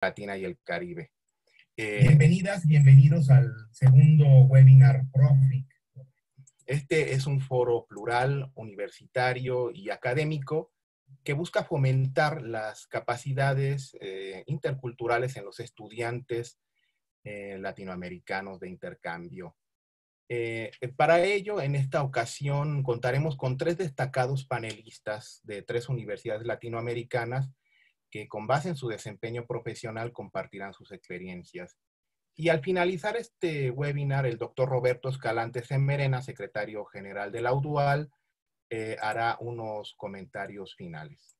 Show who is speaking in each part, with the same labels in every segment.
Speaker 1: Latina y el Caribe.
Speaker 2: Eh, Bienvenidas, bienvenidos al segundo webinar Profit.
Speaker 1: Este es un foro plural, universitario y académico que busca fomentar las capacidades eh, interculturales en los estudiantes eh, latinoamericanos de intercambio. para ello, en esta ocasión contaremos con tres destacados panelistas de tres universidades latinoamericanas que con base en su desempeño profesional compartirán sus experiencias. Y al finalizar este webinar, el doctor Roberto Escalante Semerena, secretario general de la UDUAL, eh, hará unos comentarios finales.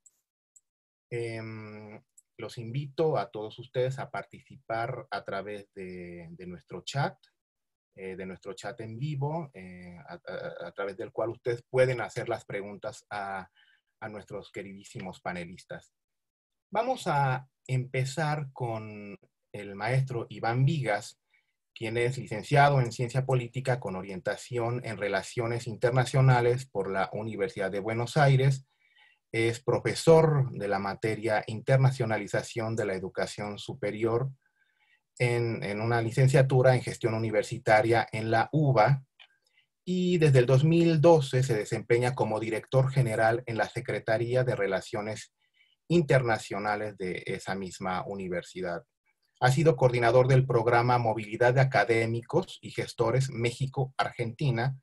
Speaker 1: Em, los invito a todos ustedes a participar a través de, nuestro chat, eh, de nuestro chat en vivo, eh, a, través del cual ustedes pueden hacer las preguntas a nuestros queridísimos panelistas. Vamos a empezar con el maestro Iván Vigas, quien es licenciado en Ciencia Política con orientación en Relaciones Internacionales por la Universidad de Buenos Aires. Es profesor de la materia Internacionalización de la Educación Superior en, en una licenciatura en Gestión Universitaria en la UBA y desde el 2012 se desempeña como director general en la Secretaría de Relaciones internacionales de esa misma universidad. Ha sido coordinador del programa Movilidad de Académicos y Gestores México-Argentina,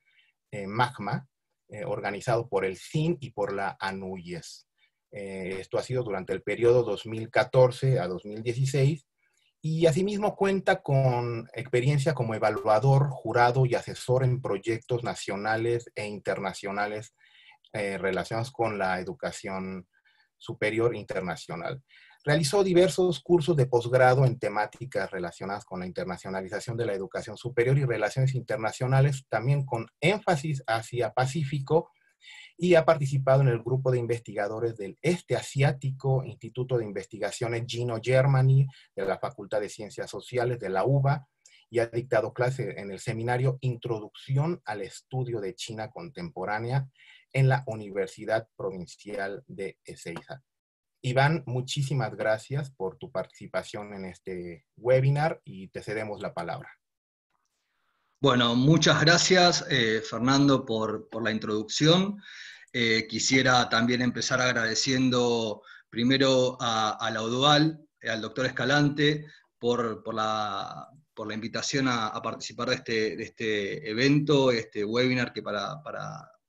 Speaker 1: eh, MAGMA, eh, organizado por el CIN y por la ANUYES. Eh, esto ha sido durante el periodo 2014 a 2016 y asimismo cuenta con experiencia como evaluador, jurado y asesor en proyectos nacionales e internacionales relacionados con la educación superior internacional. Realizó diversos cursos de posgrado en temáticas relacionadas con la internacionalización de la educación superior y relaciones internacionales, también con énfasis hacia Pacífico, y ha participado en el grupo de investigadores del Este Asiático, Instituto de Investigaciones Gino Germany, de la Facultad de Ciencias Sociales de la UBA, y ha dictado clases en el seminario Introducción al Estudio de China Contemporánea en la Universidad Provincial de Ezeiza. Iván, muchísimas gracias por tu participación en este webinar y te cedemos la palabra.
Speaker 3: Bueno, muchas gracias, eh, Fernando, por, la introducción. Eh, quisiera también empezar agradeciendo primero a, la UDUAL, eh, al doctor Escalante, por, la, invitación a, participar de este, de este evento, este webinar que para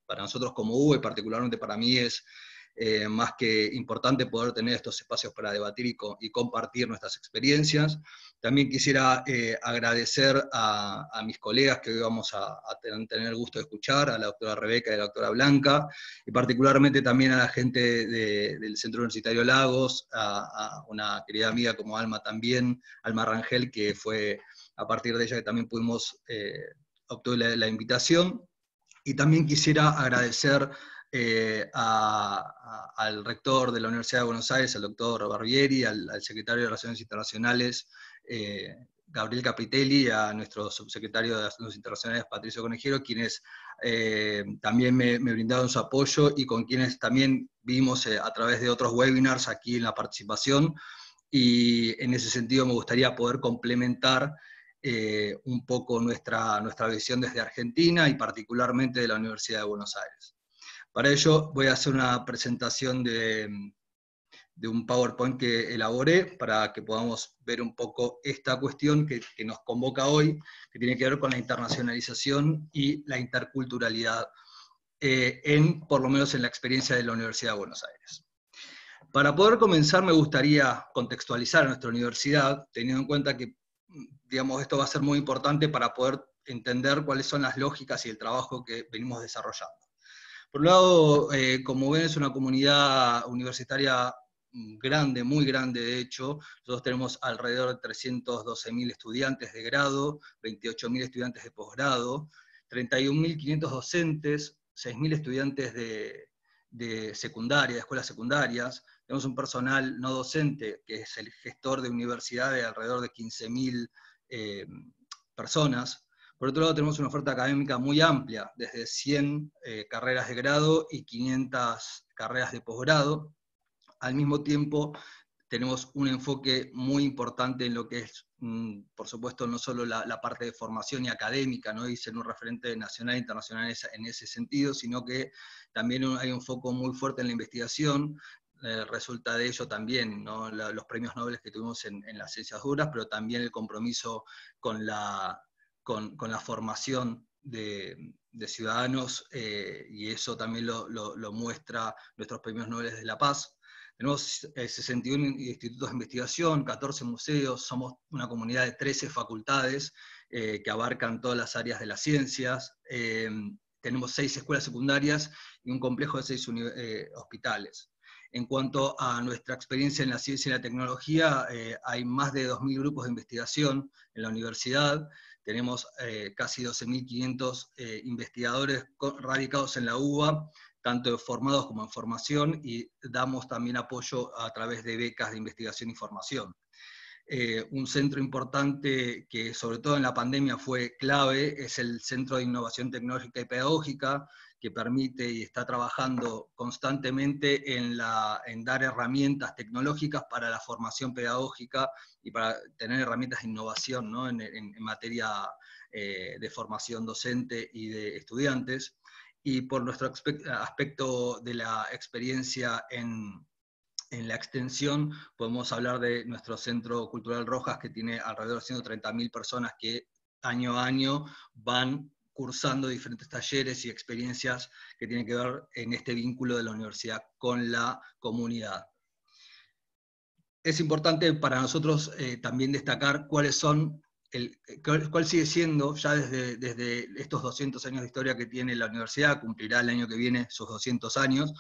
Speaker 3: para nosotros como U y particularmente para mí es eh, más que importante poder tener estos espacios para debatir y, compartir nuestras experiencias. También quisiera eh, agradecer a, mis colegas que hoy vamos a, tener el gusto de escuchar, a la doctora Rebeca y a la doctora Blanca, y particularmente también a la gente del Centro Universitario Lagos, a, una querida amiga como Alma también, Alma Rangel, que fue a partir de ella que también pudimos eh, obtener la invitación. Y también quisiera agradecer eh, al rector de la Universidad de Buenos Aires, al doctor Barbieri, al, secretario de Relaciones Internacionales, eh, Gabriel Capitelli, a nuestro subsecretario de Asuntos Internacionales, Patricio Conejero, quienes eh, también me, me, brindaron su apoyo y con quienes también vimos a través de otros webinars aquí en la participación. Y en ese sentido me gustaría poder complementar eh, un poco nuestra, nuestra visión desde Argentina y particularmente de la Universidad de Buenos Aires. Para ello voy a hacer una presentación de, un PowerPoint que elaboré para que podamos ver un poco esta cuestión que, nos convoca hoy, que tiene que ver con la internacionalización y la interculturalidad, eh, en, por lo menos en la experiencia de la Universidad de Buenos Aires. Para poder comenzar me gustaría contextualizar a nuestra universidad, teniendo en cuenta que digamos, esto va a ser muy importante para poder entender cuáles son las lógicas y el trabajo que venimos desarrollando. Por un lado, eh, como ven, es una comunidad universitaria grande, muy grande de hecho. Nosotros tenemos alrededor de 312.000 estudiantes de grado, 28.000 estudiantes de posgrado, 31.500 docentes, 6.000 estudiantes de, de secundaria, de escuelas secundarias, tenemos un personal no docente, que es el gestor de universidad de alrededor de 15.000 eh, personas. Por otro lado, tenemos una oferta académica muy amplia, desde 100 eh, carreras de grado y 500 carreras de posgrado. Al mismo tiempo, tenemos un enfoque muy importante en lo que es, mm, por supuesto, no solo la, parte de formación y académica, ¿no? y ser un referente nacional e internacional en ese sentido, sino que también hay un foco muy fuerte en la investigación, eh, resulta de ello también los premios Nobel que tuvimos en, las ciencias duras, pero también el compromiso con la, con, la formación de, ciudadanos, eh, y eso también lo, lo, muestra nuestros premios Nobel de la Paz. Tenemos 61 eh, institutos de investigación, 14 museos, somos una comunidad de 13 facultades que abarcan todas las áreas de las ciencias. tenemos seis escuelas secundarias y un complejo de seis hospitales. En cuanto a nuestra experiencia en la ciencia y la tecnología, eh, hay más de 2.000 grupos de investigación en la universidad, tenemos eh, casi 12.500 eh, investigadores radicados en la UBA, tanto formados como en formación, y damos también apoyo a través de becas de investigación y formación. un centro importante que sobre todo en la pandemia fue clave es el Centro de Innovación Tecnológica y Pedagógica, que permite y está trabajando constantemente en, la, en dar herramientas tecnológicas para la formación pedagógica y para tener herramientas de innovación en, materia eh, de formación docente y de estudiantes. Y por nuestro aspecto de la experiencia en, en la extensión, podemos hablar de nuestro Centro Cultural Rojas, que tiene alrededor de 130.000 personas que año a año van cursando diferentes talleres y experiencias que tienen que ver en este vínculo de la universidad con la comunidad. Es importante para nosotros eh, también destacar cuáles son, el, cuál sigue siendo, ya desde, desde estos 200 años de historia que tiene la universidad, cumplirá el año que viene sus 200 años,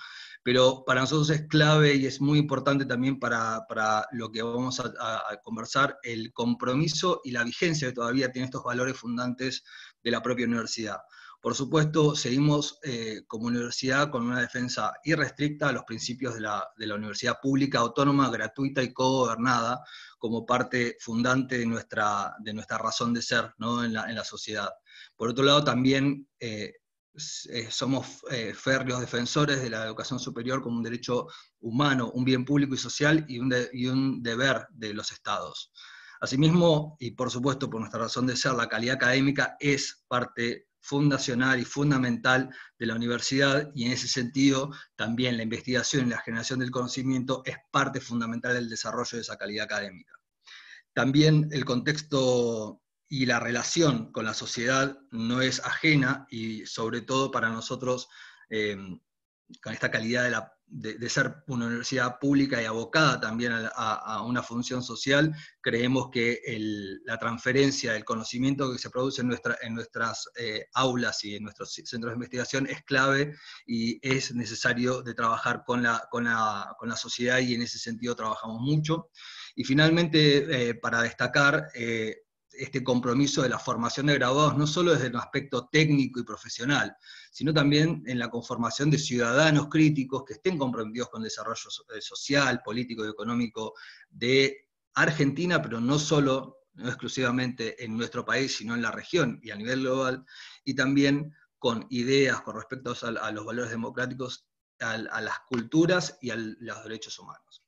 Speaker 3: pero para nosotros es clave y es muy importante también para, lo que vamos a, conversar, el compromiso y la vigencia que todavía tiene estos valores fundantes de la propia universidad. Por supuesto, seguimos eh, como universidad con una defensa irrestricta a los principios de la, universidad pública, autónoma, gratuita y co-gobernada, como parte fundante de nuestra, de nuestra razón de ser en, la, sociedad. Por otro lado, también eh, eh, somos eh, férreos defensores de la educación superior como un derecho humano, un bien público y social y un, deber de los estados. Asimismo, y por supuesto por nuestra razón de ser, la calidad académica es parte fundacional y fundamental de la universidad y en ese sentido también la investigación y la generación del conocimiento es parte fundamental del desarrollo de esa calidad académica. También el contexto y la relación con la sociedad no es ajena y sobre todo para nosotros, eh, con esta calidad de, ser una universidad pública y abocada también a, una función social, creemos que la transferencia del conocimiento que se produce en, nuestra, en nuestras eh, aulas y en nuestros centros de investigación es clave y es necesario de trabajar con la, sociedad y en ese sentido trabajamos mucho. Y finalmente, eh, para destacar, este compromiso de la formación de graduados, no solo desde un aspecto técnico y profesional, sino también en la conformación de ciudadanos críticos que estén comprometidos con el desarrollo eh, social, político y económico de Argentina, pero no solo, no exclusivamente en nuestro país, sino en la región y a nivel global, y también con ideas con respecto a, los valores democráticos, a las culturas y a los derechos humanos.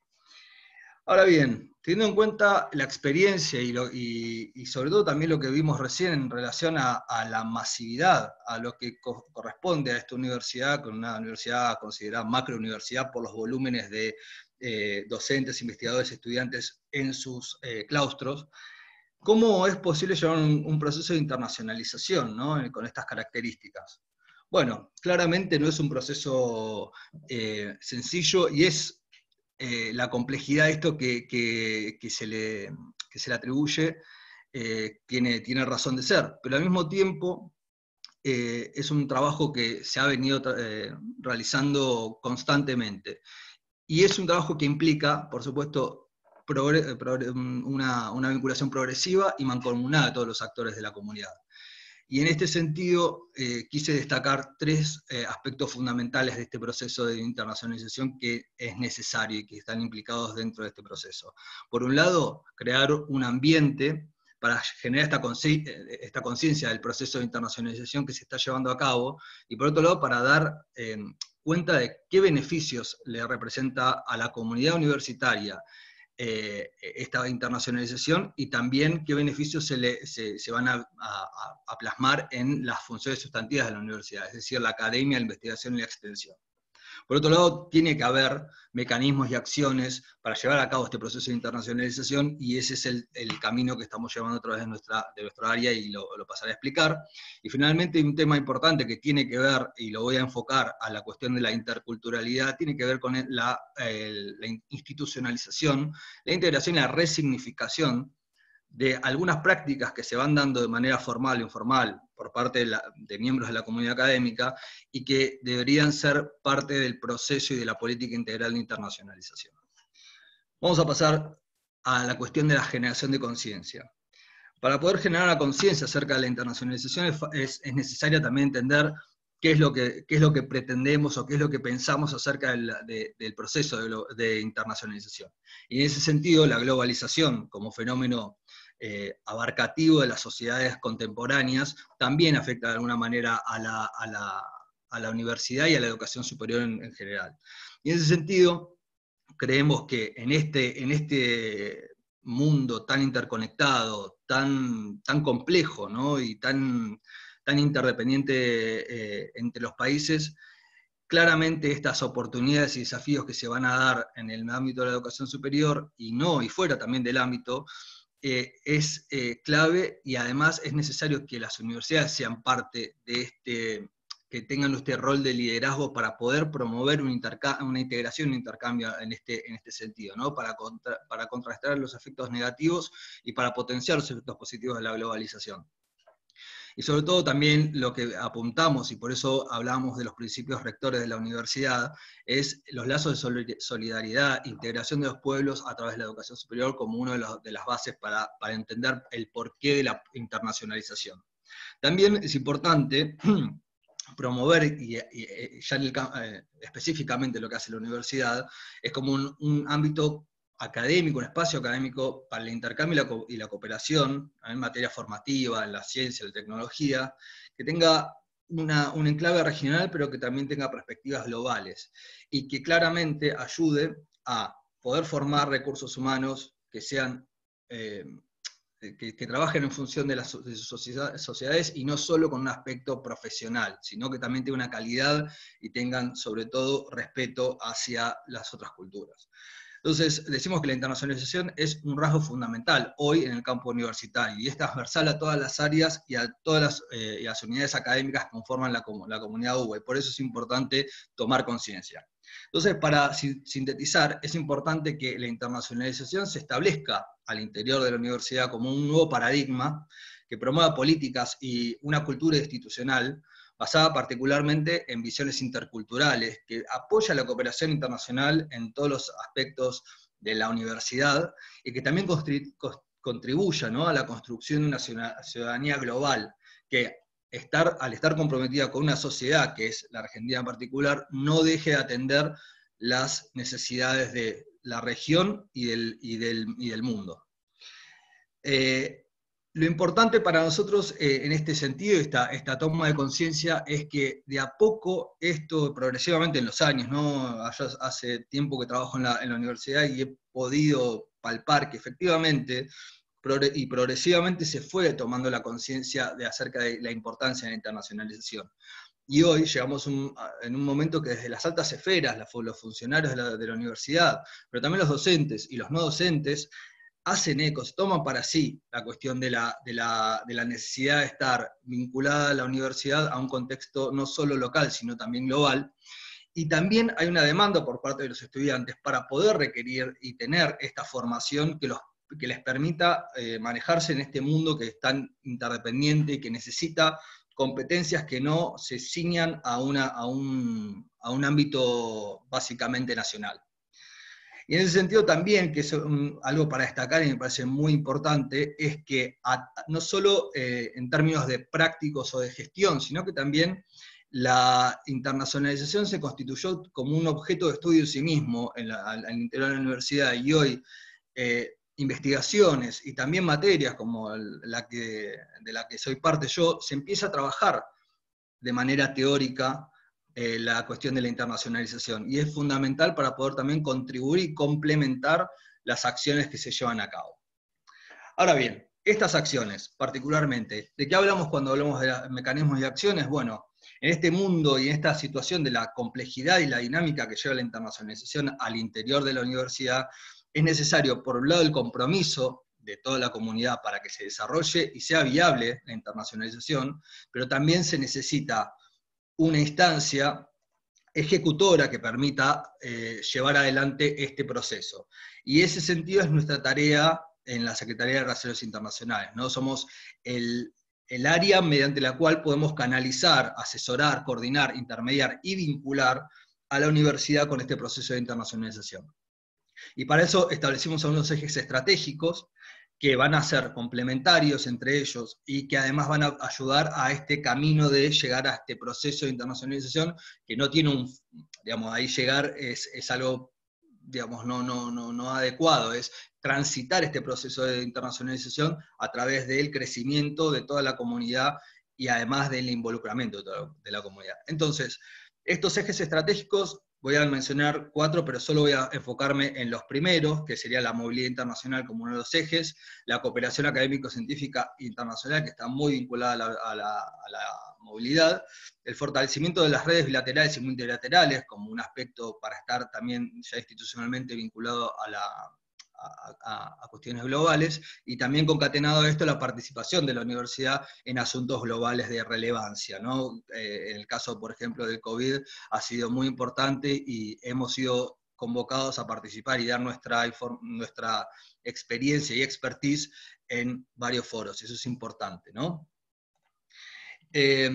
Speaker 3: Ahora bien, teniendo en cuenta la experiencia y, sobre todo también lo que vimos recién en relación a, la masividad, a lo que corresponde a esta universidad, con una universidad considerada macrouniversidad por los volúmenes de eh, docentes, investigadores, estudiantes en sus eh, claustros, ¿cómo es posible llevar un, proceso de internacionalización con estas características? Bueno, claramente no es un proceso eh, sencillo y es eh, la complejidad de esto que, se, le, se, le, atribuye eh, tiene, tiene razón de ser, pero al mismo tiempo eh, es un trabajo que se ha venido realizando constantemente. Y es un trabajo que implica, por supuesto, una, una vinculación progresiva y mancomunada de todos los actores de la comunidad. Y en este sentido, eh, quise destacar tres eh, aspectos fundamentales de este proceso de internacionalización que es necesario y que están implicados dentro de este proceso. Por un lado, crear un ambiente para generar esta conciencia del proceso de internacionalización que se está llevando a cabo, y por otro lado, para dar cuenta de qué beneficios le representa a la comunidad universitaria eh, esta internacionalización y también qué beneficios se, van a, a, plasmar en las funciones sustantivas de la universidad, es decir, la academia, la investigación y la extensión. Por otro lado, tiene que haber mecanismos y acciones para llevar a cabo este proceso de internacionalización y ese es el, camino que estamos llevando a través de nuestra, de nuestra área y lo, pasaré a explicar. Y finalmente, un tema importante que tiene que ver, y lo voy a enfocar a la cuestión de la interculturalidad, tiene que ver con la, la institucionalización, la integración y la resignificación de algunas prácticas que se van dando de manera formal o informal por parte de, miembros de la comunidad académica y que deberían ser parte del proceso y de la política integral de internacionalización. Vamos a pasar a la cuestión de la generación de conciencia. Para poder generar la conciencia acerca de la internacionalización es, es, necesario también entender qué es, lo que, qué es lo que pretendemos o qué es lo que pensamos acerca del, proceso de, internacionalización. Y en ese sentido, la globalización como fenómeno eh, abarcativo de las sociedades contemporáneas, también afecta de alguna manera a la, universidad y a la educación superior en, general. Y en ese sentido, creemos que en este, en este mundo tan interconectado, tan, tan complejo y tan, tan interdependiente eh, entre los países, claramente estas oportunidades y desafíos que se van a dar en el ámbito de la educación superior y no, y fuera también del ámbito, eh, es eh, clave y además es necesario que las universidades sean parte de este, que tengan este rol de liderazgo para poder promover una, integración, un intercambio en este, en este sentido, ¿no? para, para contrastar los efectos negativos y para potenciar los efectos positivos de la globalización. Y sobre todo también lo que apuntamos, y por eso hablamos de los principios rectores de la universidad, es los lazos de solidaridad, integración de los pueblos a través de la educación superior como una de, las bases para, entender el porqué de la internacionalización. También es importante promover, y, ya eh, específicamente lo que hace la universidad, es como un ámbito académico, un espacio académico para el intercambio y la, cooperación en materia formativa, en la ciencia, en la tecnología, que tenga un enclave regional, pero que también tenga perspectivas globales y que claramente ayude a poder formar recursos humanos que sean eh, que, trabajen en función de las, de sociedades y no solo con un aspecto profesional, sino que también tengan una calidad y tengan sobre todo respeto hacia las otras culturas. Entonces, decimos que la internacionalización es un rasgo fundamental hoy en el campo universitario y es transversal a todas las áreas y a todas las, eh, unidades académicas que conforman la, comunidad UBA. por eso es importante tomar conciencia. Entonces, para sintetizar, es importante que la internacionalización se establezca al interior de la universidad como un nuevo paradigma que promueva políticas y una cultura institucional basada particularmente en visiones interculturales, que apoya la cooperación internacional en todos los aspectos de la universidad y que también contribuya a la construcción de una ciudadanía global, que estar, al estar comprometida con una sociedad, que es la Argentina en particular, no deje de atender las necesidades de la región y del, del, mundo. Eh, lo importante para nosotros eh, en este sentido, esta, esta toma de conciencia, es que de a poco, esto progresivamente en los años, ¿no? hace tiempo que trabajo en la, en la universidad y he podido palpar que efectivamente y progresivamente se fue tomando la conciencia de acerca de la importancia de la internacionalización. Y hoy llegamos en un momento que desde las altas esferas, los funcionarios de la, de la, universidad, pero también los docentes y los no docentes, hacen ecos, toman para sí la cuestión de la, de, la, necesidad de estar vinculada a la universidad a un contexto no solo local, sino también global. Y también hay una demanda por parte de los estudiantes para poder requerir y tener esta formación que les permita eh, manejarse en este mundo que es tan interdependiente y que necesita competencias que no se ciñan a, una, a, un, a un ámbito básicamente nacional. Y en ese sentido también, que es algo para destacar y me parece muy importante, es que no solo eh, en términos de prácticos o de gestión, sino que también la internacionalización se constituyó como un objeto de estudio en sí mismo en al, interior de la universidad y hoy eh, investigaciones y también materias como la que, de la que soy parte yo, se empieza a trabajar de manera teórica eh, la cuestión de la internacionalización. Y es fundamental para poder también contribuir y complementar las acciones que se llevan a cabo. Ahora bien, estas acciones, particularmente, ¿de qué hablamos cuando hablamos de mecanismos y acciones? Bueno, en este mundo y en esta situación de la complejidad y la dinámica que lleva la internacionalización al interior de la universidad, es necesario, por un lado, el compromiso de toda la comunidad para que se desarrolle y sea viable la internacionalización, pero también se necesita una instancia ejecutora que permita eh, llevar adelante este proceso. Y ese sentido es nuestra tarea en la Secretaría de Relaciones Internacionales. ¿no? Somos el, el área mediante la cual podemos canalizar, asesorar, coordinar, intermediar y vincular a la universidad con este proceso de internacionalización. Y para eso establecimos algunos ejes estratégicos que van a ser complementarios entre ellos y que además van a ayudar a este camino de llegar a este proceso de internacionalización que no tiene un, digamos, ahí llegar es, es algo, digamos, no, no, no, no adecuado, es transitar este proceso de internacionalización a través del crecimiento de toda la comunidad y además del involucramiento de toda la comunidad. Entonces, estos ejes estratégicos Voy a mencionar cuatro, pero solo voy a enfocarme en los primeros, que sería la movilidad internacional como uno de los ejes, la cooperación académico-científica internacional, que está muy vinculada a la, movilidad, el fortalecimiento de las redes bilaterales y multilaterales como un aspecto para estar también ya institucionalmente vinculado a la, a, cuestiones globales y también concatenado a esto la participación de la universidad en asuntos globales de relevancia. ¿no? Eh, en el caso, por ejemplo, del COVID ha sido muy importante y hemos sido convocados a participar y dar nuestra, nuestra experiencia y expertise en varios foros. Eso es importante. ¿no? Eh,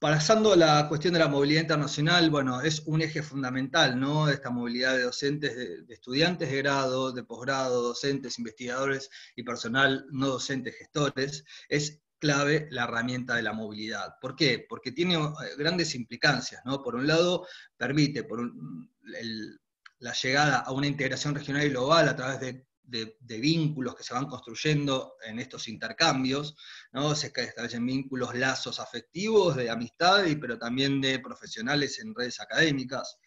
Speaker 3: Pasando a la cuestión de la movilidad internacional, bueno, es un eje fundamental, ¿no? Esta movilidad de docentes, de, estudiantes de grado, de posgrado, docentes, investigadores y personal no docente, gestores, es clave la herramienta de la movilidad. ¿Por qué? Porque tiene eh, grandes implicancias, ¿no? Por un lado, permite por la llegada a una integración regional y global a través de de, vínculos que se van construyendo en estos intercambios, ¿no? se establecen vínculos, lazos afectivos, de amistad, pero también de profesionales en redes académicas.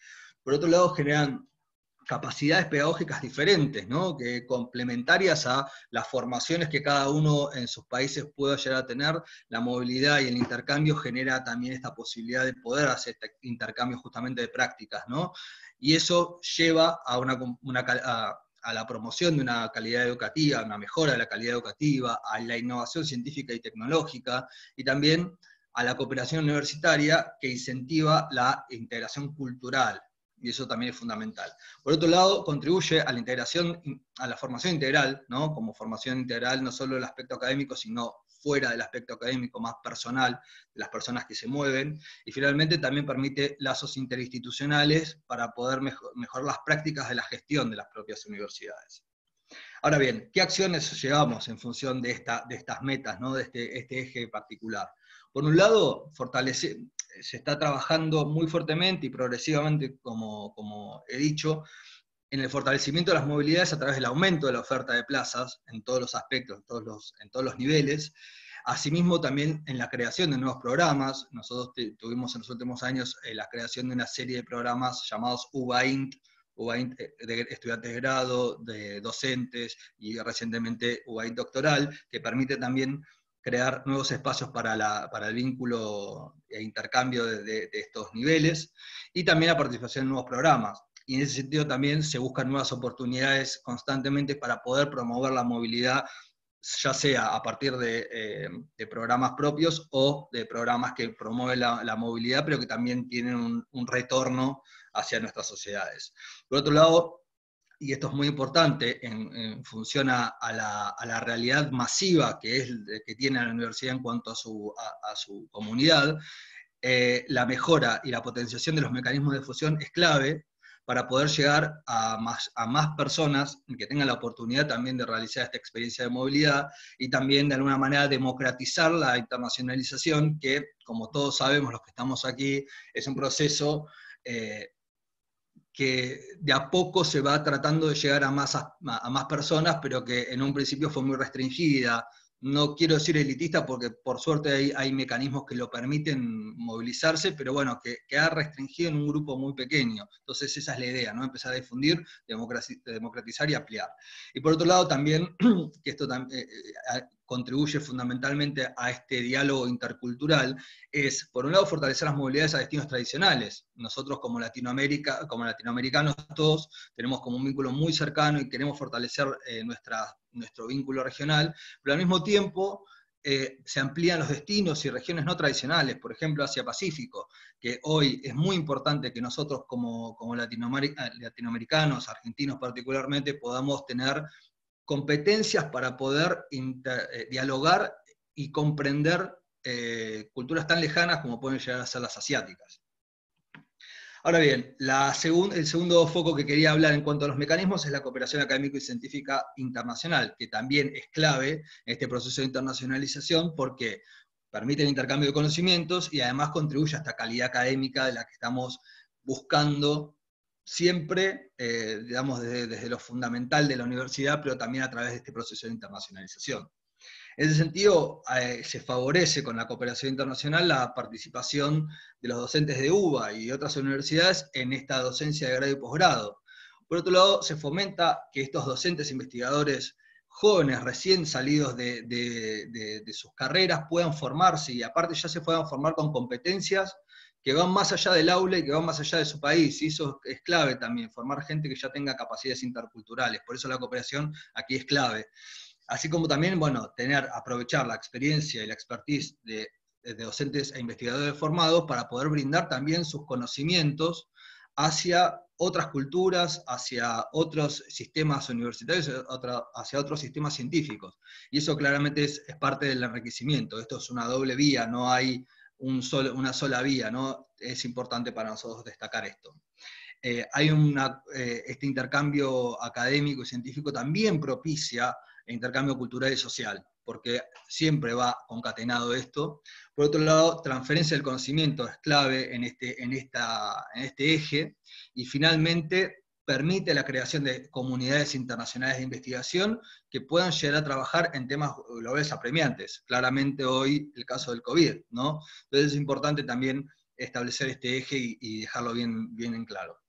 Speaker 3: Por otro lado, generan capacidades pedagógicas diferentes, ¿no? que complementarias a las formaciones que cada uno en sus países pueda llegar a tener, la movilidad y el intercambio genera también esta posibilidad de poder hacer este intercambio justamente de prácticas, ¿no? Y eso lleva a una, una a, a la promoción de una calidad educativa, una mejora de la calidad educativa, a la innovación científica y tecnológica, y también a la cooperación universitaria que incentiva la integración cultural, y eso también es fundamental. Por otro lado, contribuye a la integración, a la formación integral, ¿no? como formación integral no solo el aspecto académico, sino fuera del aspecto académico más personal de las personas que se mueven, y finalmente también permite lazos interinstitucionales para poder mejorar las prácticas de la gestión de las propias universidades. Ahora bien, ¿qué acciones llevamos en función de, esta, de estas metas, ¿no? de este, este eje particular? Por un lado, fortalece, se está trabajando muy fuertemente y progresivamente, como, como he dicho, en el fortalecimiento de las movilidades a través del aumento de la oferta de plazas en todos los aspectos, en todos los, en todos los niveles. Asimismo, también en la creación de nuevos programas. Nosotros tuvimos en los últimos años eh, la creación de una serie de programas llamados UBAINT, UBAINT eh, de estudiantes de grado, de docentes y recientemente UBAINT doctoral, que permite también crear nuevos espacios para, la, para el vínculo e intercambio de, de, estos niveles, y también la participación en nuevos programas y en ese sentido también se buscan nuevas oportunidades constantemente para poder promover la movilidad, ya sea a partir de, eh, programas propios o de programas que promueven la, movilidad, pero que también tienen un, retorno hacia nuestras sociedades. Por otro lado, y esto es muy importante en, función a, la, realidad masiva que, es, que tiene la universidad en cuanto a su, comunidad, eh, la mejora y la potenciación de los mecanismos de fusión es clave para poder llegar a más, a más personas que tengan la oportunidad también de realizar esta experiencia de movilidad y también de alguna manera democratizar la internacionalización, que como todos sabemos los que estamos aquí, es un proceso eh, que de a poco se va tratando de llegar a más, a, más personas, pero que en un principio fue muy restringida, no quiero decir elitista porque por suerte hay, mecanismos que lo permiten movilizarse, pero bueno, que, ha restringido en un grupo muy pequeño. Entonces esa es la idea, ¿no? Empezar a difundir, democratizar y ampliar. Y por otro lado también, que esto también, eh, eh, contribuye fundamentalmente a este diálogo intercultural es, por un lado, fortalecer las movilidades a destinos tradicionales. Nosotros como Latinoamérica, como latinoamericanos todos, tenemos como un vínculo muy cercano y queremos fortalecer eh, nuestra, nuestro vínculo regional, pero al mismo tiempo eh, se amplían los destinos y regiones no tradicionales, por ejemplo, Asia-Pacífico, que hoy es muy importante que nosotros como, como latinoamericanos, argentinos particularmente, podamos tener competencias para poder eh, dialogar y comprender eh, culturas tan lejanas como pueden llegar a ser las asiáticas. Ahora bien, el segundo foco que quería hablar en cuanto a los mecanismos es la cooperación académica y científica internacional, que también es clave en este proceso de internacionalización porque permite el intercambio de conocimientos y además contribuye a esta calidad académica de la que estamos buscando siempre, eh, digamos, desde, lo fundamental de la universidad, pero también a través de este proceso de internacionalización. En ese sentido, eh, se favorece con la cooperación internacional la participación de los docentes de UBA y otras universidades en esta docencia de grado y posgrado. Por otro lado, se fomenta que estos docentes investigadores jóvenes recién salidos de, de, sus carreras puedan formarse y aparte ya se puedan formar con competencias que van más allá del aula y que van más allá de su país, y eso es clave también, formar gente que ya tenga capacidades interculturales, por eso la cooperación aquí es clave. Así como también, bueno, tener, aprovechar la experiencia y la expertise de, docentes e investigadores formados para poder brindar también sus conocimientos hacia otras culturas, hacia otros sistemas universitarios, hacia otros sistemas científicos. Y eso claramente es, es parte del enriquecimiento. Esto es una doble vía, no hay una sola vía, ¿no? Es importante para nosotros destacar esto. Eh, hay una, eh, este intercambio académico y científico también propicia intercambio cultural y social, porque siempre va concatenado esto. Por otro lado, transferencia del conocimiento es clave en este, en esta, en este eje. Y finalmente, permite la creación de comunidades internacionales de investigación que puedan llegar a trabajar en temas globales apremiantes. Claramente hoy el caso del COVID, ¿no? Entonces es importante también establecer este eje y, dejarlo bien, bien en claro.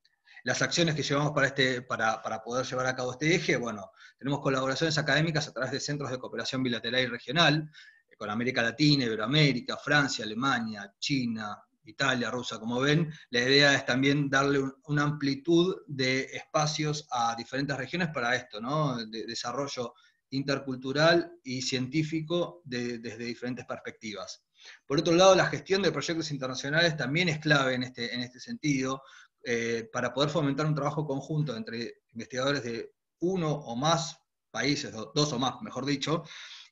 Speaker 3: Las acciones que llevamos para, este, para, para, poder llevar a cabo este eje, bueno, tenemos colaboraciones académicas a través de centros de cooperación bilateral y regional, eh, con América Latina, Iberoamérica, Francia, Alemania, China, Italia, Rusia, como ven, la idea es también darle una amplitud de espacios a diferentes regiones para esto, ¿no? De desarrollo intercultural y científico desde diferentes perspectivas. Por otro lado, la gestión de proyectos internacionales también es clave en este, en este sentido, eh, para poder fomentar un trabajo conjunto entre investigadores de uno o más países, dos o más, mejor dicho,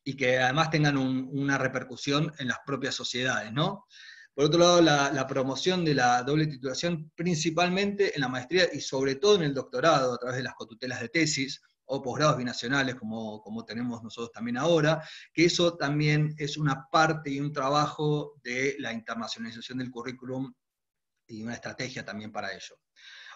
Speaker 3: y que además tengan una repercusión en las propias sociedades, ¿no? Por otro lado, la, promoción de la doble titulación, principalmente en la maestría y sobre todo en el doctorado, a través de las cotutelas de tesis o posgrados binacionales, como, como tenemos nosotros también ahora, que eso también es una parte y un trabajo de la internacionalización del currículum y una estrategia también para ello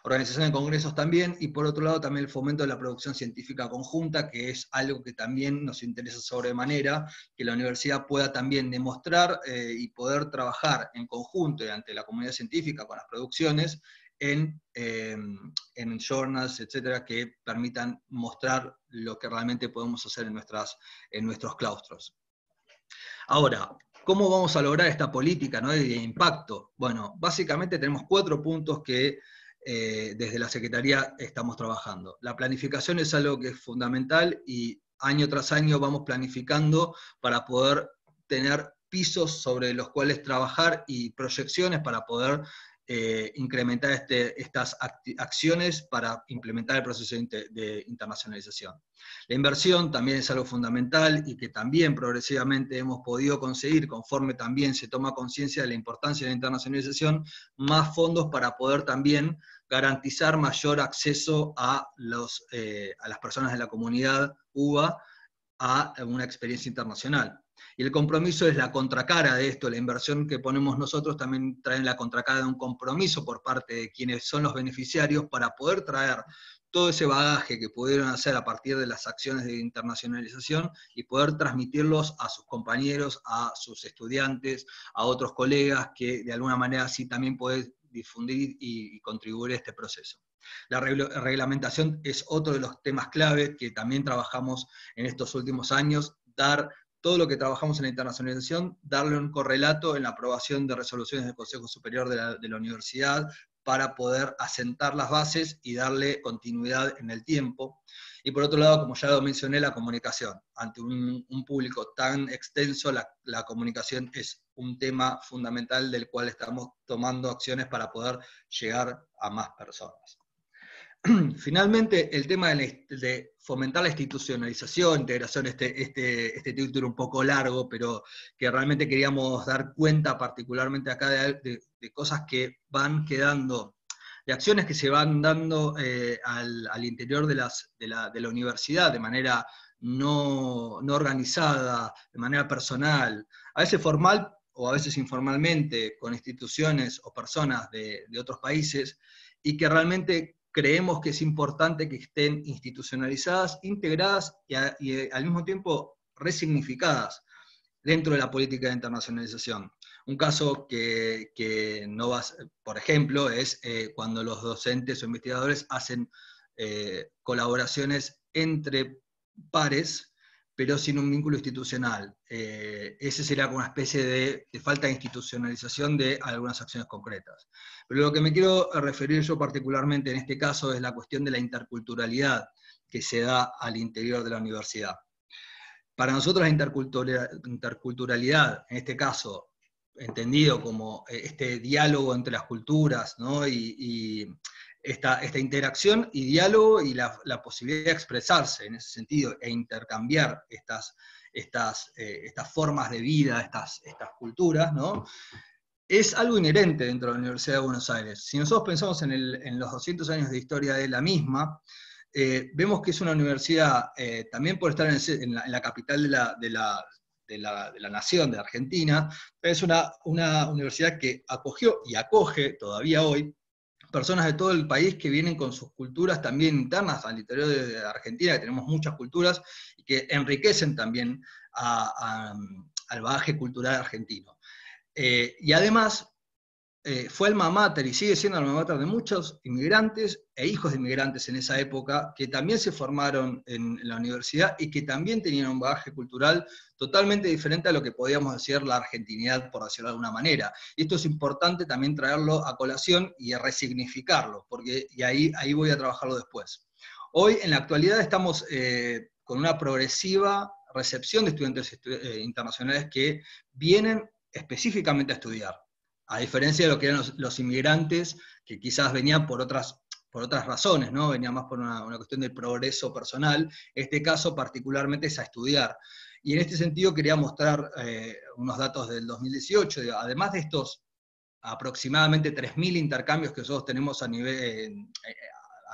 Speaker 3: organización de congresos también, y por otro lado también el fomento de la producción científica conjunta, que es algo que también nos interesa sobremanera, que la universidad pueda también demostrar eh, y poder trabajar en conjunto y ante la comunidad científica con las producciones en, eh, en journals, etcétera, que permitan mostrar lo que realmente podemos hacer en, nuestras, en nuestros claustros. Ahora, ¿cómo vamos a lograr esta política ¿no? de impacto? Bueno, básicamente tenemos cuatro puntos que eh, desde la Secretaría estamos trabajando. La planificación es algo que es fundamental y año tras año vamos planificando para poder tener pisos sobre los cuales trabajar y proyecciones para poder eh, incrementar este, estas acciones para implementar el proceso de, internacionalización. La inversión también es algo fundamental y que también progresivamente hemos podido conseguir, conforme también se toma conciencia de la importancia de la internacionalización, más fondos para poder también garantizar mayor acceso a, los, eh, a las personas de la comunidad UBA a una experiencia internacional. Y el compromiso es la contracara de esto, la inversión que ponemos nosotros también trae la contracara de un compromiso por parte de quienes son los beneficiarios para poder traer todo ese bagaje que pudieron hacer a partir de las acciones de internacionalización y poder transmitirlos a sus compañeros, a sus estudiantes, a otros colegas que de alguna manera sí también pueden difundir y, contribuir a este proceso. La reglamentación es otro de los temas clave que también trabajamos en estos últimos años, dar todo lo que trabajamos en la internacionalización, darle un correlato en la aprobación de resoluciones del Consejo Superior de la, de la Universidad, para poder asentar las bases y darle continuidad en el tiempo. Y por otro lado, como ya lo mencioné, la comunicación. Ante un, público tan extenso, la, la, comunicación es un tema fundamental del cual estamos tomando acciones para poder llegar a más personas. Finalmente, el tema de, fomentar la institucionalización, integración, este, este, este, título un poco largo, pero que realmente queríamos dar cuenta particularmente acá de, cosas que van quedando, de acciones que se van dando eh, al, interior de, las, de, la, universidad de manera no, no organizada, de manera personal, a veces formal o a veces informalmente, con instituciones o personas de, otros países, y que realmente creemos que es importante que estén institucionalizadas, integradas y, eh, al mismo tiempo resignificadas dentro de la política de internacionalización. Un caso que, no va, por ejemplo, es eh, cuando los docentes o investigadores hacen eh, colaboraciones entre pares pero sin un vínculo institucional. Eh, ese sería como una especie de, falta de institucionalización de algunas acciones concretas. Pero lo que me quiero referir yo particularmente en este caso es la cuestión de la interculturalidad que se da al interior de la universidad. Para nosotros la interculturalidad, en este caso, entendido como eh, este diálogo entre las culturas ¿no? y esta, interacción y diálogo y la, posibilidad de expresarse en ese sentido e intercambiar estas, estas, eh, estas formas de vida, estas, estas culturas, ¿no? es algo inherente dentro de la Universidad de Buenos Aires. Si nosotros pensamos en, los 200 años de historia de la misma, eh, vemos que es una universidad, eh, también por estar en, la, capital de la, de, la, de, la, nación, de Argentina, es una, una universidad que acogió y acoge todavía hoy personas de todo el país que vienen con sus culturas también internas al interior de Argentina, que tenemos muchas culturas y que enriquecen también al bagaje cultural argentino. Eh, y además, eh, fue alma mater y sigue siendo alma mater de muchos inmigrantes e hijos de inmigrantes en esa época, que también se formaron en, la universidad y que también tenían un bagaje cultural totalmente diferente a lo que podíamos decir la argentinidad, por decirlo de alguna manera. Esto es importante también traerlo a colación y resignificarlo, porque, y ahí, ahí voy a trabajarlo después. Hoy, en la actualidad, estamos eh, con una progresiva recepción de estudiantes eh, internacionales que vienen específicamente a estudiar a diferencia de lo que eran los, inmigrantes, que quizás venían por otras, por otras razones, ¿no? venían más por una, cuestión de progreso personal, este caso particularmente es a estudiar. Y en este sentido quería mostrar eh, unos datos del 2018, además de estos aproximadamente 3.000 intercambios que nosotros tenemos a nivel, eh,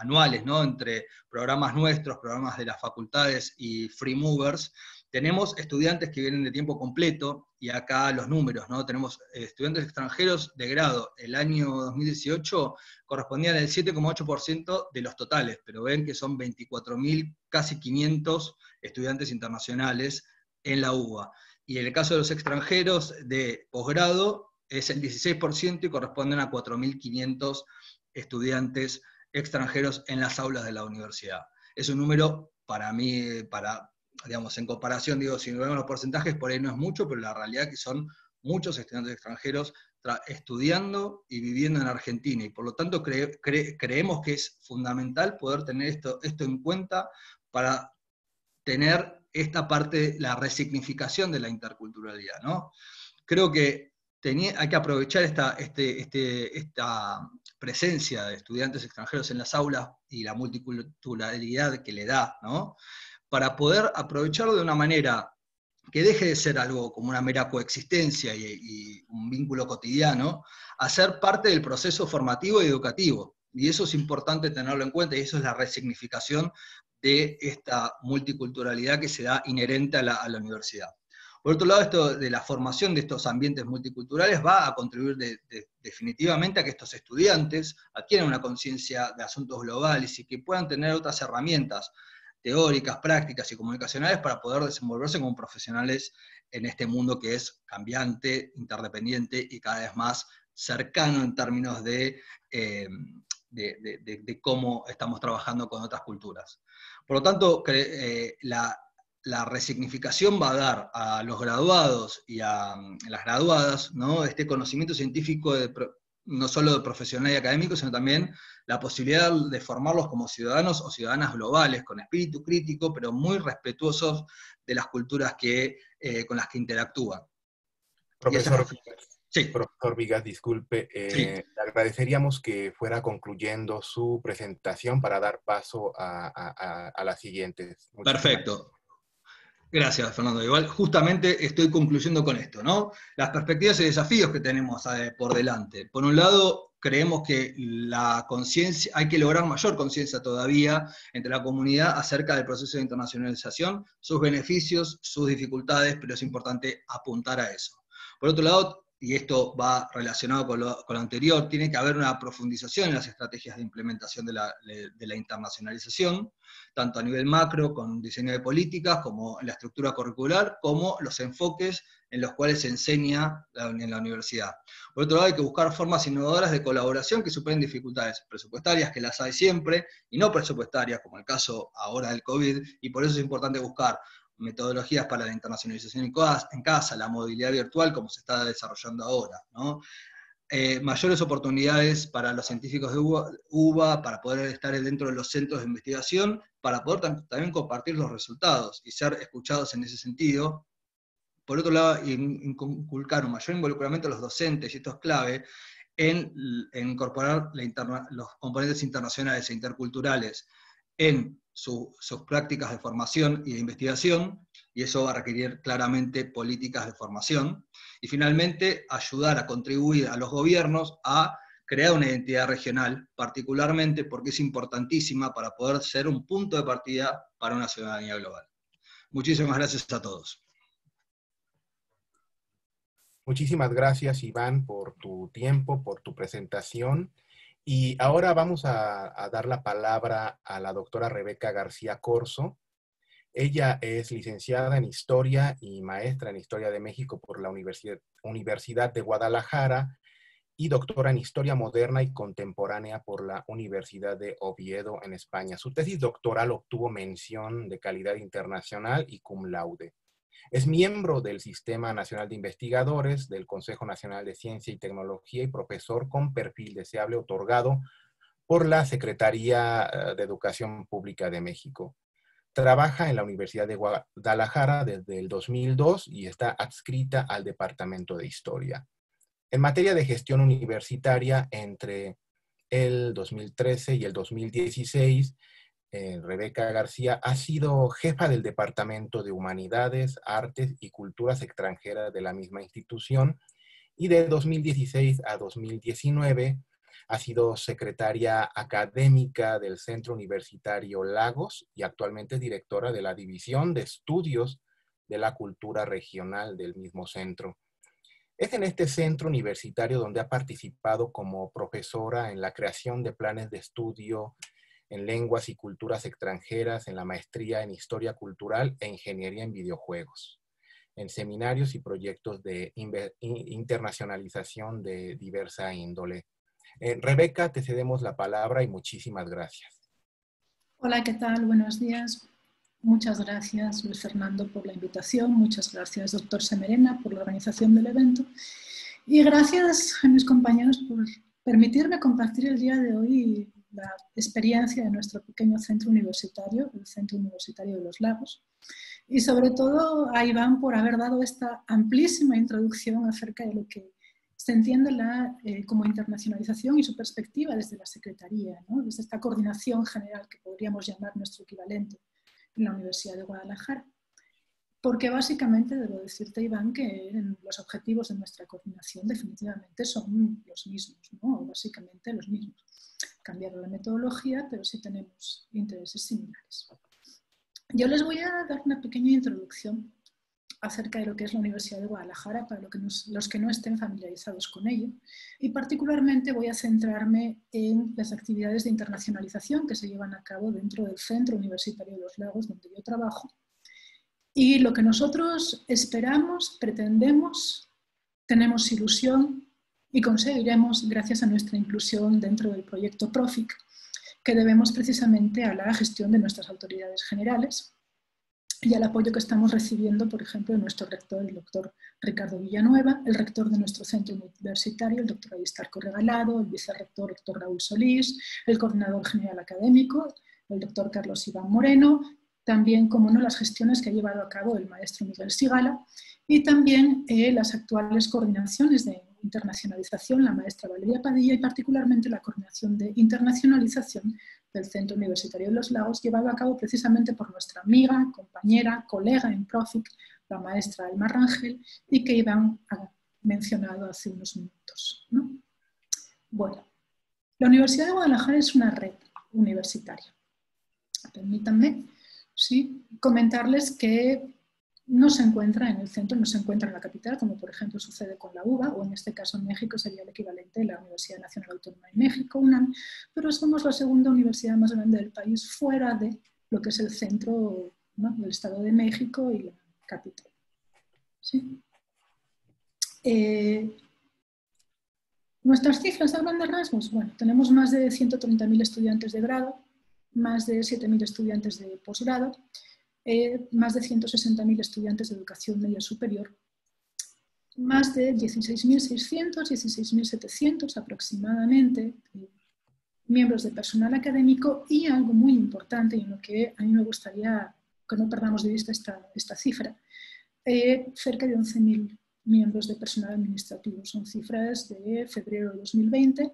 Speaker 3: anuales, ¿no? entre programas nuestros, programas de las facultades y free movers, tenemos estudiantes que vienen de tiempo completo, y acá los números, ¿no? Tenemos eh, estudiantes extranjeros de grado. El año 2018 correspondían al 7,8% de los totales, pero ven que son 24.000, casi 500 estudiantes internacionales en la UBA. Y en el caso de los extranjeros de posgrado es el 16% y corresponden a 4.500 estudiantes extranjeros en las aulas de la universidad. Es un número para mí, para, digamos, en comparación, digo, si vemos los porcentajes, por ahí no es mucho, pero la realidad es que son muchos estudiantes extranjeros estudiando y viviendo en Argentina, y por lo tanto creemos que es fundamental poder tener esto, esto en cuenta para tener esta parte, la resignificación de la interculturalidad. ¿no? Creo que hay que aprovechar esta, este, este, esta presencia de estudiantes extranjeros en las aulas y la multiculturalidad que le da, ¿no? Para poder aprovecharlo de una manera que deje de ser algo como una mera coexistencia y, un vínculo cotidiano, a ser parte del proceso formativo y educativo. Y eso es importante tenerlo en cuenta y eso es la resignificación de esta multiculturalidad que se da inherente a la, universidad. Por otro lado, esto de la formación de estos ambientes multiculturales va a contribuir definitivamente a que estos estudiantes adquieran una conciencia de asuntos globales y que puedan tener otras herramientas teóricas, prácticas y comunicacionales para poder desenvolverse como profesionales en este mundo que es cambiante, interdependiente y cada vez más cercano en términos de, eh, de, cómo estamos trabajando con otras culturas. Por lo tanto, eh, la, la resignificación va a dar a los graduados y a, las graduadas ¿no? este conocimiento científico no solo de profesional y académico, sino también la posibilidad de formarlos como ciudadanos o ciudadanas globales, con espíritu crítico, pero muy respetuosos de las culturas que, eh, con las que interactúan.
Speaker 1: Profesor, sí. profesor Vigas, disculpe, eh, le agradeceríamos que fuera concluyendo su presentación para dar paso a, a las siguientes.
Speaker 3: Perfecto. Gracias, Fernando. Igual, justamente estoy concluyendo con esto, ¿no? Las perspectivas y desafíos que tenemos eh, por delante. Por un lado, creemos que la conciencia, hay que lograr mayor conciencia todavía entre la comunidad acerca del proceso de internacionalización, sus beneficios, sus dificultades, pero es importante apuntar a eso. Por otro lado, y esto va relacionado con lo, anterior, tiene que haber una profundización en las estrategias de implementación de la, internacionalización, tanto a nivel macro, con diseño de políticas, como en la estructura curricular, como los enfoques en los cuales se enseña en la universidad. Por otro lado, hay que buscar formas innovadoras de colaboración que superen dificultades presupuestarias, que las hay siempre, y no presupuestarias, como el caso ahora del COVID, y por eso es importante buscar metodologías para la internacionalización en casa, la movilidad virtual como se está desarrollando ahora, eh, mayores oportunidades para los científicos de UBA, para poder estar dentro de los centros de investigación, para poder también compartir los resultados y ser escuchados en ese sentido. Por otro lado, inculcar un mayor involucramiento de los docentes, y esto es clave, en, incorporar los componentes internacionales e interculturales en sus prácticas de formación y de investigación, y eso va a requerir claramente políticas de formación. Y finalmente, ayudar a contribuir a los gobiernos a crear una identidad regional, particularmente porque es importantísima para poder ser un punto de partida para una ciudadanía global. Muchísimas gracias a todos.
Speaker 1: Muchísimas gracias, Iván, por tu tiempo, por tu presentación. Y ahora vamos a, dar la palabra a la doctora Rebeca García Corso. Ella es licenciada en Historia y maestra en Historia de México por la Universidad, Universidad de Guadalajara y doctora en Historia Moderna y Contemporánea por la Universidad de Oviedo en España. Su tesis doctoral obtuvo mención de calidad internacional y cum laude. Es miembro del Sistema Nacional de Investigadores, del Consejo Nacional de Ciencia y Tecnología y profesor con perfil deseable otorgado por la Secretaría eh, de Educación Pública de México. Trabaja en la Universidad de Guadalajara desde el 2002 y está adscrita al Departamento de Historia. En materia de gestión universitaria, entre el 2013 y el 2016, eh, Rebeca García, ha sido jefa del Departamento de Humanidades, Artes y Culturas Extranjeras de la misma institución y de 2016 a 2019 ha sido secretaria académica del Centro Universitario Lagos y actualmente directora de la División de Estudios de la Cultura Regional del mismo centro. Es en este centro universitario donde ha participado como profesora en la creación de planes de estudio en lenguas y culturas extranjeras, en la maestría en historia cultural e ingeniería en videojuegos, en seminarios y proyectos de internacionalización de diversa índole. Eh, Rebeca, te cedemos la palabra y muchísimas gracias.
Speaker 4: Hola, ¿qué tal? Buenos días. Muchas gracias, Luis Fernando, por la invitación. Muchas gracias, doctor Semerena, por la organización del evento. Y gracias a mis compañeros por permitirme compartir el día de hoy la experiencia de nuestro pequeño centro universitario, el Centro Universitario de los Lagos, y sobre todo a Iván por haber dado esta amplísima introducción acerca de lo que se entiende la, eh, como internacionalización y su perspectiva desde la Secretaría, desde esta coordinación general que podríamos llamar nuestro equivalente en la Universidad de Guadalajara. Porque básicamente debo decirte, Iván, que los objetivos de nuestra coordinación definitivamente son los mismos, ¿no? básicamente los mismos cambiar la metodología, pero sí tenemos intereses similares. Yo les voy a dar una pequeña introducción acerca de lo que es la Universidad de Guadalajara para los que no estén familiarizados con ello. Y particularmente voy a centrarme en las actividades de internacionalización que se llevan a cabo dentro del Centro Universitario de los Lagos, donde yo trabajo. Y lo que nosotros esperamos, pretendemos, tenemos ilusión y conseguiremos gracias a nuestra inclusión dentro del proyecto PROFIC, que debemos precisamente a la gestión de nuestras autoridades generales y al apoyo que estamos recibiendo, por ejemplo, de nuestro rector, el doctor Ricardo Villanueva, el rector de nuestro centro universitario, el doctor Aristarco Regalado, el vicerrector, doctor Raúl Solís, el coordinador general académico, el doctor Carlos Iván Moreno, también, como no, las gestiones que ha llevado a cabo el maestro Miguel Sigala y también eh, las actuales coordinaciones de internacionalización, la maestra Valeria Padilla y particularmente la coordinación de internacionalización del Centro Universitario de los Lagos, llevado a cabo precisamente por nuestra amiga, compañera, colega en Profic, la maestra Alma Rangel, y que Iván ha mencionado hace unos minutos. Bueno, la Universidad de Guadalajara es una red universitaria. Permítanme ¿sí? comentarles que no se encuentra en el centro, no se encuentra en la capital, como por ejemplo sucede con la UBA, o en este caso en México sería el equivalente de la Universidad Nacional Autónoma de México, UNAM, pero somos la segunda universidad más grande del país fuera de lo que es el centro del Estado de México y la capital. Eh, nuestras cifras hablan de rasgos. Bueno, tenemos más de 130.000 estudiantes de grado, más de 7.000 estudiantes de posgrado, eh, más de 160.000 estudiantes de educación media superior, más de 16.600, 16.700 aproximadamente eh, miembros de personal académico y algo muy importante y en lo que a mí me gustaría que no perdamos de vista esta, esta cifra, eh, cerca de 11.000 miembros de personal administrativo. Son cifras de febrero de 2020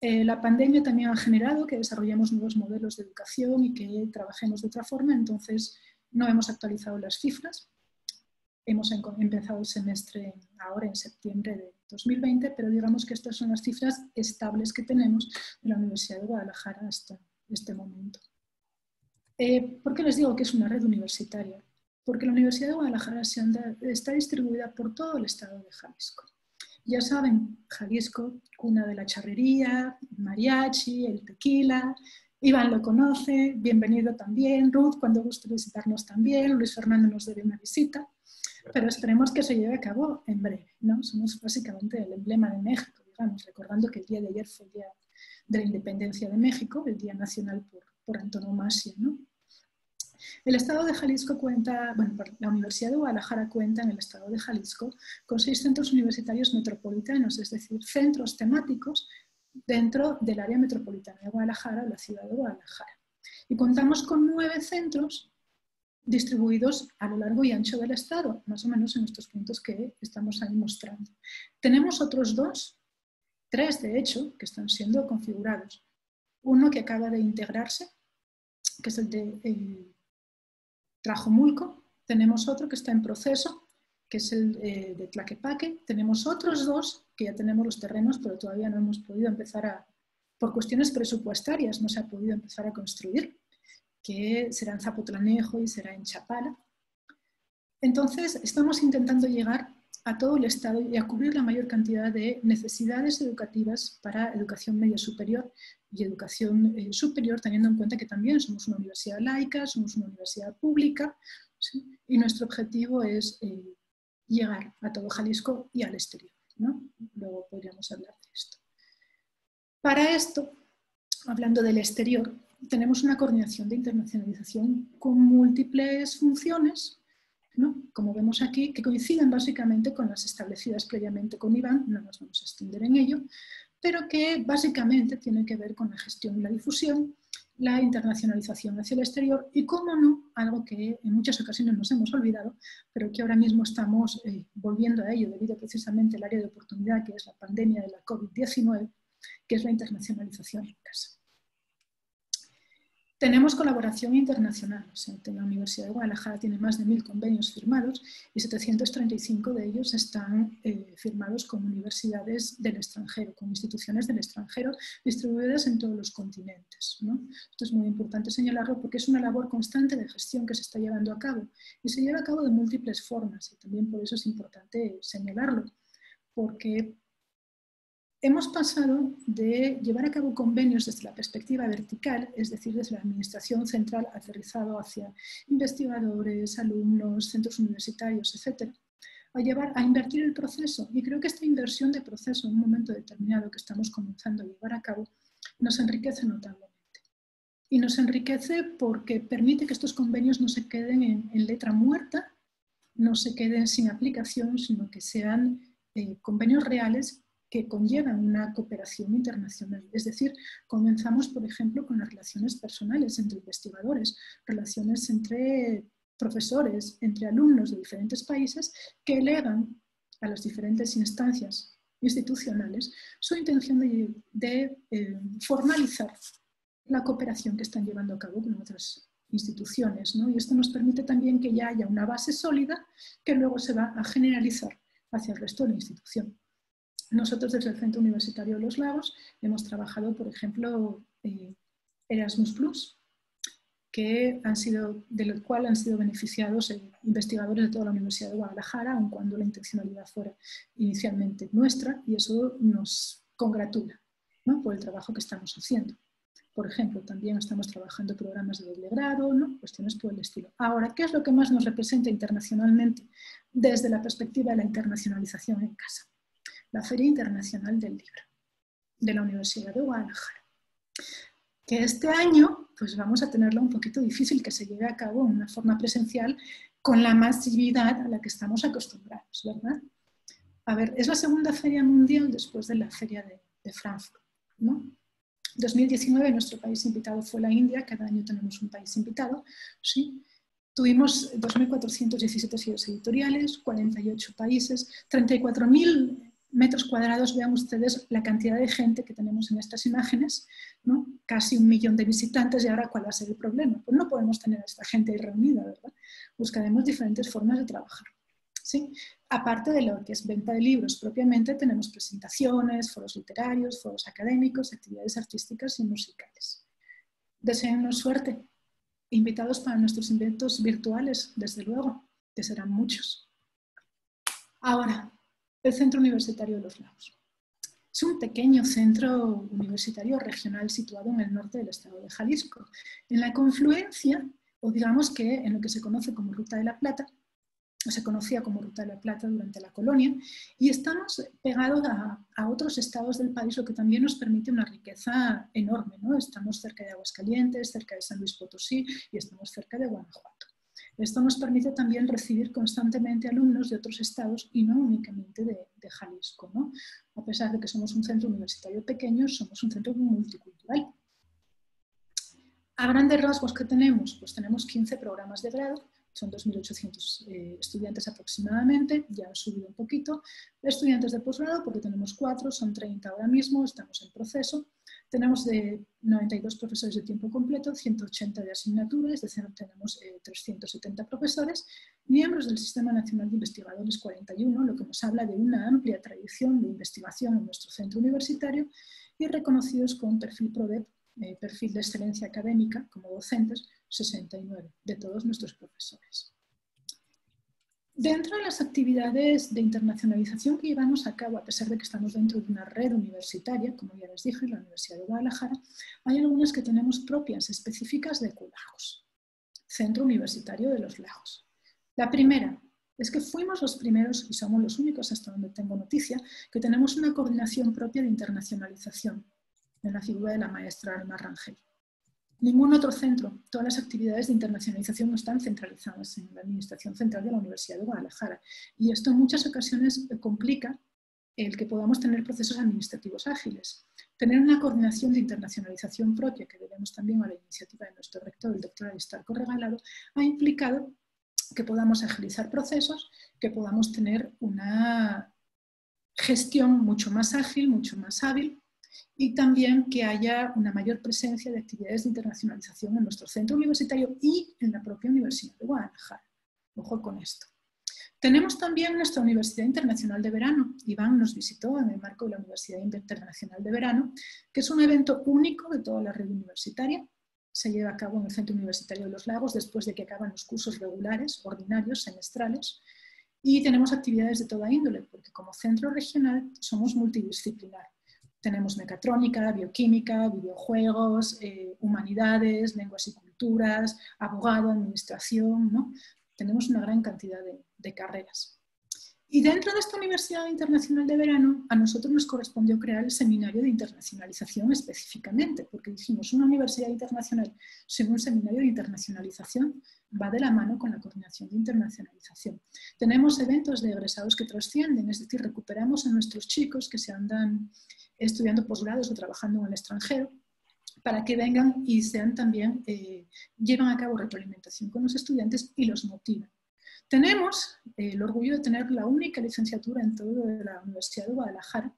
Speaker 4: eh, la pandemia también ha generado que desarrollemos nuevos modelos de educación y que trabajemos de otra forma, entonces no hemos actualizado las cifras. Hemos empezado el semestre ahora en septiembre de 2020, pero digamos que estas son las cifras estables que tenemos de la Universidad de Guadalajara hasta este momento. Eh, ¿Por qué les digo que es una red universitaria? Porque la Universidad de Guadalajara está distribuida por todo el estado de Jalisco. Ya saben, Jalisco, cuna de la charrería, mariachi, el tequila. Iván lo conoce, bienvenido también. Ruth, cuando guste visitarnos también. Luis Fernando nos debe una visita. Pero esperemos que se lleve a cabo en breve. ¿no? Somos básicamente el emblema de México, digamos, recordando que el día de ayer fue el día de la independencia de México, el Día Nacional por, por antonomasia. ¿no? El Estado de Jalisco cuenta, bueno, la Universidad de Guadalajara cuenta en el Estado de Jalisco con seis centros universitarios metropolitanos, es decir, centros temáticos dentro del área metropolitana de Guadalajara, la ciudad de Guadalajara. Y contamos con nueve centros distribuidos a lo largo y ancho del Estado, más o menos en estos puntos que estamos ahí mostrando. Tenemos otros dos, tres de hecho, que están siendo configurados. Uno que acaba de integrarse, que es el de eh, Trajomulco, tenemos otro que está en proceso, que es el eh, de Tlaquepaque, tenemos otros dos que ya tenemos los terrenos, pero todavía no hemos podido empezar a, por cuestiones presupuestarias, no se ha podido empezar a construir, que será en Zapotlanejo y será en Chapala. Entonces, estamos intentando llegar a todo el Estado y a cubrir la mayor cantidad de necesidades educativas para educación media superior y educación eh, superior, teniendo en cuenta que también somos una universidad laica, somos una universidad pública y nuestro objetivo es eh, llegar a todo Jalisco y al exterior. ¿no? Luego podríamos hablar de esto. Para esto, hablando del exterior, tenemos una coordinación de internacionalización con múltiples funciones como vemos aquí, que coinciden básicamente con las establecidas previamente con Iván, no nos vamos a extender en ello, pero que básicamente tienen que ver con la gestión y la difusión, la internacionalización hacia el exterior y, cómo no, algo que en muchas ocasiones nos hemos olvidado, pero que ahora mismo estamos eh, volviendo a ello debido precisamente al área de oportunidad que es la pandemia de la COVID-19, que es la internacionalización en casa. Tenemos colaboración internacional. la Universidad de Guadalajara tiene más de mil convenios firmados y 735 de ellos están eh, firmados con universidades del extranjero, con instituciones del extranjero distribuidas en todos los continentes. Esto es muy importante señalarlo porque es una labor constante de gestión que se está llevando a cabo y se lleva a cabo de múltiples formas y también por eso es importante señalarlo, porque hemos pasado de llevar a cabo convenios desde la perspectiva vertical, es decir, desde la administración central aterrizado hacia investigadores, alumnos, centros universitarios, etc., a, llevar, a invertir el proceso. Y creo que esta inversión de proceso en un momento determinado que estamos comenzando a llevar a cabo nos enriquece notablemente. Y nos enriquece porque permite que estos convenios no se queden en, letra muerta, no se queden sin aplicación, sino que sean eh, convenios reales que conllevan una cooperación internacional. Es decir, comenzamos, por ejemplo, con las relaciones personales entre investigadores, relaciones entre profesores, entre alumnos de diferentes países, que elevan a las diferentes instancias institucionales su intención de, eh, formalizar la cooperación que están llevando a cabo con otras instituciones. Y esto nos permite también que ya haya una base sólida que luego se va a generalizar hacia el resto de la institución. Nosotros desde el Centro Universitario de los Lagos hemos trabajado, por ejemplo, eh, Erasmus Plus, que han sido, del cual han sido beneficiados eh, investigadores de toda la Universidad de Guadalajara, aun cuando la intencionalidad fuera inicialmente nuestra, y eso nos congratula por el trabajo que estamos haciendo. Por ejemplo, también estamos trabajando programas de doble grado, ¿no? cuestiones por el estilo. Ahora, ¿qué es lo que más nos representa internacionalmente desde la perspectiva de la internacionalización en casa? La Feria Internacional del Libro de la Universidad de Guadalajara. Que este año pues vamos a tenerlo un poquito difícil que se lleve a cabo en una forma presencial con la masividad a la que estamos acostumbrados, ¿verdad? A ver, es la segunda feria mundial después de la feria de, de Frankfurt, ¿no? 2019 nuestro país invitado fue la India, cada año tenemos un país invitado, ¿sí? Tuvimos 2.417 sitios editoriales, 48 países, 34.000 metros cuadrados, vean ustedes la cantidad de gente que tenemos en estas imágenes, ¿no? casi un millón de visitantes y ahora cuál va a ser el problema. Pues no podemos tener a esta gente ahí reunida, ¿verdad? Buscaremos diferentes formas de trabajar. ¿sí? Aparte de lo que es venta de libros propiamente, tenemos presentaciones, foros literarios, foros académicos, actividades artísticas y musicales. Deseennos suerte. Invitados para nuestros eventos virtuales, desde luego, que serán muchos. Ahora, el Centro Universitario de los Lagos. Es un pequeño centro universitario regional situado en el norte del estado de Jalisco, en la confluencia, o digamos que en lo que se conoce como Ruta de la Plata, o se conocía como Ruta de la Plata durante la colonia, y estamos pegados a, otros estados del país, lo que también nos permite una riqueza enorme. ¿no? Estamos cerca de Aguascalientes, cerca de San Luis Potosí y estamos cerca de Guanajuato. Esto nos permite también recibir constantemente alumnos de otros estados y no únicamente de, Jalisco. ¿no? A pesar de que somos un centro universitario pequeño, somos un centro multicultural. A grandes rasgos, ¿qué tenemos? Pues tenemos 15 programas de grado, son 2.800 eh, estudiantes aproximadamente, ya han subido un poquito. Estudiantes de posgrado, porque tenemos 4, son 30 ahora mismo, estamos en proceso. Tenemos de 92 profesores de tiempo completo, 180 de asignaturas, es decir, tenemos 370 eh, profesores, miembros del Sistema Nacional de Investigadores 41, lo que nos habla de una amplia tradición de investigación en nuestro centro universitario y reconocidos con perfil PRODEP, eh, perfil de excelencia académica como docentes, 69 de todos nuestros profesores. Dentro de las actividades de internacionalización que llevamos a cabo, a pesar de que estamos dentro de una red universitaria, como ya les dije, la Universidad de Guadalajara, hay algunas que tenemos propias, específicas de CULAGOS, Centro Universitario de los Lagos. La primera es que fuimos los primeros, y somos los únicos hasta donde tengo noticia, que tenemos una coordinación propia de internacionalización en la figura de la maestra Alma Rangel. Ningún otro centro, todas las actividades de internacionalización no están centralizadas en la Administración Central de la Universidad de Guadalajara. Y esto en muchas ocasiones complica el que podamos tener procesos administrativos ágiles. Tener una coordinación de internacionalización propia, que debemos también a la iniciativa de nuestro rector, el doctor Aristarco Regalado, ha implicado que podamos agilizar procesos, que podamos tener una gestión mucho más ágil, mucho más hábil y también que haya una mayor presencia de actividades de internacionalización en nuestro centro universitario y en la propia Universidad de Guadalajara. Ojo con esto. Tenemos también nuestra Universidad Internacional de Verano. Iván nos visitó en el marco de la Universidad Internacional de Verano, que es un evento único de toda la red universitaria. Se lleva a cabo en el Centro Universitario de los Lagos después de que acaban los cursos regulares, ordinarios, semestrales. Y tenemos actividades de toda índole, porque como centro regional somos multidisciplinar. Tenemos mecatrónica, bioquímica, videojuegos, eh, humanidades, lenguas y culturas, abogado, administración, ¿no? Tenemos una gran cantidad de, carreras. Y dentro de esta Universidad Internacional de Verano, a nosotros nos correspondió crear el seminario de internacionalización específicamente, porque dijimos, una universidad internacional sin un seminario de internacionalización va de la mano con la coordinación de internacionalización. Tenemos eventos de egresados que trascienden, es decir, recuperamos a nuestros chicos que se andan estudiando posgrados o trabajando en el extranjero, para que vengan y sean también, eh, llevan a cabo retroalimentación con los estudiantes y los motivan. Tenemos eh, el orgullo de tener la única licenciatura en toda la Universidad de Guadalajara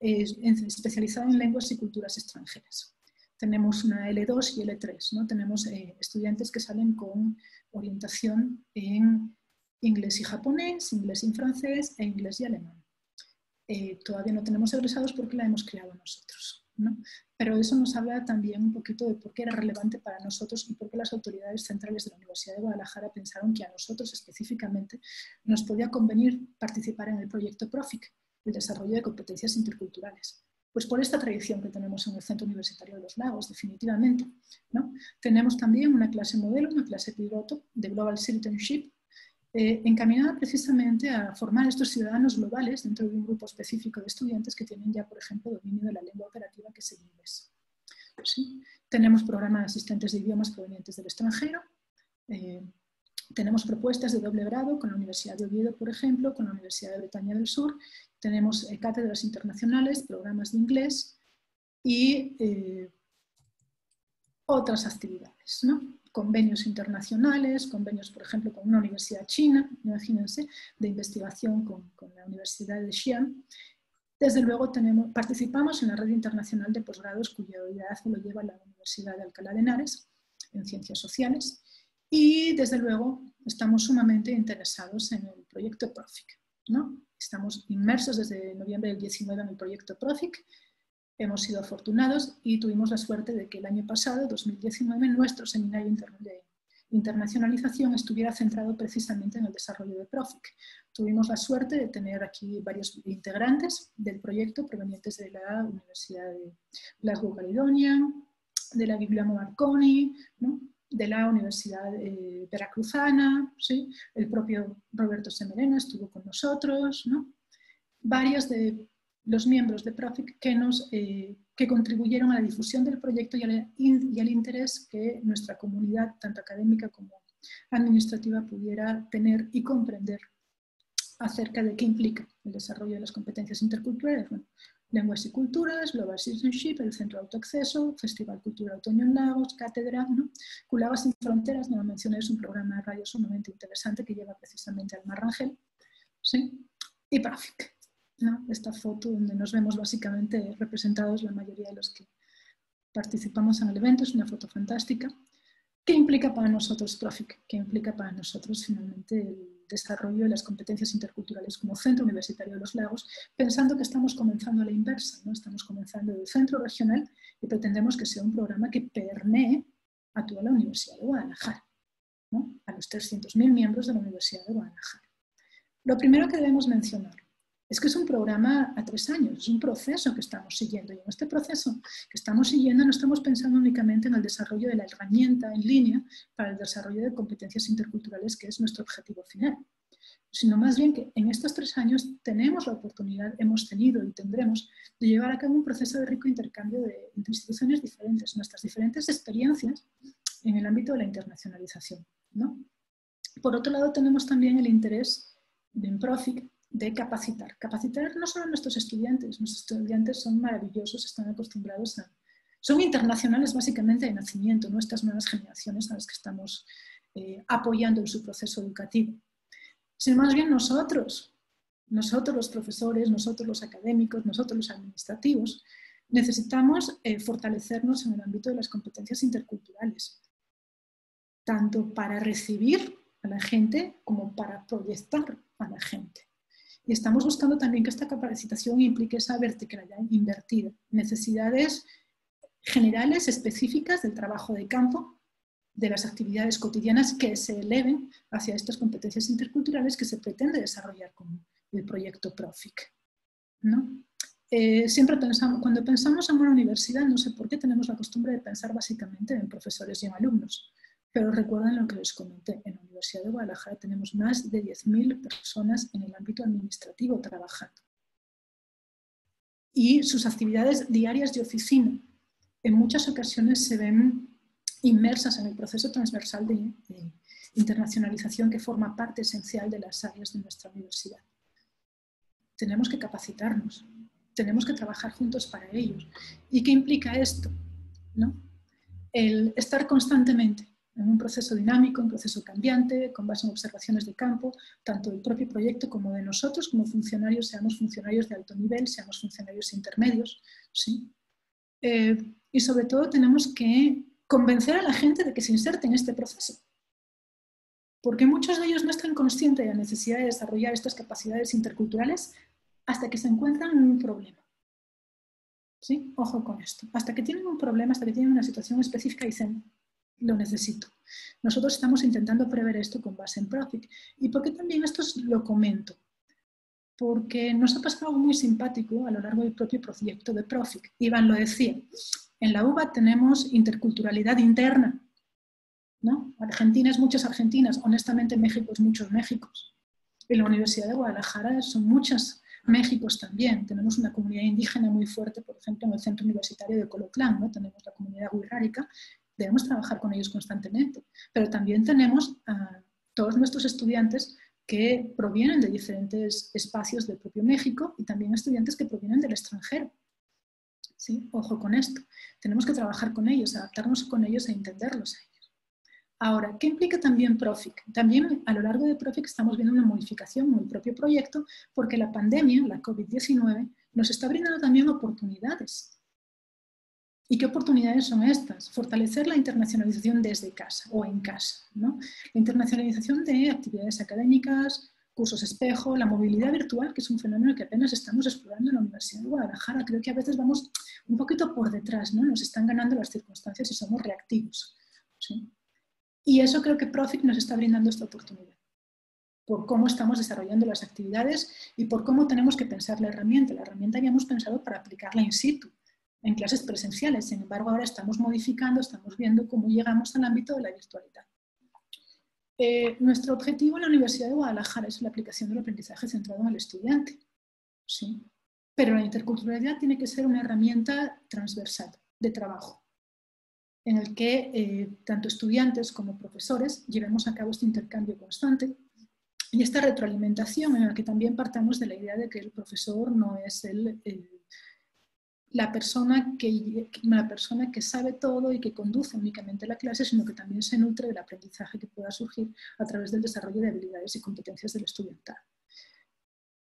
Speaker 4: eh, especializada en lenguas y culturas extranjeras. Tenemos una L2 y L3, ¿no? tenemos estudiantes que salen con orientación en inglés y japonés, inglés y francés e inglés y alemán. Eh, todavía no tenemos egresados porque la hemos creado nosotros. ¿no? Pero eso nos habla también un poquito de por qué era relevante para nosotros y por qué las autoridades centrales de la Universidad de Guadalajara pensaron que a nosotros específicamente nos podía convenir participar en el proyecto PROFIC, el desarrollo de competencias interculturales. Pues por esta tradición que tenemos en el Centro Universitario de los Lagos, definitivamente. ¿no? Tenemos también una clase modelo, una clase piloto de Global Citizenship, eh, encaminada precisamente a formar estos ciudadanos globales dentro de un grupo específico de estudiantes que tienen ya, por ejemplo, dominio de la lengua operativa que es el inglés. Tenemos programas de asistentes de idiomas provenientes del extranjero. Eh, tenemos propuestas de doble grado con la Universidad de Oviedo, por ejemplo, con la Universidad de Bretaña del Sur. Tenemos eh, cátedras internacionales, programas de inglés y otras actividades. ¿no? Convenios internacionales, convenios, por ejemplo, con una universidad china, imagínense, de investigación con, la Universidad de Xi'an. Desde luego participamos en la red internacional de posgrados cuyo liderazgo lo lleva la Universidad de Alcalá de Henares en ciencias sociales y desde luego estamos sumamente interesados en el proyecto PROFIC. ¿no? Estamos inmersos desde noviembre del 19 en el proyecto PROFIC hemos sido afortunados y tuvimos la suerte de que el año pasado, 2019, nuestro seminario de internacionalización estuviera centrado precisamente en el desarrollo de Profic. Tuvimos la suerte de tener aquí varios integrantes del proyecto provenientes de la Universidad de Glasgow Caledonia, de la Guillermo Marconi, de la Universidad eh, Veracruzana, ¿sí? el propio Roberto Semerena estuvo con nosotros, ¿no? varios de los miembros de Profic que, nos, eh, que contribuyeron a la difusión del proyecto y al, interés que nuestra comunidad, tanto académica como administrativa, pudiera tener y comprender acerca de qué implica el desarrollo de las competencias interculturales. Bueno, lenguas y culturas, Global Citizenship, el Centro de Autoacceso, Festival Cultural Otoño en Lagos, Cátedra, ¿no? Sin Fronteras, no lo mencioné, es un programa de radio sumamente interesante que lleva precisamente al Marrangel, ¿sí? y Profic esta foto donde nos vemos básicamente representados la mayoría de los que participamos en el evento. Es una foto fantástica. ¿Qué implica para nosotros Profic? ¿Qué implica para nosotros finalmente el desarrollo de las competencias interculturales como Centro Universitario de los Lagos, pensando que estamos comenzando a la inversa, ¿no? estamos comenzando del centro regional y pretendemos que sea un programa que permee a toda la Universidad de Guadalajara, ¿no? a los 300.000 miembros de la Universidad de Guadalajara. Lo primero que debemos mencionar, es que es un programa a tres años, es un proceso que estamos siguiendo. Y en este proceso que estamos siguiendo no estamos pensando únicamente en el desarrollo de la herramienta en línea para el desarrollo de competencias interculturales, que es nuestro objetivo final, sino más bien que en estos tres años tenemos la oportunidad, hemos tenido y tendremos de llevar a cabo un proceso de rico intercambio de, instituciones diferentes, nuestras diferentes experiencias en el ámbito de la internacionalización. ¿no? Por otro lado, tenemos también el interés de Enprofic de capacitar. Capacitar no solo a nuestros estudiantes, nuestros estudiantes son maravillosos, están acostumbrados a... Son internacionales básicamente de nacimiento, nuestras nuevas generaciones a las que estamos eh, apoyando en su proceso educativo. Sino más bien nosotros, nosotros los profesores, nosotros los académicos, nosotros los administrativos, necesitamos eh, fortalecernos en el ámbito de las competencias interculturales, tanto para recibir a la gente como para proyectar a la gente. Y estamos buscando también que esta capacitación implique esa verticalidad invertida, necesidades generales, específicas del trabajo de campo, de las actividades cotidianas que se eleven hacia estas competencias interculturales que se pretende desarrollar con el proyecto PROFIC. ¿no? Eh, siempre pensamos, cuando pensamos en una universidad, no sé por qué tenemos la costumbre de pensar básicamente en profesores y en alumnos, pero recuerden lo que les comenté, en la Universidad de Guadalajara tenemos más de 10.000 personas en el ámbito administrativo trabajando. Y sus actividades diarias de oficina en muchas ocasiones se ven inmersas en el proceso transversal de, internacionalización que forma parte esencial de las áreas de nuestra universidad. Tenemos que capacitarnos, tenemos que trabajar juntos para ellos. ¿Y qué implica esto? ¿No? El estar constantemente en un proceso dinámico, un proceso cambiante, con base en observaciones de campo, tanto del propio proyecto como de nosotros como funcionarios, seamos funcionarios de alto nivel, seamos funcionarios intermedios. ¿sí? Eh, y sobre todo tenemos que convencer a la gente de que se inserte en este proceso. Porque muchos de ellos no están conscientes de la necesidad de desarrollar estas capacidades interculturales hasta que se encuentran en un problema. ¿Sí? Ojo con esto. Hasta que tienen un problema, hasta que tienen una situación específica y dicen, lo necesito. Nosotros estamos intentando prever esto con base en Profit. ¿Y por qué también esto lo comento? Porque nos ha pasado algo muy simpático a lo largo del propio proyecto de Profit. Iván lo decía, en la UBA tenemos interculturalidad interna. ¿no? Argentinas, muchas argentinas. Honestamente, México es muchos Méxicos. En la Universidad de Guadalajara son muchas Méxicos también. Tenemos una comunidad indígena muy fuerte, por ejemplo, en el centro universitario de Colotlán. ¿no? Tenemos la comunidad huirrárica. Debemos trabajar con ellos constantemente. Pero también tenemos a todos nuestros estudiantes que provienen de diferentes espacios del propio México y también estudiantes que provienen del extranjero. ¿sí? Ojo con esto. Tenemos que trabajar con ellos, adaptarnos con ellos e entenderlos a ellos. Ahora, ¿qué implica también Profic? También a lo largo de Profic estamos viendo una modificación el propio proyecto porque la pandemia, la COVID-19, nos está brindando también oportunidades. ¿Y qué oportunidades son estas? Fortalecer la internacionalización desde casa o en casa. ¿no? La internacionalización de actividades académicas, cursos espejo, la movilidad virtual, que es un fenómeno que apenas estamos explorando en la Universidad de Guadalajara. Creo que a veces vamos un poquito por detrás, ¿no? Nos están ganando las circunstancias y somos reactivos. Y eso creo que Profit nos está brindando esta oportunidad, por cómo estamos desarrollando las actividades y por cómo tenemos que pensar la herramienta. La herramienta habíamos pensado para aplicarla in situ, en clases presenciales. Sin embargo, ahora estamos modificando, estamos viendo cómo llegamos al ámbito de la virtualidad. Eh, nuestro objetivo en la Universidad de Guadalajara es la aplicación del aprendizaje centrado en el estudiante. ¿sí? Pero la interculturalidad tiene que ser una herramienta transversal de trabajo, en el que eh, tanto estudiantes como profesores llevemos a cabo este intercambio constante y esta retroalimentación en la que también partamos de la idea de que el profesor no es el la persona que, la persona que sabe todo y que conduce únicamente la clase, sino que también se nutre del aprendizaje que pueda surgir a través del desarrollo de habilidades y competencias del estudiante.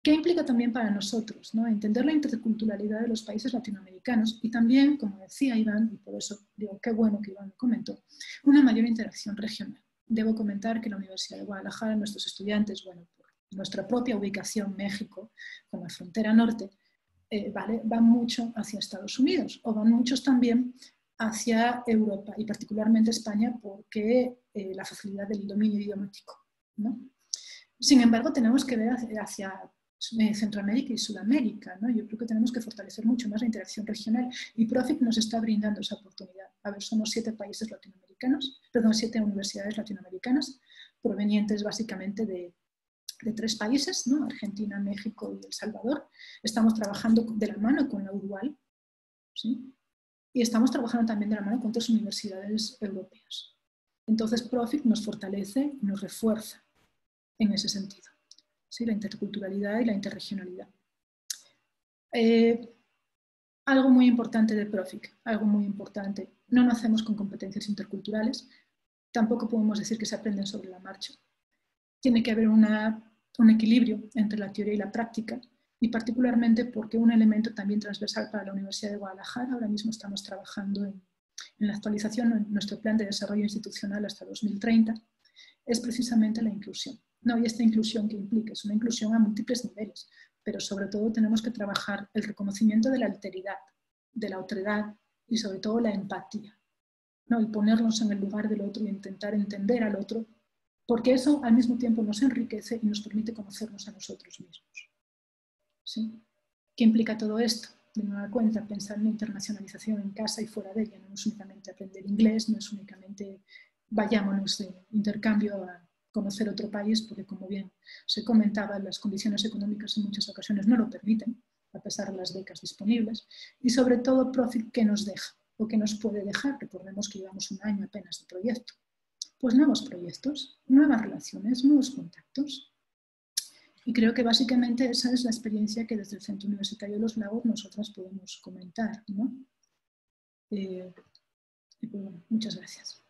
Speaker 4: ¿Qué implica también para nosotros? ¿no? Entender la interculturalidad de los países latinoamericanos y también, como decía Iván, y por eso digo qué bueno que Iván lo comentó, una mayor interacción regional. Debo comentar que la Universidad de Guadalajara, nuestros estudiantes, bueno, por nuestra propia ubicación, México, con la frontera norte, eh, van mucho hacia Estados Unidos o van muchos también hacia Europa y particularmente España porque eh, la facilidad del dominio idiomático. Sin embargo, tenemos que ver hacia, eh, Centroamérica y Sudamérica. ¿no? Yo creo que tenemos que fortalecer mucho más la interacción regional y Profit nos está brindando esa oportunidad. A ver, somos siete países latinoamericanos, perdón, siete universidades latinoamericanas provenientes básicamente de, de tres países, ¿no? Argentina, México y El Salvador. Estamos trabajando de la mano con la URUAL ¿sí? y estamos trabajando también de la mano con otras universidades europeas. Entonces, Profit nos fortalece y nos refuerza en ese sentido, ¿sí? la interculturalidad y la interregionalidad. Eh, algo muy importante de Profit, algo muy importante, no nacemos con competencias interculturales, tampoco podemos decir que se aprenden sobre la marcha. Tiene que haber una un equilibrio entre la teoría y la práctica y particularmente porque un elemento también transversal para la Universidad de Guadalajara, ahora mismo estamos trabajando en, la actualización de nuestro plan de desarrollo institucional hasta 2030, es precisamente la inclusión. No, y esta inclusión que implica es una inclusión a múltiples niveles, pero sobre todo tenemos que trabajar el reconocimiento de la alteridad, de la otredad y sobre todo la empatía. ¿no? Y ponernos en el lugar del otro y intentar entender al otro, porque eso al mismo tiempo nos enriquece y nos permite conocernos a nosotros mismos. ¿Sí? ¿Qué implica todo esto? De nueva cuenta, pensar en la internacionalización en casa y fuera de ella. No es únicamente aprender inglés, no es únicamente vayámonos de intercambio a conocer otro país, porque como bien se comentaba, las condiciones económicas en muchas ocasiones no lo permiten, a pesar de las becas disponibles, y sobre todo Profit, ¿qué nos deja? ¿O qué nos puede dejar? Recordemos que llevamos un año apenas de proyecto. Pues nuevos proyectos, nuevas relaciones, nuevos contactos. Y creo que básicamente esa es la experiencia que desde el Centro Universitario de los Lagos nosotras podemos comentar. ¿no? Eh, pues muchas gracias.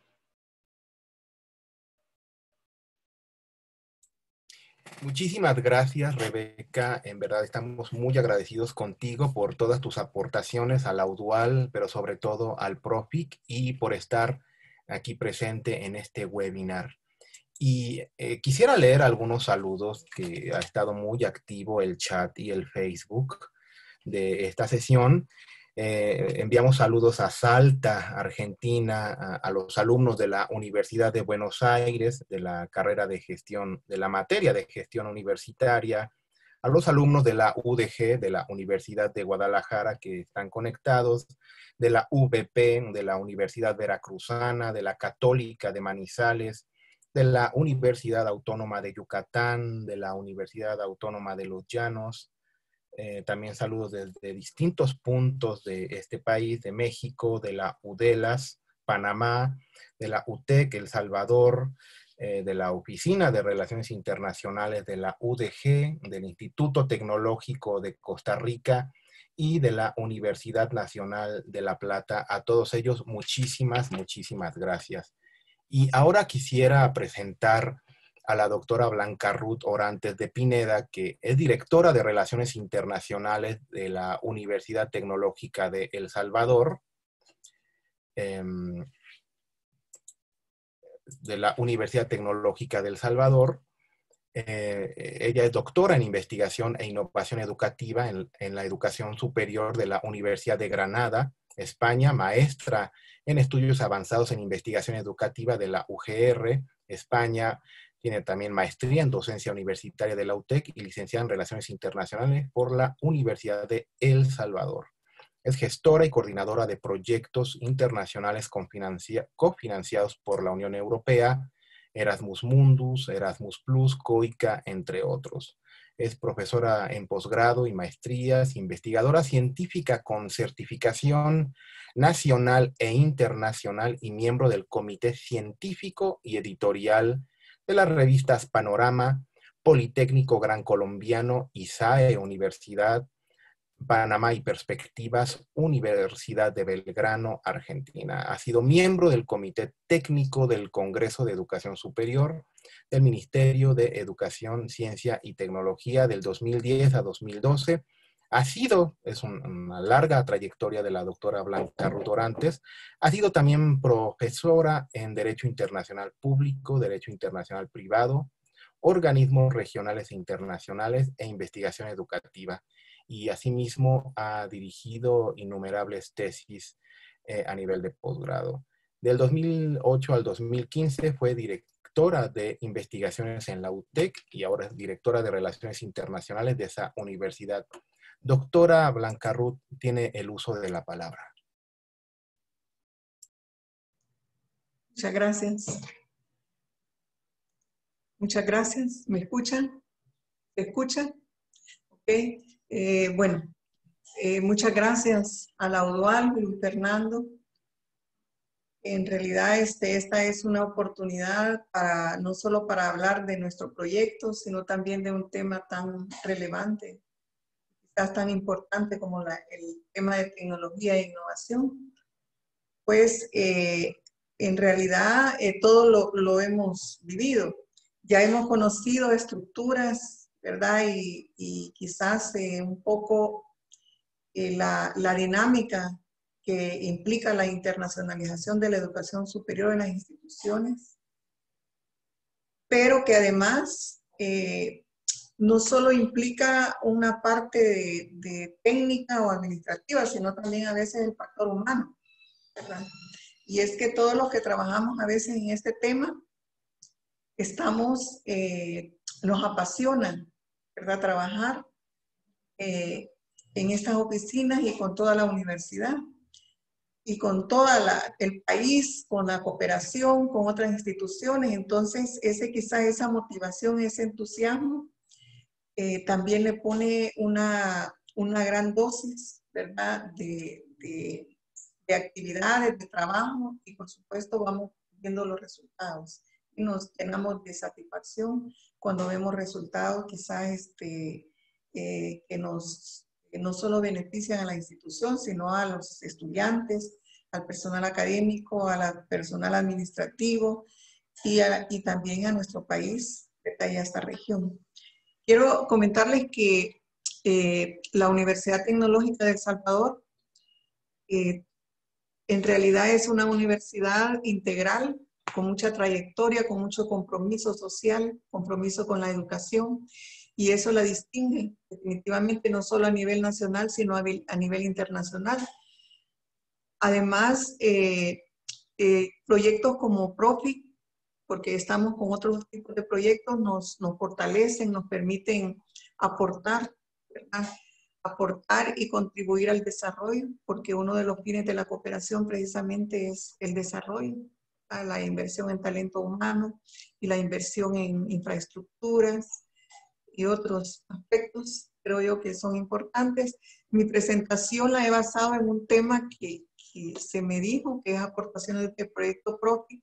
Speaker 1: Muchísimas gracias, Rebeca. En verdad estamos muy agradecidos contigo por todas tus aportaciones al Audual, pero sobre todo al Profic y por estar aquí presente en este webinar. Y eh, quisiera leer algunos saludos que ha estado muy activo el chat y el Facebook de esta sesión. Eh, enviamos saludos a Salta, Argentina, a, los alumnos de la Universidad de Buenos Aires, de la carrera de gestión, de la materia de gestión universitaria, a los alumnos de la UDG, de la Universidad de Guadalajara, que están conectados, de la UBP, de la Universidad Veracruzana, de la Católica de Manizales, de la Universidad Autónoma de Yucatán, de la Universidad Autónoma de Los Llanos, eh, también saludos desde distintos puntos de este país, de México, de la UDELAS, Panamá, de la UTEC, El Salvador, eh, de la Oficina de Relaciones Internacionales de la UDG, del Instituto Tecnológico de Costa Rica y de la Universidad Nacional de La Plata. A todos ellos, muchísimas, muchísimas gracias. Y ahora quisiera presentar a la doctora Blanca Ruth Orantes de Pineda, que es directora de Relaciones Internacionales de la Universidad Tecnológica de El Salvador, em, de la Universidad Tecnológica de El Salvador. Eh, ella es doctora en investigación e innovación educativa en, en la educación superior de la Universidad de Granada, España, maestra en estudios avanzados en investigación educativa de la UGR, España, tiene también maestría en docencia universitaria de la UTEC y licenciada en Relaciones Internacionales por la Universidad de El Salvador. Es gestora y coordinadora de proyectos internacionales cofinanciados por la Unión Europea, Erasmus Mundus, Erasmus Plus, COICA, entre otros. Es profesora en posgrado y maestrías, investigadora científica con certificación nacional e internacional y miembro del Comité Científico y Editorial de las revistas Panorama, Politécnico Gran Colombiano, ISAE Universidad, Panamá y Perspectivas, Universidad de Belgrano, Argentina. Ha sido miembro del Comité Técnico del Congreso de Educación Superior del Ministerio de Educación, Ciencia y Tecnología del 2010 a 2012 ha sido, es una larga trayectoria de la doctora Blanca Rudorantes, ha sido también profesora en Derecho Internacional Público, Derecho Internacional Privado, organismos regionales e internacionales e investigación educativa. Y asimismo ha dirigido innumerables tesis eh, a nivel de posgrado. Del 2008 al 2015 fue directora de investigaciones en la UTEC y ahora es directora de Relaciones Internacionales de esa universidad Doctora Blanca Ruth tiene el uso de la palabra.
Speaker 5: Muchas gracias. Muchas gracias. ¿Me escuchan? ¿Se escuchan? Ok. Eh, bueno, eh, muchas gracias a la Audual, Fernando. En realidad, este, esta es una oportunidad no solo para hablar de nuestro proyecto, sino también de un tema tan relevante tan importante como el tema de tecnología e innovación, pues eh, en realidad todo lo, hemos vivido. Ya hemos conocido estructuras ¿verdad? Y, quizás eh, un poco eh, la, la, dinámica que implica la internacionalización de la educación superior en las instituciones, pero que además eh, no solo implica una parte de, técnica o administrativa, sino también a veces el factor humano, ¿verdad? Y es que todos los que trabajamos a veces en este tema, estamos, eh, nos apasiona, ¿verdad? Trabajar eh, en estas oficinas y con toda la universidad y con todo el país, con la cooperación, con otras instituciones. Entonces, ese quizás esa motivación, ese entusiasmo, eh, también le pone una, una gran dosis, ¿verdad?, de, de, de, actividades, de trabajo y por supuesto vamos viendo los resultados y nos llenamos de satisfacción cuando vemos resultados quizás este, eh, que nos no solo benefician a la institución, sino a los estudiantes, al personal académico, al personal administrativo y, y también a nuestro país, a esta región. Quiero comentarles que eh, la Universidad Tecnológica de El Salvador eh, en realidad es una universidad integral con mucha trayectoria, con mucho compromiso social, compromiso con la educación, y eso la distingue definitivamente no solo a nivel nacional, sino a, nivel internacional. Además, eh, proyectos como Profit porque estamos con otros tipos de proyectos, nos, nos fortalecen, nos permiten aportar, ¿verdad? aportar y contribuir al desarrollo, porque uno de los fines de la cooperación precisamente es el desarrollo, la inversión en talento humano y la inversión en infraestructuras y otros aspectos, creo yo que son importantes. Mi presentación la he basado en un tema que, que se me dijo, que es aportaciones del proyecto PROFI,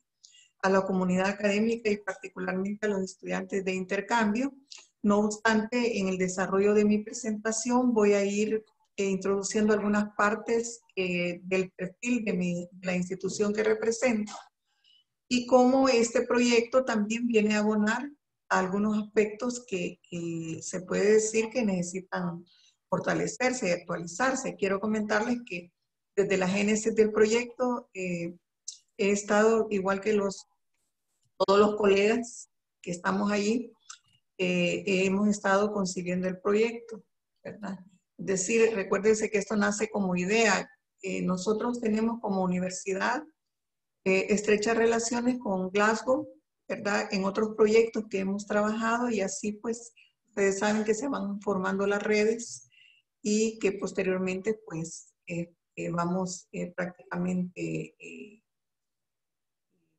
Speaker 5: a la comunidad académica y particularmente a los estudiantes de intercambio. No obstante, en el desarrollo de mi presentación voy a ir eh, introduciendo algunas partes eh, del perfil de, la institución que represento y cómo este proyecto también viene a abonar algunos aspectos que, se puede decir que necesitan fortalecerse y actualizarse. Quiero comentarles que desde la génesis del proyecto eh, he estado, igual que los todos los colegas que estamos allí, eh, hemos estado concibiendo el proyecto, ¿verdad? Es decir, recuérdense que esto nace como idea. nosotros tenemos como universidad eh, estrechas relaciones con Glasgow, ¿verdad? En otros proyectos que hemos trabajado y así pues ustedes saben que se van formando las redes y que posteriormente pues eh, vamos prácticamente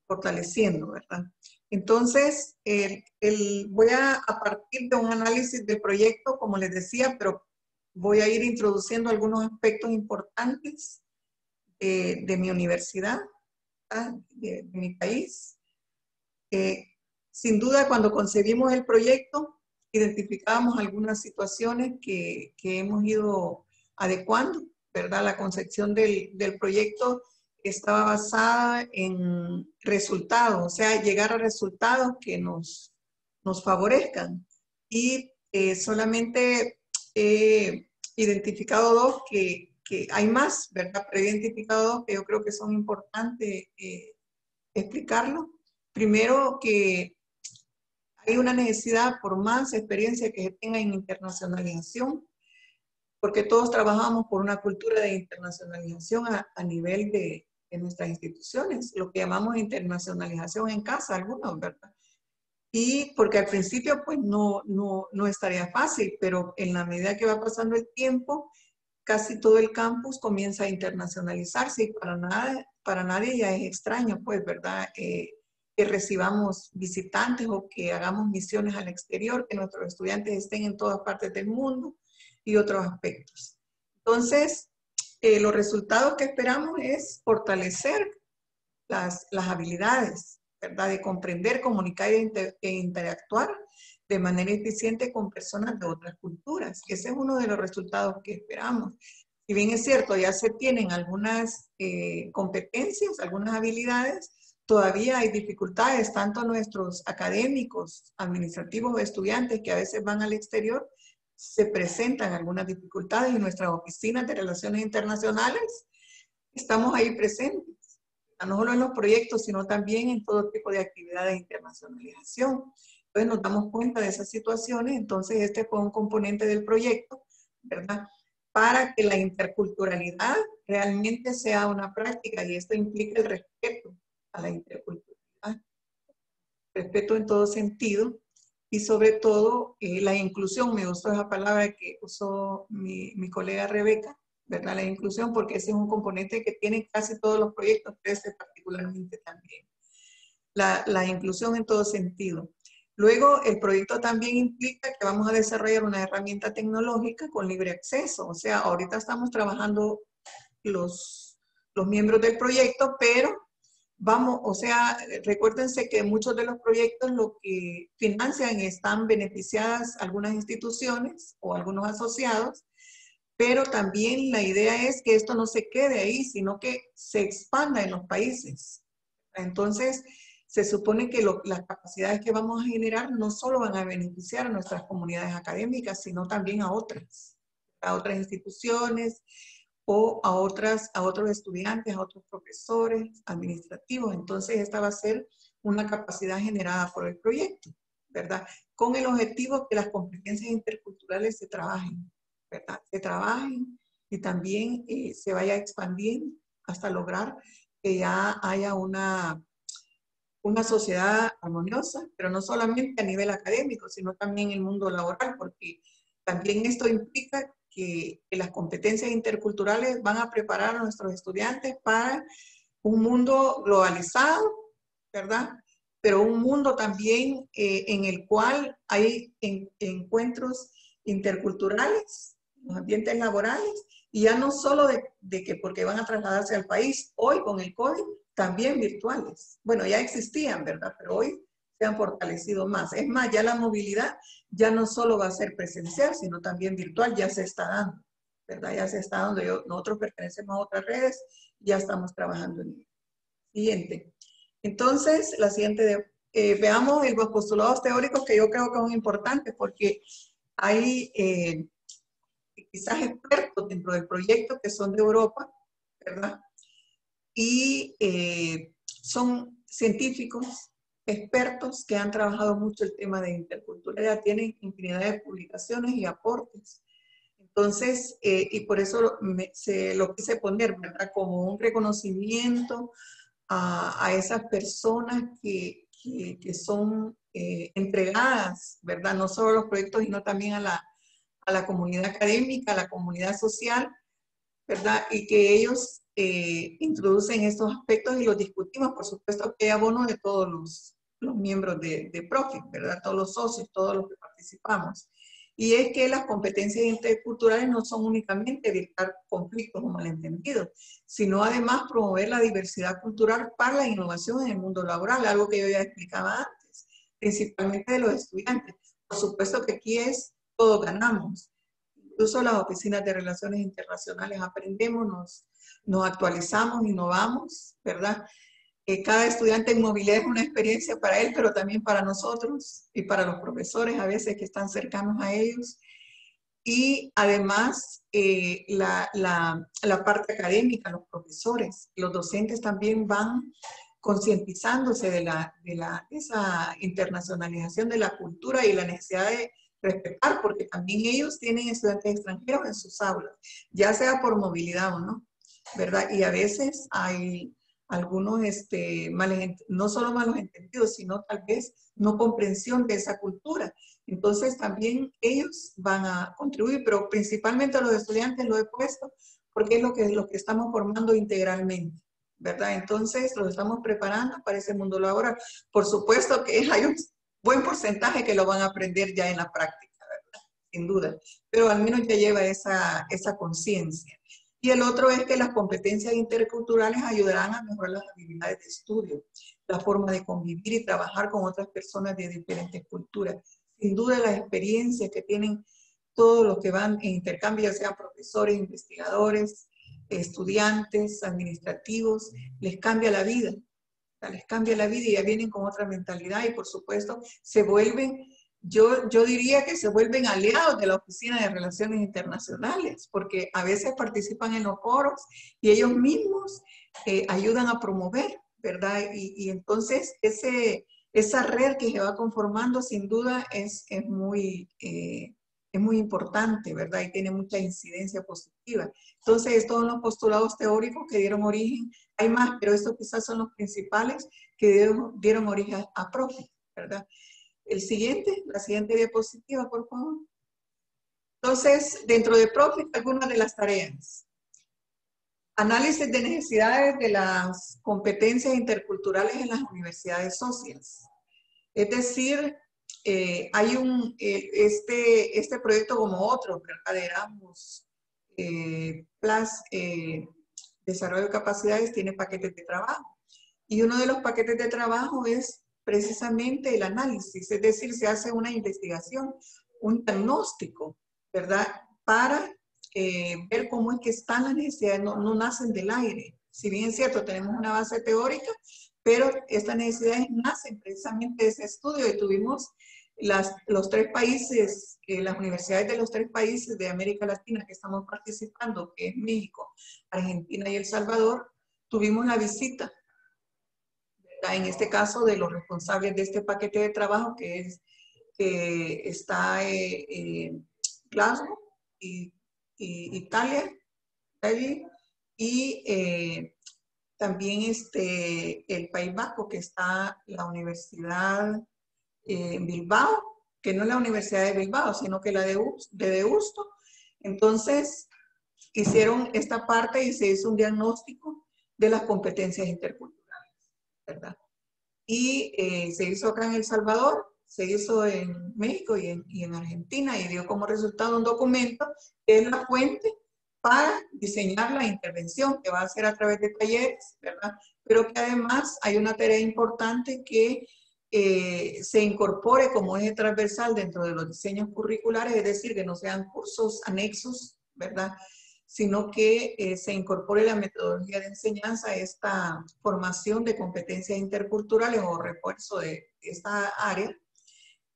Speaker 5: fortaleciendo, ¿verdad? Entonces, el, voy a, a partir de un análisis del proyecto, como les decía, pero voy a ir introduciendo algunos aspectos importantes de, mi universidad, de, mi país. Eh, sin duda, cuando concebimos el proyecto, identificábamos algunas situaciones que, que hemos ido adecuando, ¿verdad? La concepción del, del proyecto estaba basada en resultados, o sea, llegar a resultados que nos, nos favorezcan. Y eh, solamente he identificado dos que, que, hay más, ¿verdad? Pero que yo creo que son importantes eh, explicarlo. Primero, que hay una necesidad por más experiencia que se tenga en internacionalización, porque todos trabajamos por una cultura de internacionalización a, a nivel de, en nuestras instituciones, lo que llamamos internacionalización en casa, algunos, ¿verdad? Y porque al principio pues no, no, no estaría fácil, pero en la medida que va pasando el tiempo, casi todo el campus comienza a internacionalizarse y para, nada, para nadie ya es extraño, pues, ¿verdad? Eh, que recibamos visitantes o que hagamos misiones al exterior, que nuestros estudiantes estén en todas partes del mundo y otros aspectos. Entonces, eh, los resultados que esperamos es fortalecer las, las habilidades, ¿verdad? De comprender, comunicar e, e, interactuar de manera eficiente con personas de otras culturas. Ese es uno de los resultados que esperamos. Si bien es cierto, ya se tienen algunas eh, competencias, algunas habilidades, todavía hay dificultades, tanto nuestros académicos, administrativos estudiantes que a veces van al exterior, se presentan algunas dificultades en nuestras oficinas de relaciones internacionales. Estamos ahí presentes, no solo en los proyectos, sino también en todo tipo de actividades de internacionalización. Entonces nos damos cuenta de esas situaciones, entonces este fue un componente del proyecto, ¿verdad? Para que la interculturalidad realmente sea una práctica y esto implica el respeto a la interculturalidad. Respeto en todo sentido y sobre todo eh, la inclusión, me gustó esa palabra que usó mi, mi, colega Rebeca, ¿verdad? La inclusión, porque ese es un componente que tienen casi todos los proyectos, este particularmente también. La, la inclusión en todo sentido. Luego, el proyecto también implica que vamos a desarrollar una herramienta tecnológica con libre acceso. O sea, ahorita estamos trabajando los, los miembros del proyecto, pero vamos, o sea, recuérdense que muchos de los proyectos lo que financian están beneficiadas algunas instituciones o algunos asociados, pero también la idea es que esto no se quede ahí, sino que se expanda en los países. Entonces, se supone que las capacidades que vamos a generar no solo van a beneficiar a nuestras comunidades académicas, sino también a otras, a otras instituciones, o a, otras, a otros estudiantes, a otros profesores administrativos. Entonces, esta va a ser una capacidad generada por el proyecto, ¿verdad? Con el objetivo que las competencias interculturales se trabajen, ¿verdad? Se trabajen y también eh, se vaya expandiendo hasta lograr que ya haya una, una sociedad armoniosa, pero no solamente a nivel académico, sino también en el mundo laboral, porque también esto implica que, las competencias interculturales van a preparar a nuestros estudiantes para un mundo globalizado, ¿verdad? Pero un mundo también eh, en el cual hay encuentros interculturales, los ambientes laborales, y ya no solo de, de, que porque van a trasladarse al país, hoy con el COVID, también virtuales. Bueno, ya existían, ¿verdad? Pero hoy se han fortalecido más. Es más, ya la movilidad ya no solo va a ser presencial, sino también virtual, ya se está dando, ¿verdad? Ya se está dando. nosotros pertenecemos a otras redes, ya estamos trabajando en ello. Siguiente. Entonces, la siguiente, eh, veamos los postulados teóricos que yo creo que son importantes porque hay eh, quizás expertos dentro del proyecto que son de Europa, ¿verdad? Y eh, son científicos, expertos que han trabajado mucho el tema de interculturalidad, tienen infinidad de publicaciones y aportes. Entonces, eh, y por eso se lo quise poner, ¿verdad? Como un reconocimiento a, a esas personas que, que, que son eh, entregadas, ¿verdad? No solo a los proyectos, sino también a la, a la comunidad académica, a la comunidad social, ¿verdad? Y que ellos eh, introducen estos aspectos y los discutimos. Por supuesto que hay abono de todos los, los miembros de, de Profit, ¿verdad? Todos los socios, todos los que participamos. Y es que las competencias interculturales no son únicamente evitar conflictos o malentendidos, sino además promover la diversidad cultural para la innovación en el mundo laboral, algo que yo ya explicaba antes, principalmente de los estudiantes. Por supuesto que aquí es todo ganamos. Incluso las oficinas de relaciones internacionales aprendemos, nos, nos actualizamos, innovamos, ¿verdad? cada estudiante en movilidad es una experiencia para él, pero también para nosotros y para los profesores a veces que están cercanos a ellos. Y además eh, la, la, la, parte académica, los profesores, los docentes también van concientizándose de, la, de la, esa internacionalización de la cultura y la necesidad de respetar, porque también ellos tienen estudiantes extranjeros en sus aulas, ya sea por movilidad o no, ¿verdad? Y a veces hay algunos, este, no solo malos entendidos, sino tal vez no comprensión de esa cultura. Entonces también ellos van a contribuir, pero principalmente a los estudiantes lo he puesto porque es lo que, lo que estamos formando integralmente, ¿verdad? Entonces los estamos preparando para ese mundo laboral. Por supuesto que hay un buen porcentaje que lo van a aprender ya en la práctica. Sin duda, pero al menos ya lleva esa, esa conciencia. Y el otro es que las competencias interculturales ayudarán a mejorar las habilidades de estudio, la forma de convivir y trabajar con otras personas de diferentes culturas. Sin duda las experiencias que tienen todos los que van en intercambio, ya sean profesores, investigadores, estudiantes, administrativos, les cambia la vida, les cambia la vida y ya vienen con otra mentalidad y por supuesto se vuelven, yo, yo diría que se vuelven aliados de la Oficina de Relaciones Internacionales, porque a veces participan en los foros y ellos mismos eh, ayudan a promover, ¿verdad? Y, entonces ese, esa red que se va conformando sin duda es, es muy... Eh, es muy importante, ¿verdad? Y tiene mucha incidencia positiva. Entonces, son los postulados teóricos que dieron origen, hay más, pero estos quizás son los principales que dieron, dieron origen a Profit, ¿verdad? El siguiente, la siguiente diapositiva, por favor. Entonces, dentro de Profit, algunas de las tareas. Análisis de necesidades de las competencias interculturales en las universidades socias. Es decir, eh, hay un, eh, este, este proyecto como otro, ¿verdad? Erasmus eh, Plus, Desarrollo de Capacidades, tiene paquetes de trabajo. Y uno de los paquetes de trabajo es precisamente el análisis, es decir, se hace una investigación, un diagnóstico, ¿verdad? Para ver cómo es que están las necesidades, no, nacen del aire. Si bien es cierto, tenemos una base teórica, pero estas necesidades nacen precisamente de ese estudio y tuvimos las, los tres países, las universidades de los tres países de América Latina que estamos participando, que es México, Argentina y El Salvador, tuvimos la visita, en este caso de los responsables de este paquete de trabajo que es que está eh, Glasgow y, Italia, y eh, también este, el País Vasco, que está la Universidad en Bilbao, que no es la Universidad de Bilbao, sino que la de, de Deusto. Entonces, hicieron esta parte y se hizo un diagnóstico de las competencias interculturales, ¿verdad? Y eh, se hizo acá en El Salvador, se hizo en México y en, y en Argentina y dio como resultado un documento que es la fuente para diseñar la intervención que va a ser a través de talleres, ¿verdad? Pero que además hay una tarea importante que eh, se incorpore como eje transversal dentro de los diseños curriculares, es decir, que no sean cursos anexos, ¿verdad? Sino que eh, se incorpore la metodología de enseñanza esta formación de competencias interculturales o refuerzo de esta área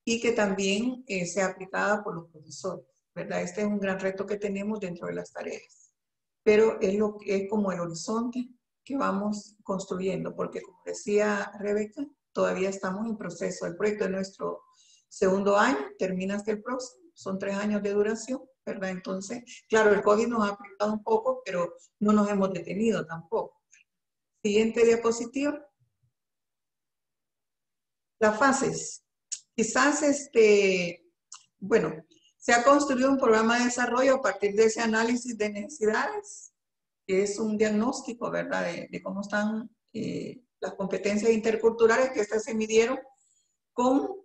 Speaker 5: y que también eh, sea aplicada por los profesores. ¿verdad? Este es un gran reto que tenemos dentro de las tareas, pero es, lo, es como el horizonte que vamos construyendo, porque como decía Rebeca, todavía estamos en proceso. El proyecto de nuestro segundo año, termina hasta el próximo, son tres años de duración, ¿verdad? Entonces, claro, el COVID nos ha afectado un poco, pero no nos hemos detenido tampoco. Siguiente diapositiva. Las fases. Quizás, este, bueno, se ha construido un programa de desarrollo a partir de ese análisis de necesidades, que es un diagnóstico, ¿verdad?, de, cómo están eh, las competencias interculturales que estas se midieron con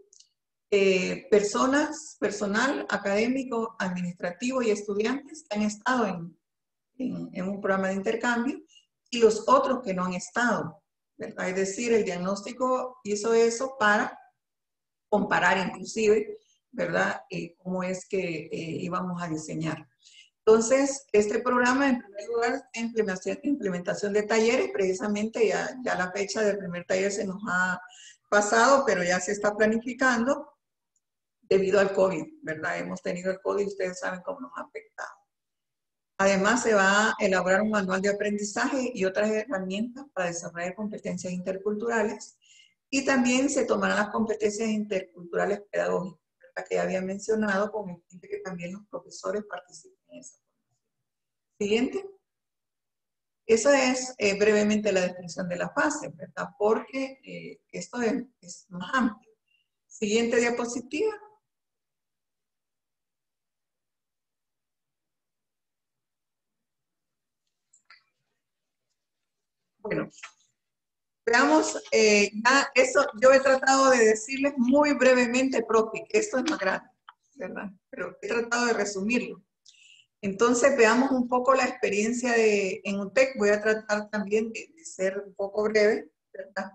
Speaker 5: eh, personas, personal académico, administrativo y estudiantes que han estado en, en, un programa de intercambio y los otros que no han estado. ¿verdad? Es decir, el diagnóstico hizo eso para comparar inclusive ¿verdad? Eh, cómo es que eh, íbamos a diseñar. Entonces, este programa, en primer lugar, implementación, implementación de talleres, precisamente ya, ya la fecha del primer taller se nos ha pasado, pero ya se está planificando debido al COVID, ¿verdad? Hemos tenido el COVID, ustedes saben cómo nos ha afectado. Además, se va a elaborar un manual de aprendizaje y otras herramientas para desarrollar competencias interculturales. Y también se tomarán las competencias interculturales pedagógicas que ya había mencionado, con el fin de que también los profesores participen en esa formación. Siguiente. Esa es eh, brevemente la descripción de la fase, ¿verdad? Porque eh, esto es, es más amplio. Siguiente diapositiva. Bueno, Veamos, eh, eso yo he tratado de decirles muy brevemente, Profi, esto es más grande, ¿verdad? Pero he tratado de resumirlo. Entonces, veamos un poco la experiencia de, en UTEC. Voy a tratar también de, ser un poco breve, ¿verdad?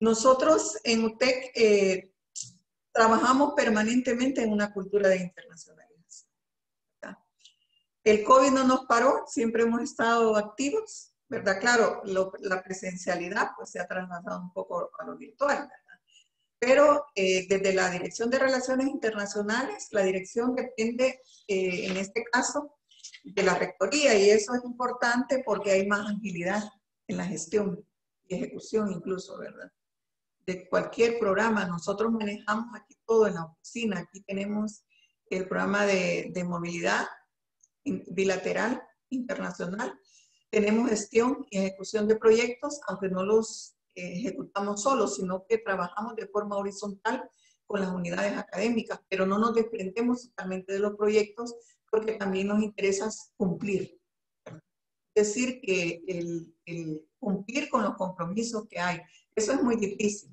Speaker 5: Nosotros en UTEC eh, trabajamos permanentemente en una cultura de internacionalización. El COVID no nos paró, siempre hemos estado activos, ¿verdad? Claro, la presencialidad pues se ha trasladado un poco a lo virtual. Pero eh, desde la Dirección de Relaciones Internacionales, la dirección depende, eh, en este caso, de la rectoría y eso es importante porque hay más agilidad en la gestión y ejecución incluso, ¿verdad? De cualquier programa, nosotros manejamos aquí todo en la oficina, aquí tenemos el programa de, de movilidad bilateral internacional, tenemos gestión y ejecución de proyectos, aunque no los ejecutamos solos, sino que trabajamos de forma horizontal con las unidades académicas, pero no nos desprendemos totalmente de los proyectos porque también nos interesa cumplir. Es decir, que el, el cumplir con los compromisos que hay, eso es muy difícil,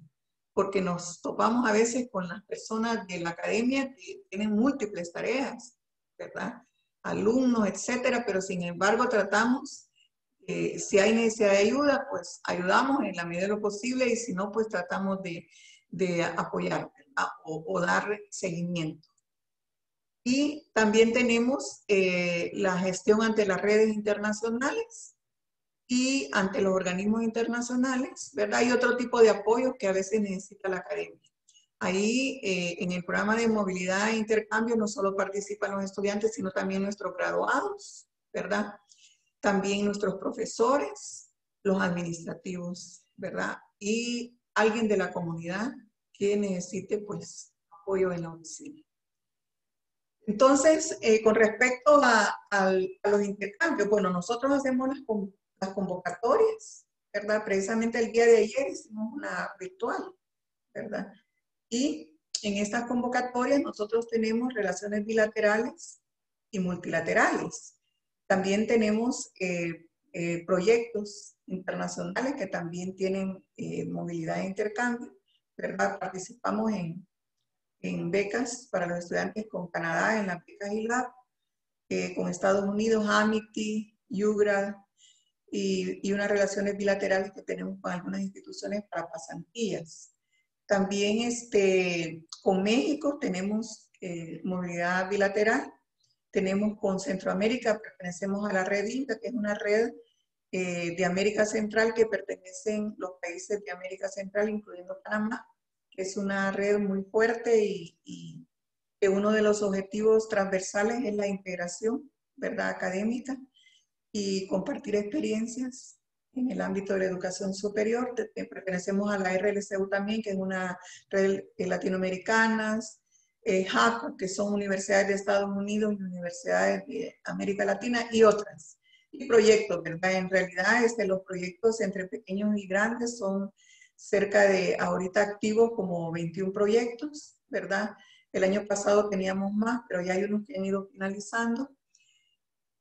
Speaker 5: porque nos topamos a veces con las personas de la academia que tienen múltiples tareas, ¿verdad? Alumnos, etcétera, pero sin embargo tratamos si hay necesidad de ayuda, pues ayudamos en la medida de lo posible y si no, pues tratamos de, de apoyar o, dar seguimiento. Y también tenemos eh, la gestión ante las redes internacionales y ante los organismos internacionales, ¿verdad? Hay otro tipo de apoyo que a veces necesita la academia. Ahí, eh, en el programa de movilidad e intercambio, no solo participan los estudiantes, sino también nuestros graduados, ¿verdad? También nuestros profesores, los administrativos, ¿verdad? Y alguien de la comunidad que necesite, pues, apoyo en la oficina. Entonces, eh, con respecto a, los intercambios, bueno, nosotros hacemos las, las, convocatorias, ¿verdad? Precisamente el día de ayer hicimos una virtual, ¿verdad? Y en estas convocatorias nosotros tenemos relaciones bilaterales y multilaterales. También tenemos eh, eh, proyectos internacionales que también tienen eh, movilidad e intercambio, ¿verdad? Participamos en, en, becas para los estudiantes con Canadá, en la beca GILAB, con Estados Unidos, Amity, UGRA, y, y, unas relaciones bilaterales que tenemos con algunas instituciones para pasantías. También este, con México tenemos movilidad bilateral tenemos con Centroamérica, pertenecemos a la red INCA, que es una red eh, de América Central que pertenecen los países de América Central, incluyendo Panamá, que es una red muy fuerte y, que uno de los objetivos transversales es la integración, ¿verdad?, académica y compartir experiencias en el ámbito de la educación superior. Pertenecemos a la RLCU también, que es una red latinoamericana, eh, que son universidades de Estados Unidos y universidades de América Latina y otras. Y proyectos, ¿verdad? En realidad, este, los proyectos entre pequeños y grandes son cerca de, ahorita activos como 21 proyectos, ¿verdad? El año pasado teníamos más, pero ya hay unos que han ido finalizando.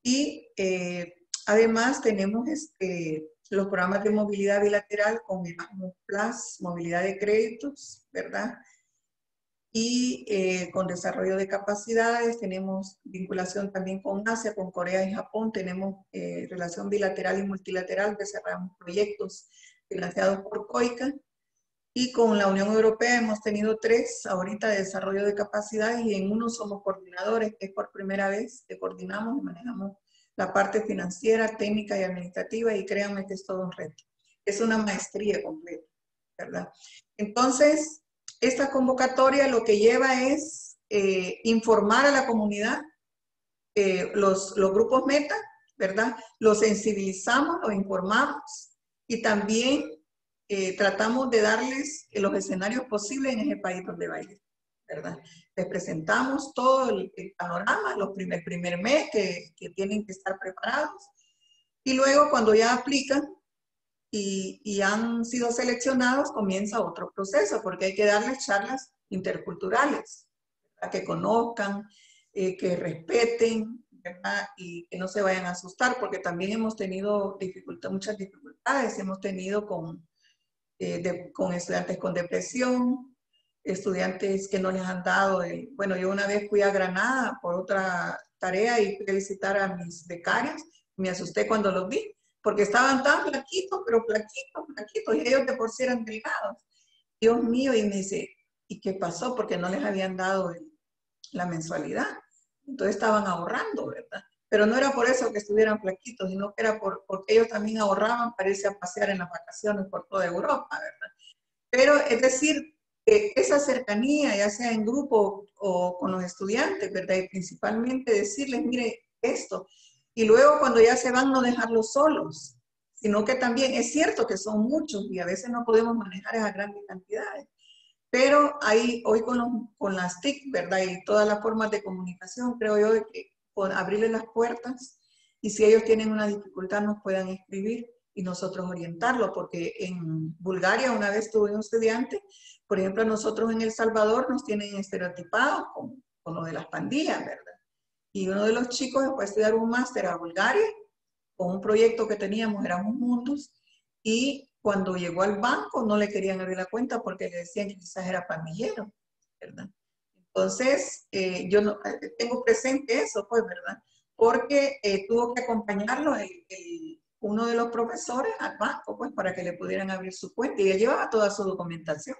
Speaker 5: Y eh, además tenemos este, los programas de movilidad bilateral con Erasmus Plus, movilidad de créditos, ¿verdad? Y eh, con desarrollo de capacidades, tenemos vinculación también con Asia, con Corea y Japón, tenemos eh, relación bilateral y multilateral, desarrollamos proyectos financiados por COICA, y con la Unión Europea hemos tenido tres ahorita de desarrollo de capacidades y en uno somos coordinadores, es por primera vez que coordinamos y manejamos la parte financiera, técnica y administrativa y créanme que es todo un reto. Es una maestría completa, ¿verdad? Entonces, esta convocatoria lo que lleva es eh, informar a la comunidad, eh, los, grupos meta, ¿verdad? Los sensibilizamos, los informamos y también eh, tratamos de darles los escenarios posibles en ese país donde vayan, ¿verdad? Les presentamos todo el, panorama, los primer, primer mes que, que tienen que estar preparados y luego cuando ya aplican, y, han sido seleccionados, comienza otro proceso, porque hay que darles charlas interculturales, a que conozcan, eh, que respeten, ¿verdad? y que no se vayan a asustar, porque también hemos tenido dificultad, muchas dificultades, hemos tenido con, eh, con estudiantes con depresión, estudiantes que no les han dado, bueno, yo una vez fui a Granada por otra tarea y fui a visitar a mis becarios, me asusté cuando los vi, porque estaban tan flaquitos, pero flaquitos, flaquitos, y ellos de por sí eran delgados. Dios mío, y me dice, ¿y qué pasó? Porque no les habían dado la mensualidad. Entonces estaban ahorrando, ¿verdad? pero no era por eso que estuvieran flaquitos, sino que era por, porque ellos también ahorraban para irse a pasear en las vacaciones por toda Europa, ¿verdad? Pero es decir, esa cercanía, ya sea en grupo o con los estudiantes, ¿verdad? Y principalmente decirles, mire, esto. Y luego cuando ya se van, no dejarlos solos, sino que también es cierto que son muchos y a veces no podemos manejar esas grandes cantidades. Pero ahí, hoy con, con las TIC, ¿verdad? Y todas las formas de comunicación, creo yo que con las puertas y si ellos tienen una dificultad nos puedan escribir y nosotros orientarlo, porque en Bulgaria una vez tuve un estudiante, por ejemplo, nosotros en El Salvador nos tienen estereotipados con, con lo de las pandillas, ¿verdad? Y uno de los chicos fue a estudiar un máster a Bulgaria, con un proyecto que teníamos, éramos juntos, y cuando llegó al banco no le querían abrir la cuenta porque le decían que quizás era pandillero, ¿verdad? Entonces, eh, yo no, eh, tengo presente eso, pues, ¿verdad? Porque eh, tuvo que acompañarlo uno de los profesores al banco, pues, para que le pudieran abrir su cuenta. Y él llevaba toda su documentación.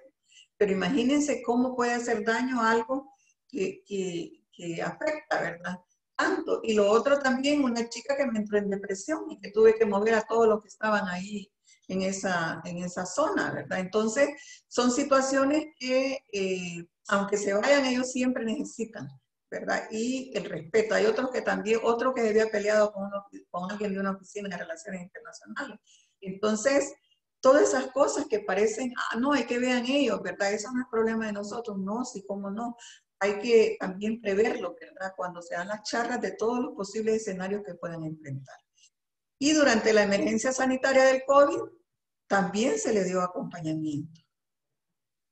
Speaker 5: Pero imagínense cómo puede hacer daño algo que, que, que afecta, ¿verdad? Tanto. Y lo otro también, una chica que me entró en depresión y que tuve que mover a todos los que estaban ahí en esa, en esa zona, ¿verdad? Entonces, son situaciones que, eh, aunque se vayan, ellos siempre necesitan, ¿verdad? Y el respeto. Hay otros que también, otro que había peleado con, con alguien de una oficina de relaciones internacionales. Entonces, todas esas cosas que parecen, ah, no, hay que vean ellos, ¿verdad? Eso no es problema de nosotros, no, sí, cómo no. Hay que también preverlo, ¿verdad? Cuando se dan las charlas de todos los posibles escenarios que pueden enfrentar. Y durante la emergencia sanitaria del COVID, también se le dio acompañamiento.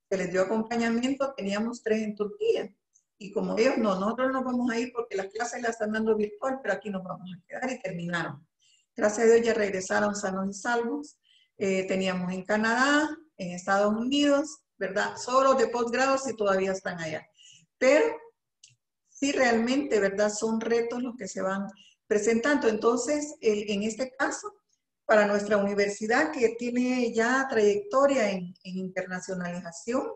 Speaker 5: Se les dio acompañamiento, teníamos tres en Turquía. Y como ellos no, nosotros nos vamos a ir porque las clases las están dando virtual, pero aquí nos vamos a quedar y terminaron. Gracias a Dios ya regresaron sanos y salvos. Eh, teníamos en Canadá, en Estados Unidos, ¿verdad? Solo de posgrado si todavía están allá. Pero sí realmente, ¿verdad? Son retos los que se van presentando. Entonces, en este caso, para nuestra universidad que tiene ya trayectoria en, internacionalización.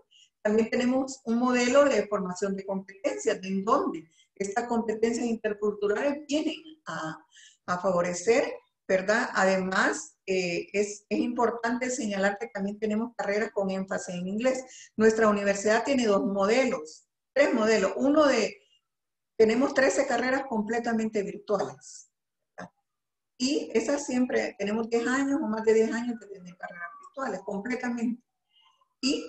Speaker 5: También tenemos un modelo de formación de competencias, en donde estas competencias interculturales vienen a, favorecer, ¿verdad? Además, eh, es, es, importante señalar que también tenemos carreras con énfasis en inglés. Nuestra universidad tiene dos modelos, tres modelos. Uno de, tenemos 13 carreras completamente virtuales. Y esas siempre, tenemos 10 años o más de 10 años de tener carreras virtuales, completamente. Y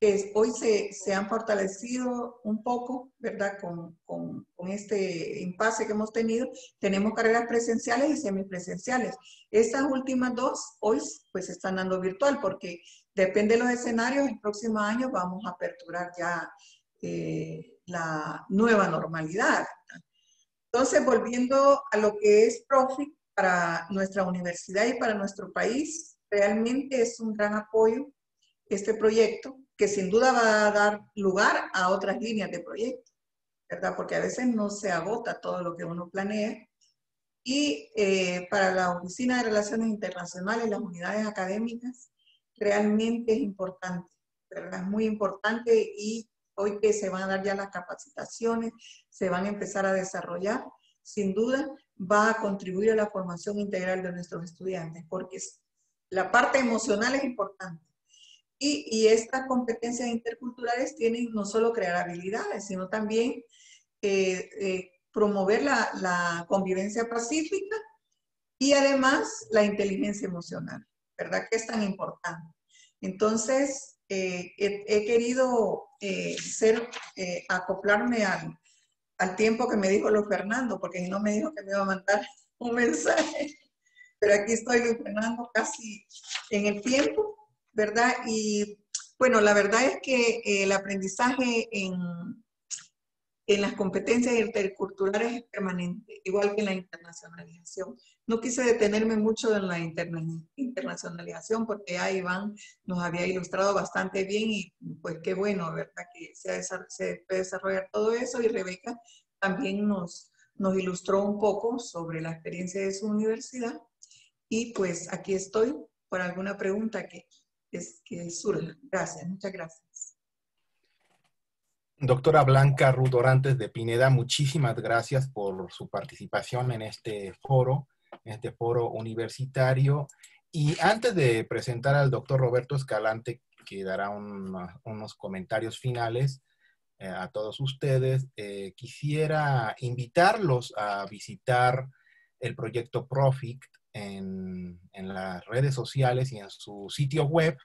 Speaker 5: que hoy se, se, han fortalecido un poco, ¿verdad? Con, con, con, este impasse que hemos tenido. Tenemos carreras presenciales y semipresenciales. Estas últimas dos hoy pues se están dando virtual porque depende de los escenarios, el próximo año vamos a aperturar ya eh, la nueva normalidad. Entonces, volviendo a lo que es Profit, para nuestra universidad y para nuestro país. Realmente es un gran apoyo este proyecto, que sin duda va a dar lugar a otras líneas de proyecto, ¿verdad? Porque a veces no se agota todo lo que uno planea. Y eh, para la Oficina de Relaciones Internacionales, las unidades académicas, realmente es importante, ¿verdad? Es muy importante y hoy que se van a dar ya las capacitaciones, se van a empezar a desarrollar, sin duda va a contribuir a la formación integral de nuestros estudiantes, porque la parte emocional es importante. Y, estas competencias interculturales tienen no solo crear habilidades, sino también eh, eh, promover la, convivencia pacífica y además la inteligencia emocional, ¿verdad? Que es tan importante. Entonces, eh, he, querido ser, acoplarme al, al tiempo que me dijo Luis Fernando, porque si no me dijo que me iba a mandar un mensaje. Pero aquí estoy, Luis Fernando, casi en el tiempo, ¿verdad? Y bueno, la verdad es que el aprendizaje en, en las competencias interculturales es permanente, igual que en la internacionalización. No quise detenerme mucho en la internacionalización porque ya Iván nos había ilustrado bastante bien y pues qué bueno, ¿verdad? Que se, se puede desarrollar todo eso y Rebeca también nos, nos ilustró un poco sobre la experiencia de su universidad y pues aquí estoy por alguna pregunta que, es, que surja. Gracias, muchas gracias.
Speaker 1: Doctora Blanca Rudorantes de Pineda, muchísimas gracias por su participación en este foro, este foro universitario. Y antes de presentar al doctor Roberto Escalante, que dará unos comentarios finales eh, a todos ustedes, eh, quisiera invitarlos a visitar el proyecto Profit en, en las redes sociales y en su sitio web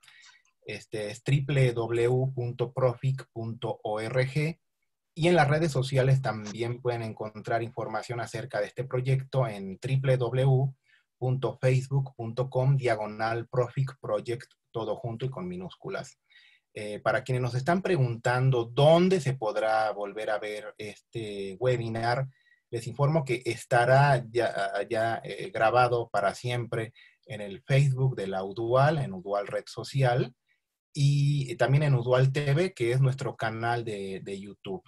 Speaker 1: este es www.profic.org y en las redes sociales también pueden encontrar información acerca de este proyecto en www.facebook.com diagonal Project, todo junto y con minúsculas. Eh, para quienes nos están preguntando dónde se podrá volver a ver este webinar, les informo que estará ya, eh, grabado para siempre en el Facebook de la UDUAL, en UDUAL Red Social, y también en Usual TV, que es nuestro canal de, YouTube.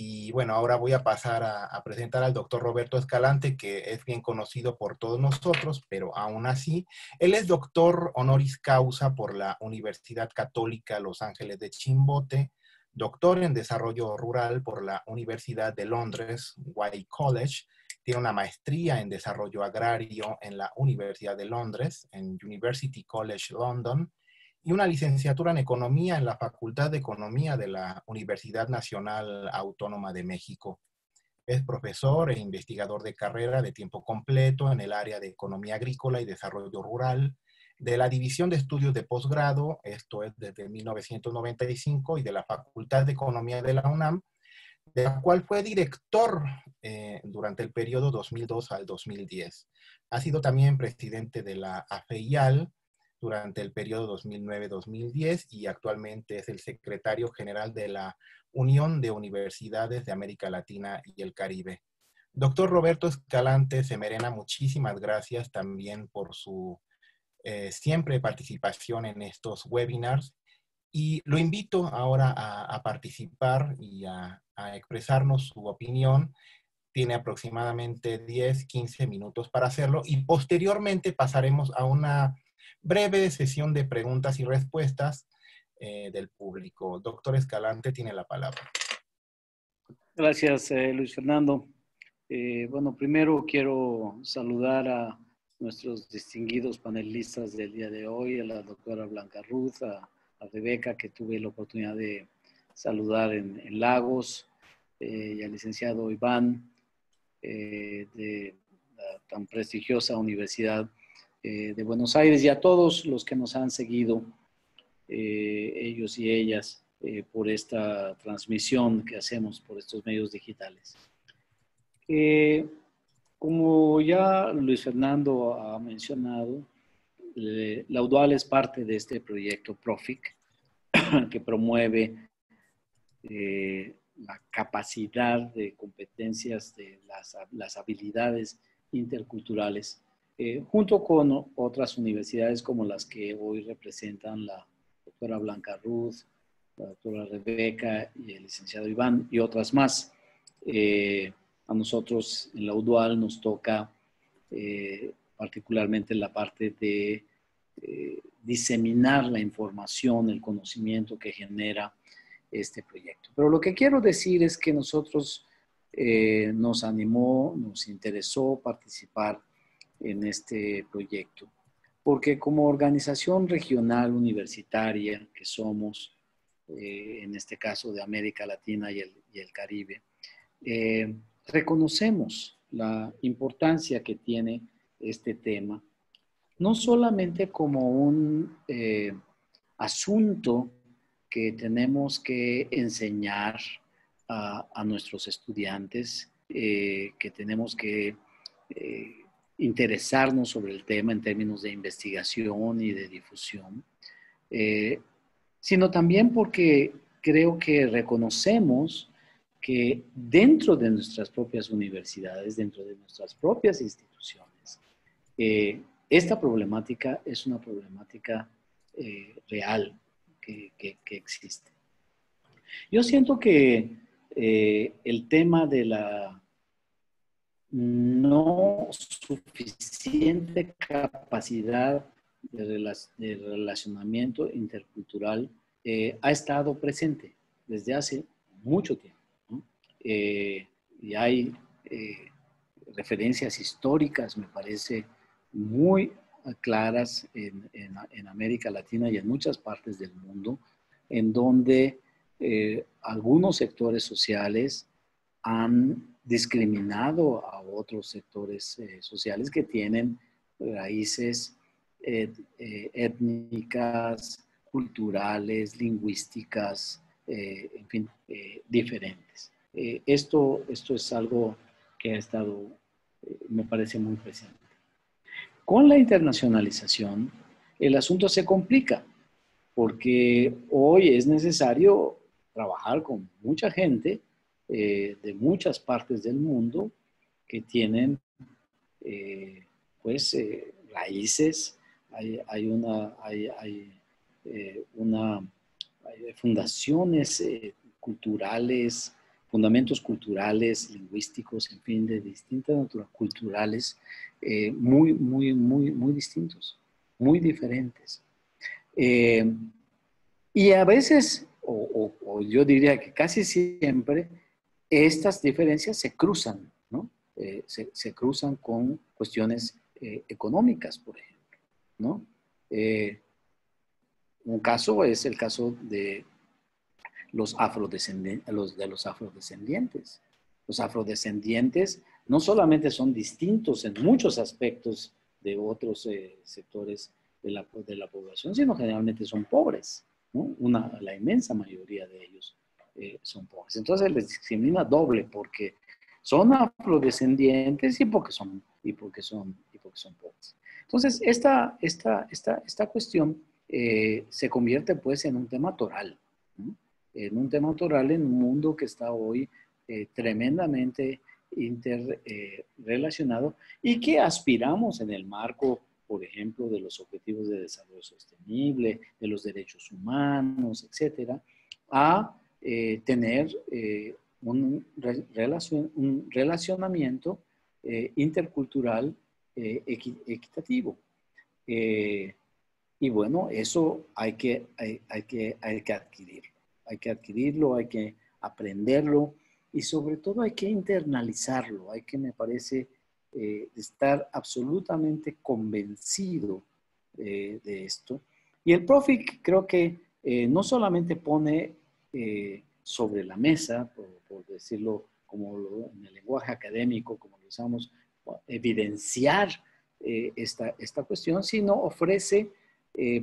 Speaker 1: Y bueno, ahora voy a pasar a, presentar al doctor Roberto Escalante, que es bien conocido por todos nosotros, pero aún así, él es doctor honoris causa por la Universidad Católica Los Ángeles de Chimbote, doctor en desarrollo rural por la Universidad de Londres, White College, tiene una maestría en desarrollo agrario en la Universidad de Londres, en University College London, y una licenciatura en Economía en la Facultad de Economía de la Universidad Nacional Autónoma de México. Es profesor e investigador de carrera de tiempo completo en el área de Economía Agrícola y Desarrollo Rural de la División de Estudios de Posgrado, esto es desde 1995, y de la Facultad de Economía de la UNAM, de la cual fue director eh, durante el periodo 2002 al 2010. Ha sido también presidente de la AFEIAL, durante el periodo 2009-2010 y actualmente es el secretario general de la Unión de Universidades de América Latina y el Caribe. Doctor Roberto Escalante Semerena, muchísimas gracias también por su eh, siempre participación en estos webinars y lo invito ahora a, participar y a, a expresarnos su opinión tiene aproximadamente 10, 15 minutos para hacerlo y posteriormente pasaremos a una breve sesión de preguntas y respuestas eh, del público. Doctor Escalante tiene la palabra.
Speaker 6: Gracias, eh, Luis Fernando. Eh, bueno, primero quiero saludar a nuestros distinguidos panelistas del día de hoy, a la doctora Blanca Ruth, a, Rebeca, que tuve la oportunidad de saludar en, en Lagos, y al licenciado Iván, de la tan prestigiosa Universidad eh, de Buenos Aires y a todos los que nos han seguido, eh, ellos y ellas, eh, por esta transmisión que hacemos por estos medios digitales. como ya Luis Fernando ha mencionado, la UDUAL es parte de este proyecto PROFIC que promueve la capacidad de competencias de las, las habilidades interculturales eh, junto con otras universidades como las que hoy representan la doctora Blanca Ruth, la doctora Rebeca y el licenciado Iván y otras más. Eh, a nosotros en la UDUAL nos toca eh, particularmente la parte de diseminar la información, el conocimiento que genera este proyecto. Pero lo que quiero decir es que nosotros nos animó, nos interesó participar en este proyecto. Porque como organización regional universitaria que somos, eh, en este caso de América Latina y el, Caribe, eh, reconocemos la importancia que tiene este tema, no solamente como un eh, asunto que tenemos que enseñar a, nuestros estudiantes, que tenemos que interesarnos sobre el tema en términos de investigación y de difusión, eh, sino también porque creo que reconocemos que dentro de nuestras propias universidades, dentro de nuestras propias instituciones, eh, esta problemática es una problemática eh, real que, que, existe. Yo siento que el tema de la no suficiente capacidad de, relacionamiento intercultural eh, ha estado presente desde hace mucho tiempo. y hay referencias históricas, me parece, muy claras en, en, América Latina y en muchas partes del mundo, en donde eh, algunos sectores sociales han discriminado a otros sectores eh, sociales que tienen raíces eh, étnicas, culturales, lingüísticas, en fin, diferentes. esto, esto es algo que ha estado, me parece muy presente. Con la internacionalización, el asunto se complica, porque hoy es necesario trabajar con mucha gente eh, de muchas partes del mundo que tienen eh, pues eh, raíces, hay, una, hay, una hay fundaciones culturales, fundamentos culturales, lingüísticos, en fin, de distintas naturalezas culturales, muy, muy, muy, muy distintos, muy diferentes. Y a veces, o, yo diría que casi siempre, estas diferencias se cruzan, ¿no? Eh, se, cruzan con cuestiones económicas, por ejemplo, ¿no? un caso es el caso de los afrodescendientes, los, de los afrodescendientes. Los afrodescendientes no solamente son distintos en muchos aspectos de otros eh, sectores de la, de la, población, sino generalmente son pobres. Una, la inmensa mayoría de ellos eh, son pobres. Entonces les discrimina doble porque son afrodescendientes y porque son, y porque son, y porque son pobres. Entonces, esta, esta, esta, esta cuestión eh, se convierte pues en un tema toral en un tema autoral en un mundo que está hoy eh, tremendamente interrelacionado eh, y que aspiramos en el marco, por ejemplo, de los objetivos de desarrollo sostenible, de los derechos humanos, etcétera, a eh, tener un, relación, un, relacionamiento intercultural equitativo. y bueno, eso hay que, hay, hay que, hay que adquirirlo hay que adquirirlo, hay que aprenderlo y sobre todo hay que internalizarlo, hay que, me parece, eh, estar absolutamente convencido eh, de esto. Y el PROFIC creo que eh, no solamente pone sobre la mesa, por, decirlo como en el lenguaje académico, como lo usamos, evidenciar esta, esta cuestión, sino ofrece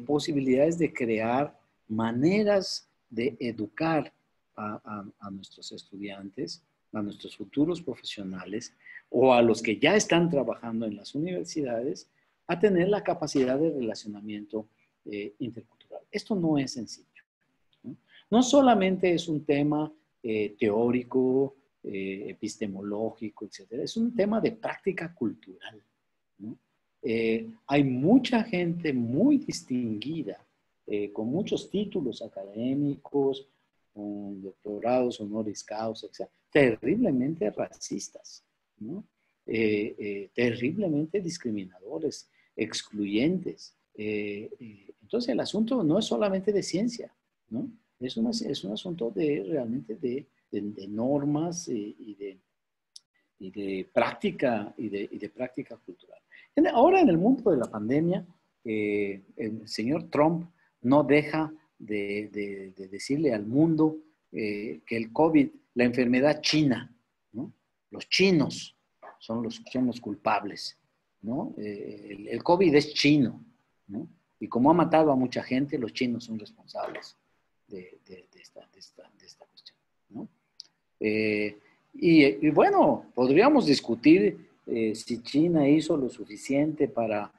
Speaker 6: posibilidades de crear maneras de educar a, nuestros estudiantes, a nuestros futuros profesionales o a los que ya están trabajando en las universidades a tener la capacidad de relacionamiento eh, intercultural. Esto no es sencillo. No, solamente es un tema eh, teórico, eh, epistemológico, etc. Es un tema de práctica cultural. hay mucha gente muy distinguida eh, con muchos títulos académicos, con doctorados, honoris causa, etc., terriblemente racistas, eh, eh, terriblemente discriminadores, excluyentes. entonces el asunto no es solamente de ciencia, ¿no? Es, es un asunto de realmente de, normas y, de, y de práctica y de, y de práctica cultural. Ahora en el mundo de la pandemia, el señor Trump no deja de, decirle al mundo eh, que el COVID, la enfermedad china, los chinos son los, son los culpables. ¿no? Eh, el, COVID es chino. Y como ha matado a mucha gente, los chinos son responsables de, esta, cuestión. Eh, y, bueno, podríamos discutir si China hizo lo suficiente para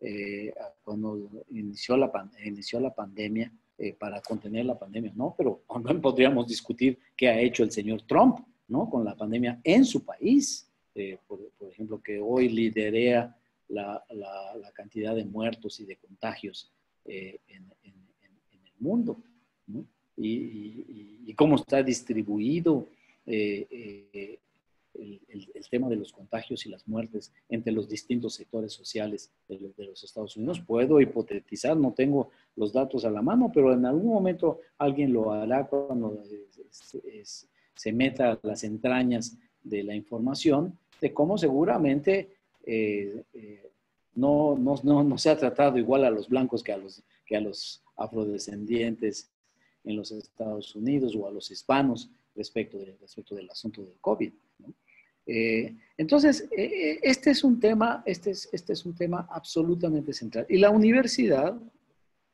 Speaker 6: eh, cuando inició la, inició la pandemia, eh, para contener la pandemia, ¿no? Pero también podríamos discutir qué ha hecho el señor Trump, ¿no? Con la pandemia en su país, eh, por, ejemplo, que hoy liderea la, la, cantidad de muertos y de contagios en, en, el mundo, ¿no? Y, cómo está distribuido el, tema de los contagios y las muertes entre los distintos sectores sociales de, los Estados Unidos. Puedo hipotetizar, no tengo los datos a la mano, pero en algún momento alguien lo hará cuando se meta a las entrañas de la información, de cómo seguramente eh, eh, no, no, no, no, se ha tratado igual a los blancos que a los, que a los afrodescendientes en los Estados Unidos o a los hispanos respecto, de, respecto del asunto del COVID. Eh, entonces, este es un tema, este es, este es un tema absolutamente central. Y la universidad,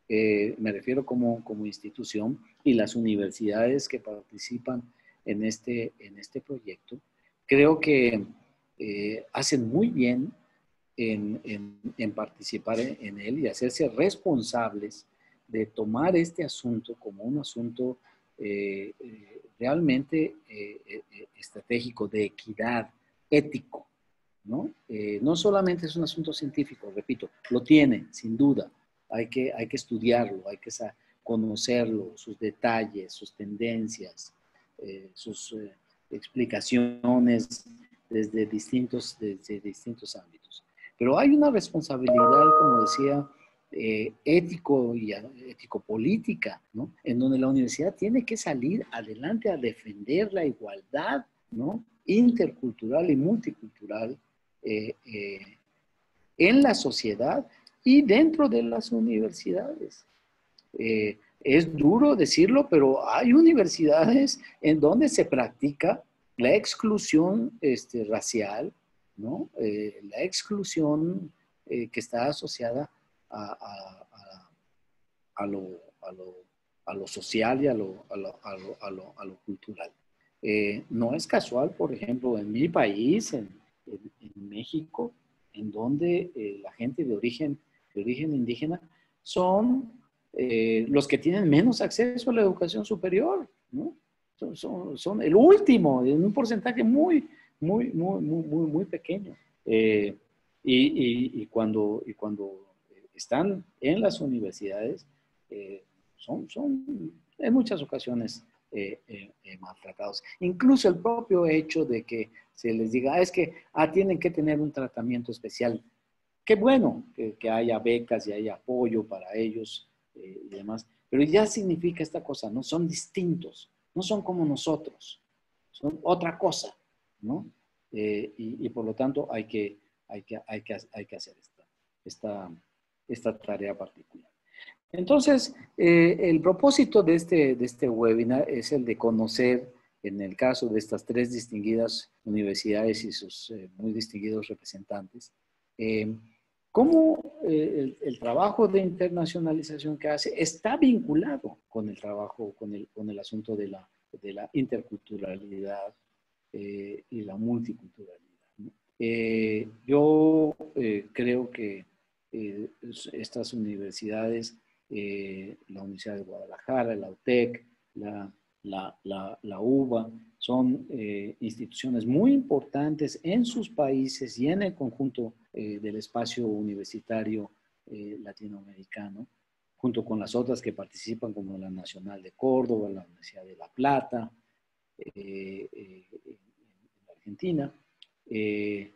Speaker 6: me refiero como, como institución, y las universidades que participan en este, en este proyecto, creo que eh, hacen muy bien en, en, participar en, él y hacerse responsables de tomar este asunto como un asunto eh, eh, realmente estratégico, de equidad, ético. ¿no? no solamente es un asunto científico, repito, lo tiene, sin duda. Hay que, hay que estudiarlo, hay que conocerlo, sus detalles, sus tendencias, sus explicaciones desde distintos, desde distintos ámbitos. Pero hay una responsabilidad, como decía, eh, ético y ético-política, ¿no? En donde la universidad tiene que salir adelante a defender la igualdad, ¿no? Intercultural y multicultural eh, eh, en la sociedad y dentro de las universidades. es duro decirlo, pero hay universidades en donde se practica la exclusión este, racial, ¿no? La exclusión que está asociada a, lo, social y a lo, cultural. Eh, no es casual, por ejemplo, en mi país, en, México, en donde la gente de origen, de origen indígena son los que tienen menos acceso a la educación superior, ¿no? son, el último, en un porcentaje muy, muy, muy, muy, muy, pequeño. Eh, y, cuando, y cuando están en las universidades, eh, son, son en muchas ocasiones eh, maltratados. Incluso el propio hecho de que se les diga, ah, es que ah, tienen que tener un tratamiento especial. Qué bueno que, que haya becas y haya apoyo para ellos y demás, pero ya significa esta cosa, ¿no? Son distintos no son como nosotros, son otra cosa, ¿no? Eh, y, por lo tanto hay que, hay que, hay que, hay que hacer esta, esta, esta tarea particular. Entonces, eh, el propósito de este, de este webinar es el de conocer, en el caso de estas tres distinguidas universidades y sus eh, muy distinguidos representantes, cómo el, el, trabajo de internacionalización que hace está vinculado con el trabajo, con el, con el asunto de la, de la interculturalidad eh, y la multiculturalidad. Eh, yo eh, creo que estas universidades, la Universidad de Guadalajara, la UTEC, la, la, la, la UBA, son instituciones muy importantes en sus países y en el conjunto del espacio universitario latinoamericano junto con las otras que participan, como la Nacional de Córdoba, la Universidad de La Plata, eh, eh, en Argentina, eh,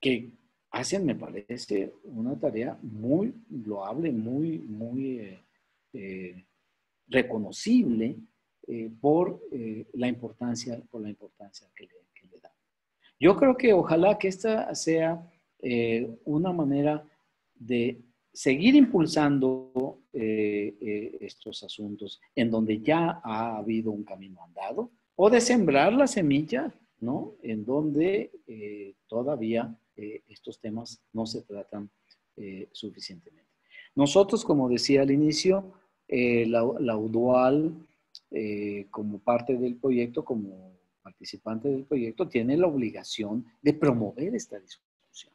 Speaker 6: que hacen, me parece, una tarea muy loable, muy, muy reconocible por, la importancia, por la importancia que le, que le dan. Yo creo que ojalá que esta sea una manera de seguir impulsando eh, eh, estos asuntos en donde ya ha habido un camino andado, o de sembrar la semilla, ¿no? En donde eh, estos temas no se tratan suficientemente. Nosotros, como decía al inicio, la, la, UDUAL, como parte del proyecto, como participante del proyecto, tiene la obligación de promover esta discusión,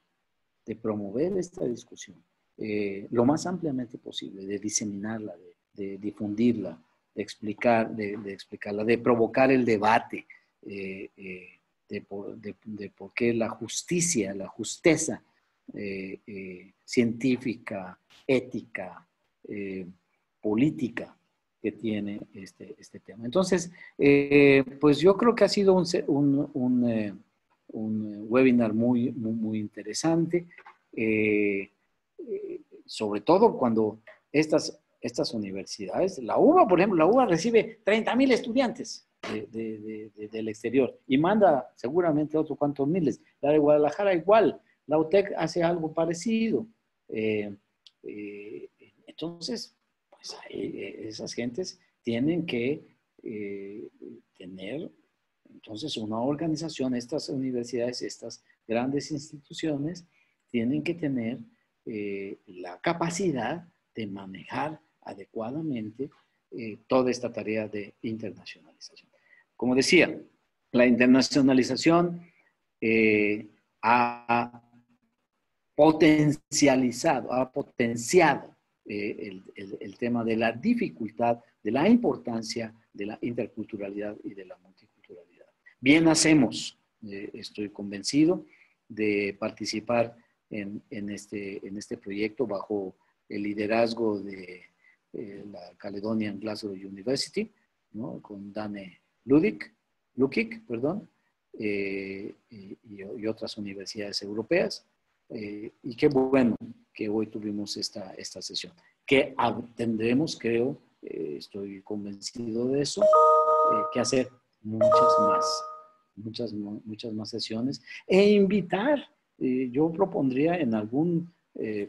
Speaker 6: de promover esta discusión. Eh, lo más ampliamente posible, de diseminarla, de, difundirla, de, explicar, de, explicarla, de provocar el debate eh, eh, de, por, qué la justicia, la justeza científica, ética, política que tiene este, este tema. Entonces, pues yo creo que ha sido un, un, un webinar muy, muy, interesante. Eh, sobre todo cuando estas estas universidades, la UBA, por ejemplo, la UBA recibe 30 mil estudiantes del exterior y manda seguramente otros cuantos miles. La de Guadalajara igual, la UTEC hace algo parecido. Eh, eh, entonces, pues esas gentes tienen que tener entonces una organización, estas universidades, estas grandes instituciones, tienen que tener la capacidad de manejar adecuadamente eh, toda esta tarea de internacionalización. Como decía, la internacionalización eh, ha potencializado, ha potenciado eh, el, tema de la dificultad, de la importancia de la interculturalidad y de la multiculturalidad. Bien hacemos, estoy convencido, de participar en, este, en este proyecto bajo el liderazgo de eh, la Caledonian Glasgow University, ¿no? con Dane Ludik, Lukic, perdón, eh, y, otras universidades europeas. Eh, y qué bueno que hoy tuvimos esta, esta sesión, que tendremos, creo, estoy convencido de eso, que hacer muchas más, muchas, muchas más sesiones e invitar, yo propondría en algún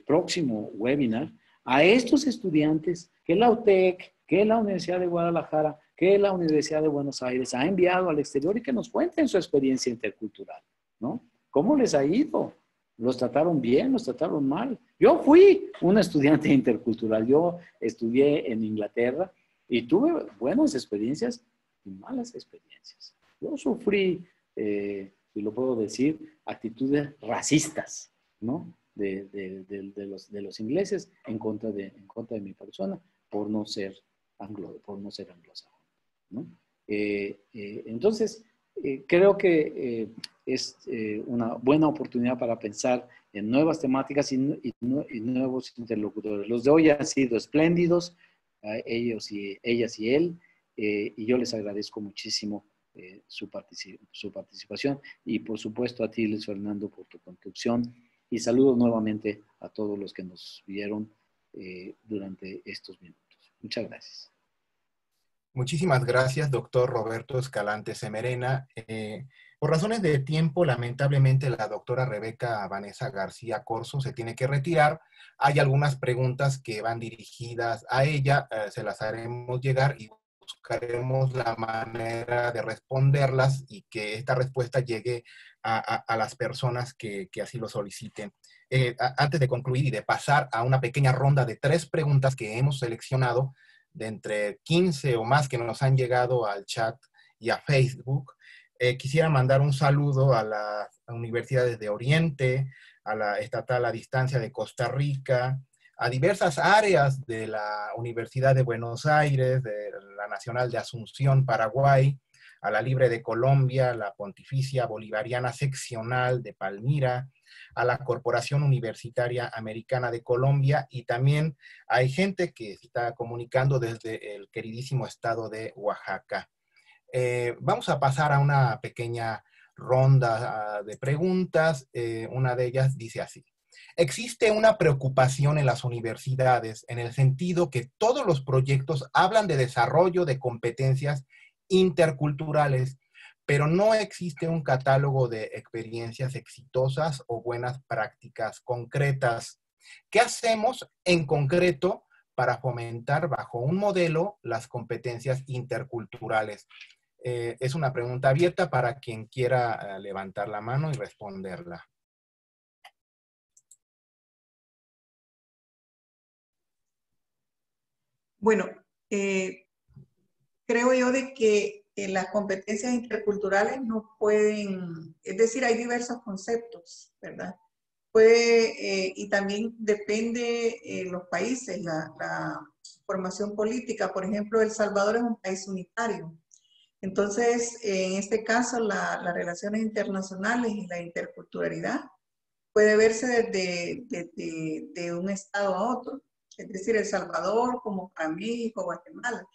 Speaker 6: próximo webinar, a estos estudiantes que la UTEC, que la Universidad de Guadalajara, que la Universidad de Buenos Aires ha enviado al exterior y que nos cuenten su experiencia intercultural, ¿no? ¿Cómo les ha ido? ¿Los trataron bien? ¿Los trataron mal? Yo fui un estudiante intercultural, yo estudié en Inglaterra y tuve buenas experiencias y malas experiencias. Yo sufrí, eh, si lo puedo decir, actitudes racistas, ¿no? De, los, de los ingleses en contra de, en contra de mi persona por no ser, anglo, por no ser anglosajón. Eh, eh, entonces, eh, creo que es una buena oportunidad para pensar en nuevas temáticas y, y, nuevos interlocutores. Los de hoy han sido espléndidos, ellos y, ellas y él, y yo les agradezco muchísimo su, su participación y por supuesto a ti, Luis Fernando, por tu contribución y saludo nuevamente a todos los que nos vieron eh, durante estos minutos. Muchas gracias.
Speaker 1: Muchísimas gracias, doctor Roberto Escalante Semerena. Eh, por razones de tiempo, lamentablemente la doctora Rebeca Vanessa García Corso se tiene que retirar. Hay algunas preguntas que van dirigidas a ella, eh, se las haremos llegar y buscaremos la manera de responderlas y que esta respuesta llegue a, las personas que, así lo soliciten. Eh, antes de concluir y de pasar a una pequeña ronda de tres preguntas que hemos seleccionado de entre 15 o más que nos han llegado al chat y a Facebook, eh, quisiera mandar un saludo a las universidades de Oriente, a la estatal a distancia de Costa Rica, a diversas áreas de la Universidad de Buenos Aires, de la Nacional de Asunción, Paraguay, a la Libre de Colombia, la Pontificia Bolivariana Seccional de Palmira, a la Corporación Universitaria Americana de Colombia y también hay gente que está comunicando desde el queridísimo estado de Oaxaca. Eh, vamos a pasar a una pequeña ronda ah, de preguntas. Eh, una de ellas dice así. Existe una preocupación en las universidades en el sentido que todos los proyectos hablan de desarrollo de competencias interculturales, pero no existe un catálogo de experiencias exitosas o buenas prácticas concretas. ¿Qué hacemos en concreto para fomentar bajo un modelo las competencias interculturales? Eh, es una pregunta abierta para quien quiera eh, levantar la mano y responderla.
Speaker 5: Bueno, eh, creo yo de que las competencias interculturales no pueden, es decir, hay diversos conceptos, ¿verdad? Puede, eh, y también depende de los países, la, formación política. Por ejemplo, El Salvador es un país unitario. Entonces, en este caso, las relaciones internacionales y la interculturalidad puede verse desde, de un estado a otro es decir, El Salvador como para México, Guatemala.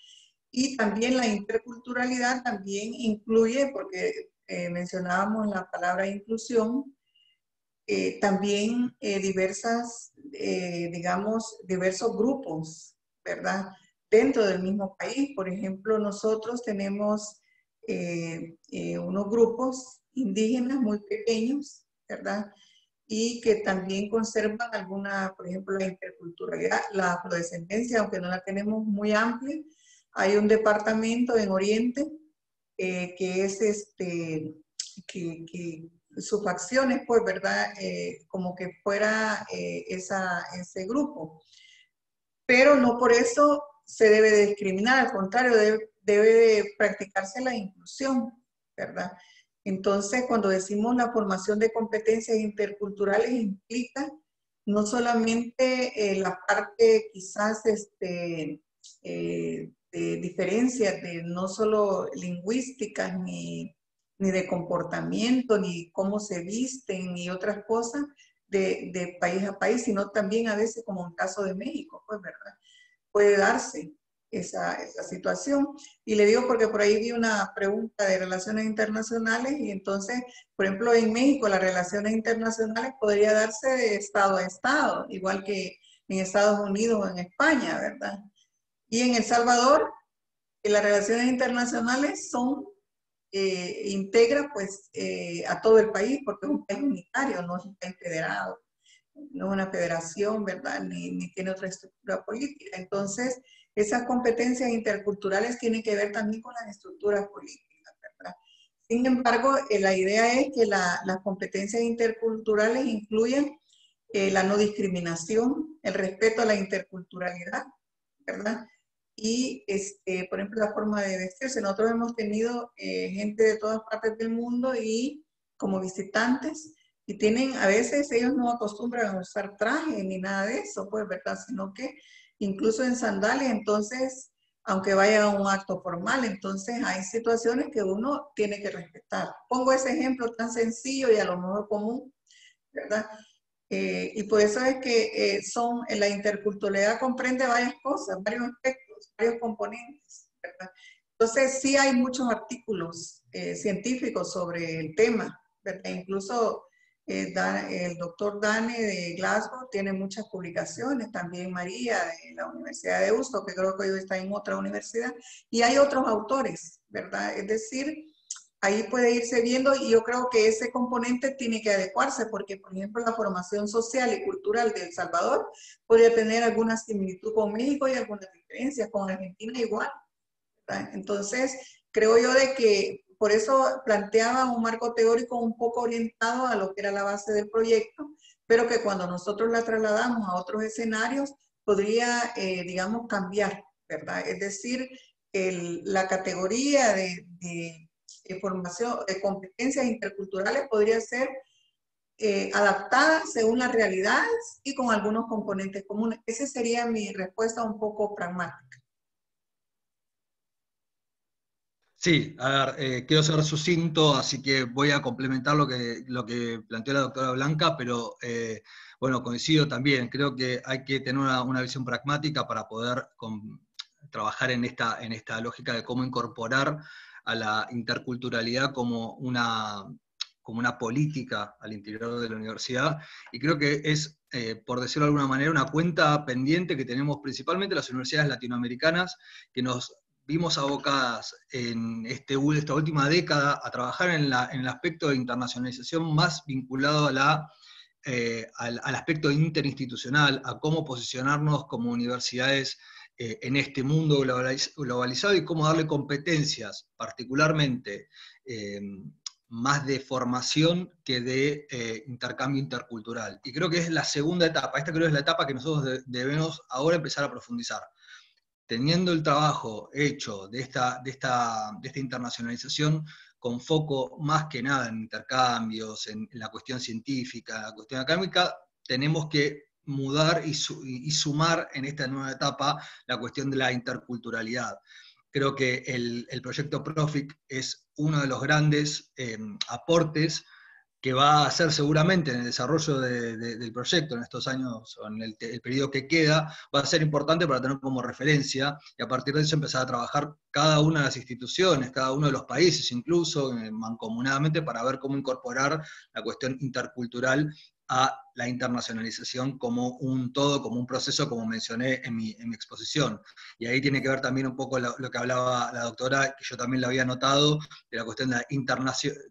Speaker 5: Y también la interculturalidad también incluye, porque eh, mencionábamos la palabra inclusión, eh, también eh, diversas, digamos, diversos grupos ¿verdad? Dentro del mismo país, por ejemplo, nosotros tenemos unos grupos indígenas muy pequeños, ¿verdad? Y que también conservan alguna, por ejemplo, la interculturalidad, la afrodescendencia, aunque no la tenemos muy amplia. Hay un departamento en Oriente eh, que es este, que, que, sus facciones, pues, ¿verdad? como que fuera esa, ese grupo. Pero no por eso se debe discriminar, al contrario, debe, debe practicarse la inclusión, ¿verdad? Entonces, cuando decimos la formación de competencias interculturales implica no solamente eh, la parte quizás este, eh, de diferencias, de no solo lingüísticas, ni, ni, de comportamiento, ni cómo se visten, ni otras cosas de, de país a país, sino también a veces como un caso de México, pues, ¿verdad? Puede darse esa, esa, situación. Y le digo porque por ahí vi una pregunta de relaciones internacionales y entonces, por ejemplo, en México las relaciones internacionales podría darse de Estado a Estado, igual que en Estados Unidos o en España, ¿verdad? Y en El Salvador, las relaciones internacionales son, eh, integra pues eh, a todo el país porque es un país unitario, no es un país federado, no es una federación, ¿verdad? Ni, ni tiene otra estructura política. Entonces, esas competencias interculturales tienen que ver también con las estructuras políticas, ¿verdad? Sin embargo, eh, la idea es que las competencias interculturales incluyen eh, la no discriminación, el respeto a la interculturalidad, ¿verdad? Y, este, por ejemplo, la forma de vestirse. Nosotros hemos tenido eh, gente de todas partes del mundo y como visitantes, y tienen, a veces ellos no acostumbran a usar traje ni nada de eso, pues, ¿verdad? Sino que incluso en sandalias, entonces, aunque vaya a un acto formal, entonces hay situaciones que uno tiene que respetar. Pongo ese ejemplo tan sencillo y a lo mejor común, ¿verdad? Eh, y por eso es que eh, son, la interculturalidad comprende varias cosas, varios aspectos, varios componentes, ¿verdad? Entonces sí hay muchos artículos eh, científicos sobre el tema, ¿verdad? Incluso eh, el doctor Dane de Glasgow tiene muchas publicaciones, también María de la Universidad de Usto, que creo que hoy está en otra universidad, y hay otros autores, ¿verdad? Es decir, ahí puede irse viendo y yo creo que ese componente tiene que adecuarse porque, por ejemplo, la formación social y cultural de El Salvador podría tener alguna similitud con México y algunas diferencias, con Argentina igual. ¿verdad? Entonces, creo yo de que por eso planteaba un marco teórico un poco orientado a lo que era la base del proyecto, pero que cuando nosotros la trasladamos a otros escenarios podría, eh, digamos, cambiar, ¿verdad? Es decir, la categoría de, de, formación, de competencias interculturales podría ser eh, adaptada según las realidades y con algunos componentes comunes. Esa sería mi respuesta un poco pragmática.
Speaker 3: Sí, a ver, eh, quiero ser sucinto, así que voy a complementar lo que, lo que planteó la doctora Blanca, pero eh, bueno, coincido también, creo que hay que tener una, visión pragmática para poder trabajar en esta, en esta lógica de cómo incorporar a la interculturalidad como una, como una política al interior de la universidad, y creo que es, eh, por decirlo de alguna manera, una cuenta pendiente que tenemos principalmente las universidades latinoamericanas, que nos vimos abocadas en este, esta última década a trabajar en, el aspecto de internacionalización más vinculado a la, eh, al, aspecto interinstitucional, a cómo posicionarnos como universidades eh, en este mundo globalizado y cómo darle competencias, particularmente eh, más de formación que de intercambio intercultural. Y creo que es la segunda etapa, esta creo que es la etapa que nosotros debemos ahora empezar a profundizar teniendo el trabajo hecho de esta, de esta, de esta internacionalización con foco más que nada en intercambios, en, la cuestión científica, la cuestión académica, tenemos que mudar y, sumar en esta nueva etapa la cuestión de la interculturalidad. Creo que el, proyecto Profic es uno de los grandes eh, aportes que va a hacer seguramente en el desarrollo del proyecto en estos años, o en el, periodo que queda, va a ser importante para tener como referencia y a partir de eso empezar a trabajar cada una de las instituciones, cada uno de los países incluso, eh, mancomunadamente, para ver cómo incorporar la cuestión intercultural a la internacionalización como un todo, como un proceso, como mencioné en mi, exposición. Y ahí tiene que ver también un poco lo, que hablaba la doctora, que yo también lo había notado, de la cuestión de,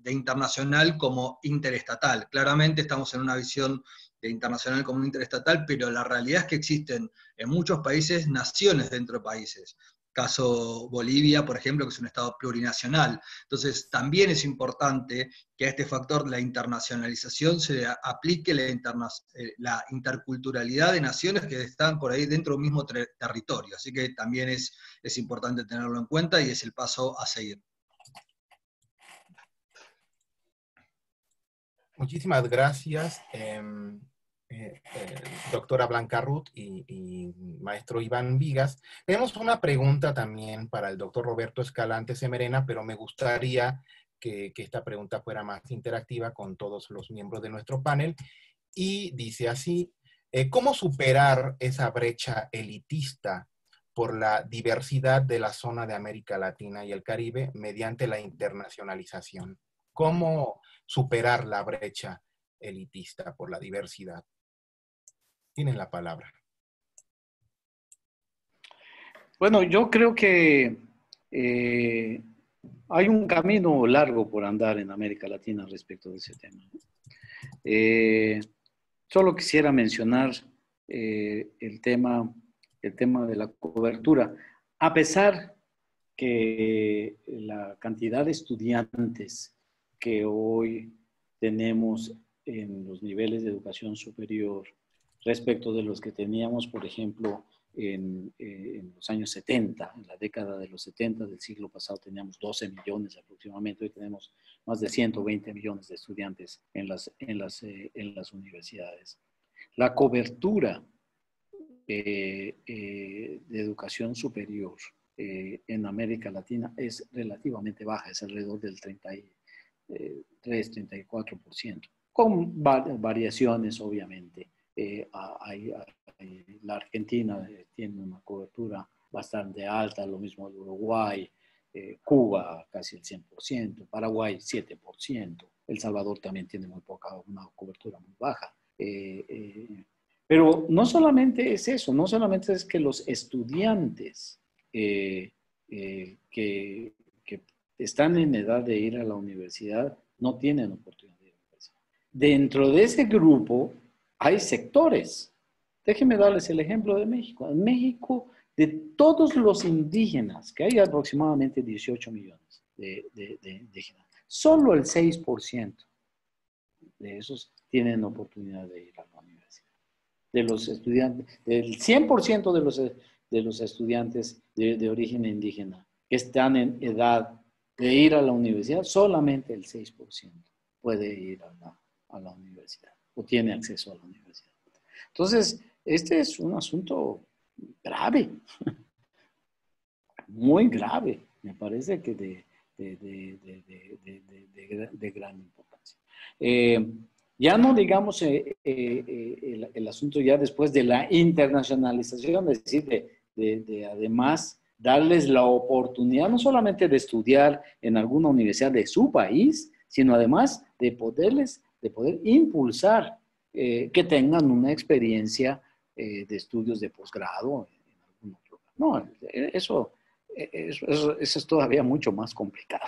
Speaker 3: de internacional como interestatal. Claramente estamos en una visión de internacional como interestatal, pero la realidad es que existen en muchos países naciones dentro de países caso Bolivia, por ejemplo, que es un Estado plurinacional. Entonces, también es importante que a este factor de la internacionalización se aplique la, eh, la interculturalidad de naciones que están por ahí dentro del mismo territorio. Así que también es, es importante tenerlo en cuenta y es el paso a seguir.
Speaker 1: Muchísimas gracias. Em, eh, doctora Blanca Ruth y, maestro Iván Vigas. Tenemos una pregunta también para el doctor Roberto Escalante Semerena, pero me gustaría que, esta pregunta fuera más interactiva con todos los miembros de nuestro panel. Y dice así, eh, ¿cómo superar esa brecha elitista por la diversidad de la zona de América Latina y el Caribe mediante la internacionalización? ¿Cómo superar la brecha elitista por la diversidad? Tienen la palabra.
Speaker 6: Bueno, yo creo que eh, hay un camino largo por andar en América Latina respecto de ese tema. Eh, solo quisiera mencionar eh, el, tema, el tema de la cobertura. A pesar que la cantidad de estudiantes que hoy tenemos en los niveles de educación superior respecto de los que teníamos, por ejemplo, en, eh, los años 70, en la década de los 70 del siglo pasado teníamos 12 millones aproximadamente, hoy tenemos más de 120 millones de estudiantes en las, eh, universidades. La cobertura eh, de educación superior en América Latina es relativamente baja, es alrededor del 33-34%, con variaciones obviamente. Eh, la Argentina eh, tiene una cobertura bastante alta, lo mismo el Uruguay, eh, Cuba casi el 100%, Paraguay 7%, El Salvador también tiene muy poca, una cobertura muy baja. pero no solamente es eso, no solamente es que los estudiantes que, que, están en edad de ir a la universidad no tienen oportunidad de ir a la universidad. Dentro de ese grupo hay sectores. Déjenme darles el ejemplo de México. En México, de todos los indígenas, que hay aproximadamente 18 millones de, indígenas, solo el 6% de esos tienen oportunidad de ir a la universidad. De los estudiantes, del 100% de los, de los estudiantes de, origen indígena que están en edad de ir a la universidad, solamente el 6% puede ir a la universidad o tiene acceso a la universidad. Entonces, este es un asunto grave, muy grave, me parece que de, gran importancia. Eh, ya no digamos eh, eh, el, asunto ya después de la internacionalización, es decir, de, además darles la oportunidad no solamente de estudiar en alguna universidad de su país, sino además de poderles de poder impulsar eh, que tengan una experiencia eh, de estudios de posgrado en algún otro No, eso, eso, es todavía mucho más complicado.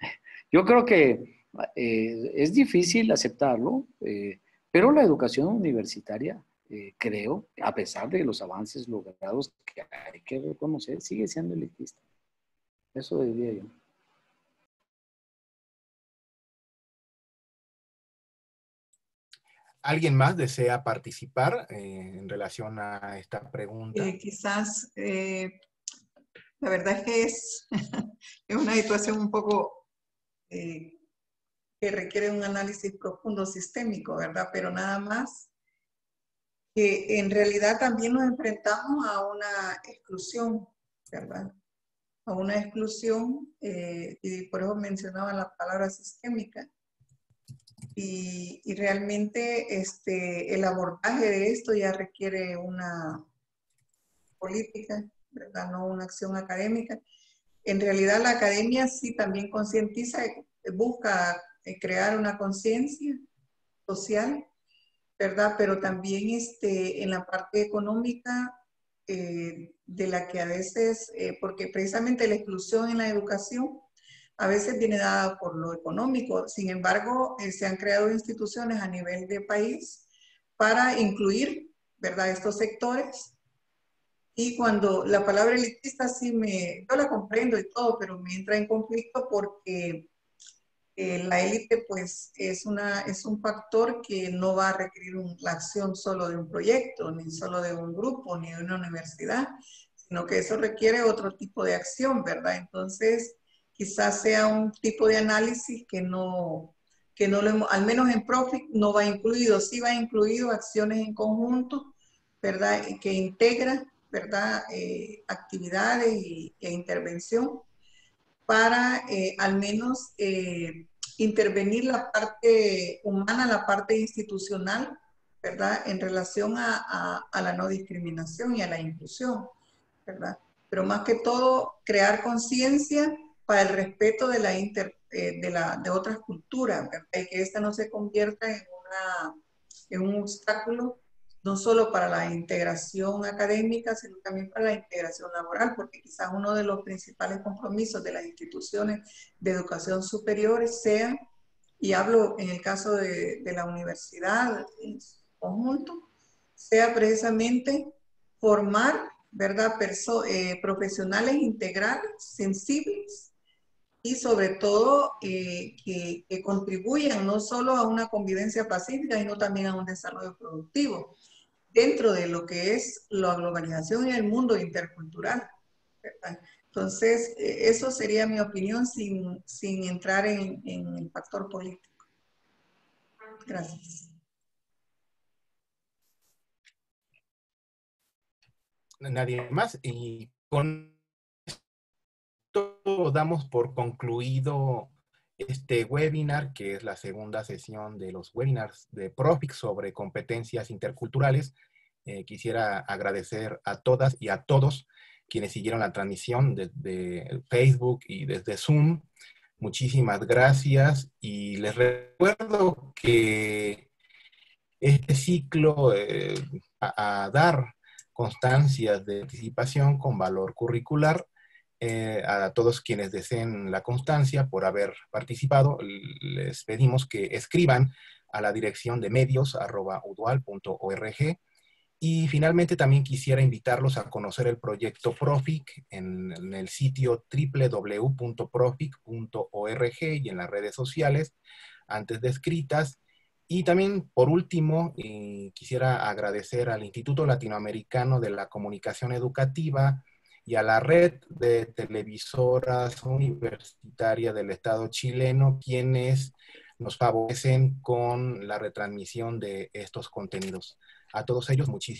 Speaker 6: Yo creo que eh, es difícil aceptarlo, pero la educación universitaria, creo, a pesar de los avances logrados que hay que reconocer, sigue siendo elitista. Eso diría yo.
Speaker 1: ¿Alguien más desea participar eh, en relación a esta pregunta?
Speaker 5: Eh, quizás, eh, la verdad es que es, es una situación un poco que requiere un análisis profundo sistémico, ¿verdad? Pero nada más que en realidad también nos enfrentamos a una exclusión, ¿verdad? A una exclusión, y por eso mencionaba la palabra sistémica y, realmente este, el abordaje de esto ya requiere una política, ¿verdad? No una acción académica. En realidad la academia sí también concientiza, busca eh, crear una conciencia social, ¿verdad? Pero también este, en la parte económica, eh, de la que a veces, eh, porque precisamente la exclusión en la educación a veces viene dada por lo económico. Sin embargo, eh, se han creado instituciones a nivel de país para incluir, ¿verdad?, estos sectores. Y cuando la palabra elitista sí me, yo la comprendo y todo, pero me entra en conflicto porque eh, la élite pues es, una, es un factor que no va a requerir la acción solo de un proyecto, ni solo de un grupo, ni de una universidad, sino que eso requiere otro tipo de acción, ¿verdad? Entonces, quizás sea un tipo de análisis que no, que no lo al menos en Profit no va incluido, sí va incluido acciones en conjunto, ¿verdad? Que integra, ¿verdad? Eh, actividades y, e intervención para eh, al menos eh, intervenir la parte humana, la parte institucional, ¿verdad? En relación a, la no discriminación y a la inclusión, ¿verdad? Pero más que todo, crear conciencia para el respeto de, la eh, de, la, de otras culturas, ¿verdad? Y que esta no se convierta en, una, en un obstáculo no solo para la integración académica, sino también para la integración laboral, porque quizás uno de los principales compromisos de las instituciones de educación superior sea, y hablo en el caso de, la universidad en conjunto, sea precisamente formar, ¿verdad?, eh, profesionales integrales, sensibles, y sobre todo eh, que, que, contribuyan no solo a una convivencia pacífica, sino también a un desarrollo productivo dentro de lo que es la globalización y el mundo intercultural. Entonces, eh, eso sería mi opinión sin, sin entrar en, en, el factor político. Gracias.
Speaker 1: Nadie más. Y con esto damos por concluido este webinar, que es la segunda sesión de los webinars de Profix sobre competencias interculturales. Eh, quisiera agradecer a todas y a todos quienes siguieron la transmisión desde Facebook y desde Zoom. Muchísimas gracias y les recuerdo que este ciclo eh, a dar constancias de participación con valor curricular eh, a todos quienes deseen la constancia por haber participado, les pedimos que escriban a la dirección de medios Y finalmente también quisiera invitarlos a conocer el proyecto Profic en, el sitio www.profic.org y en las redes sociales antes descritas. Y también, por último, quisiera agradecer al Instituto Latinoamericano de la Comunicación Educativa, y a la red de televisoras universitarias del Estado chileno, quienes nos favorecen con la retransmisión de estos contenidos. A todos ellos, muchísimas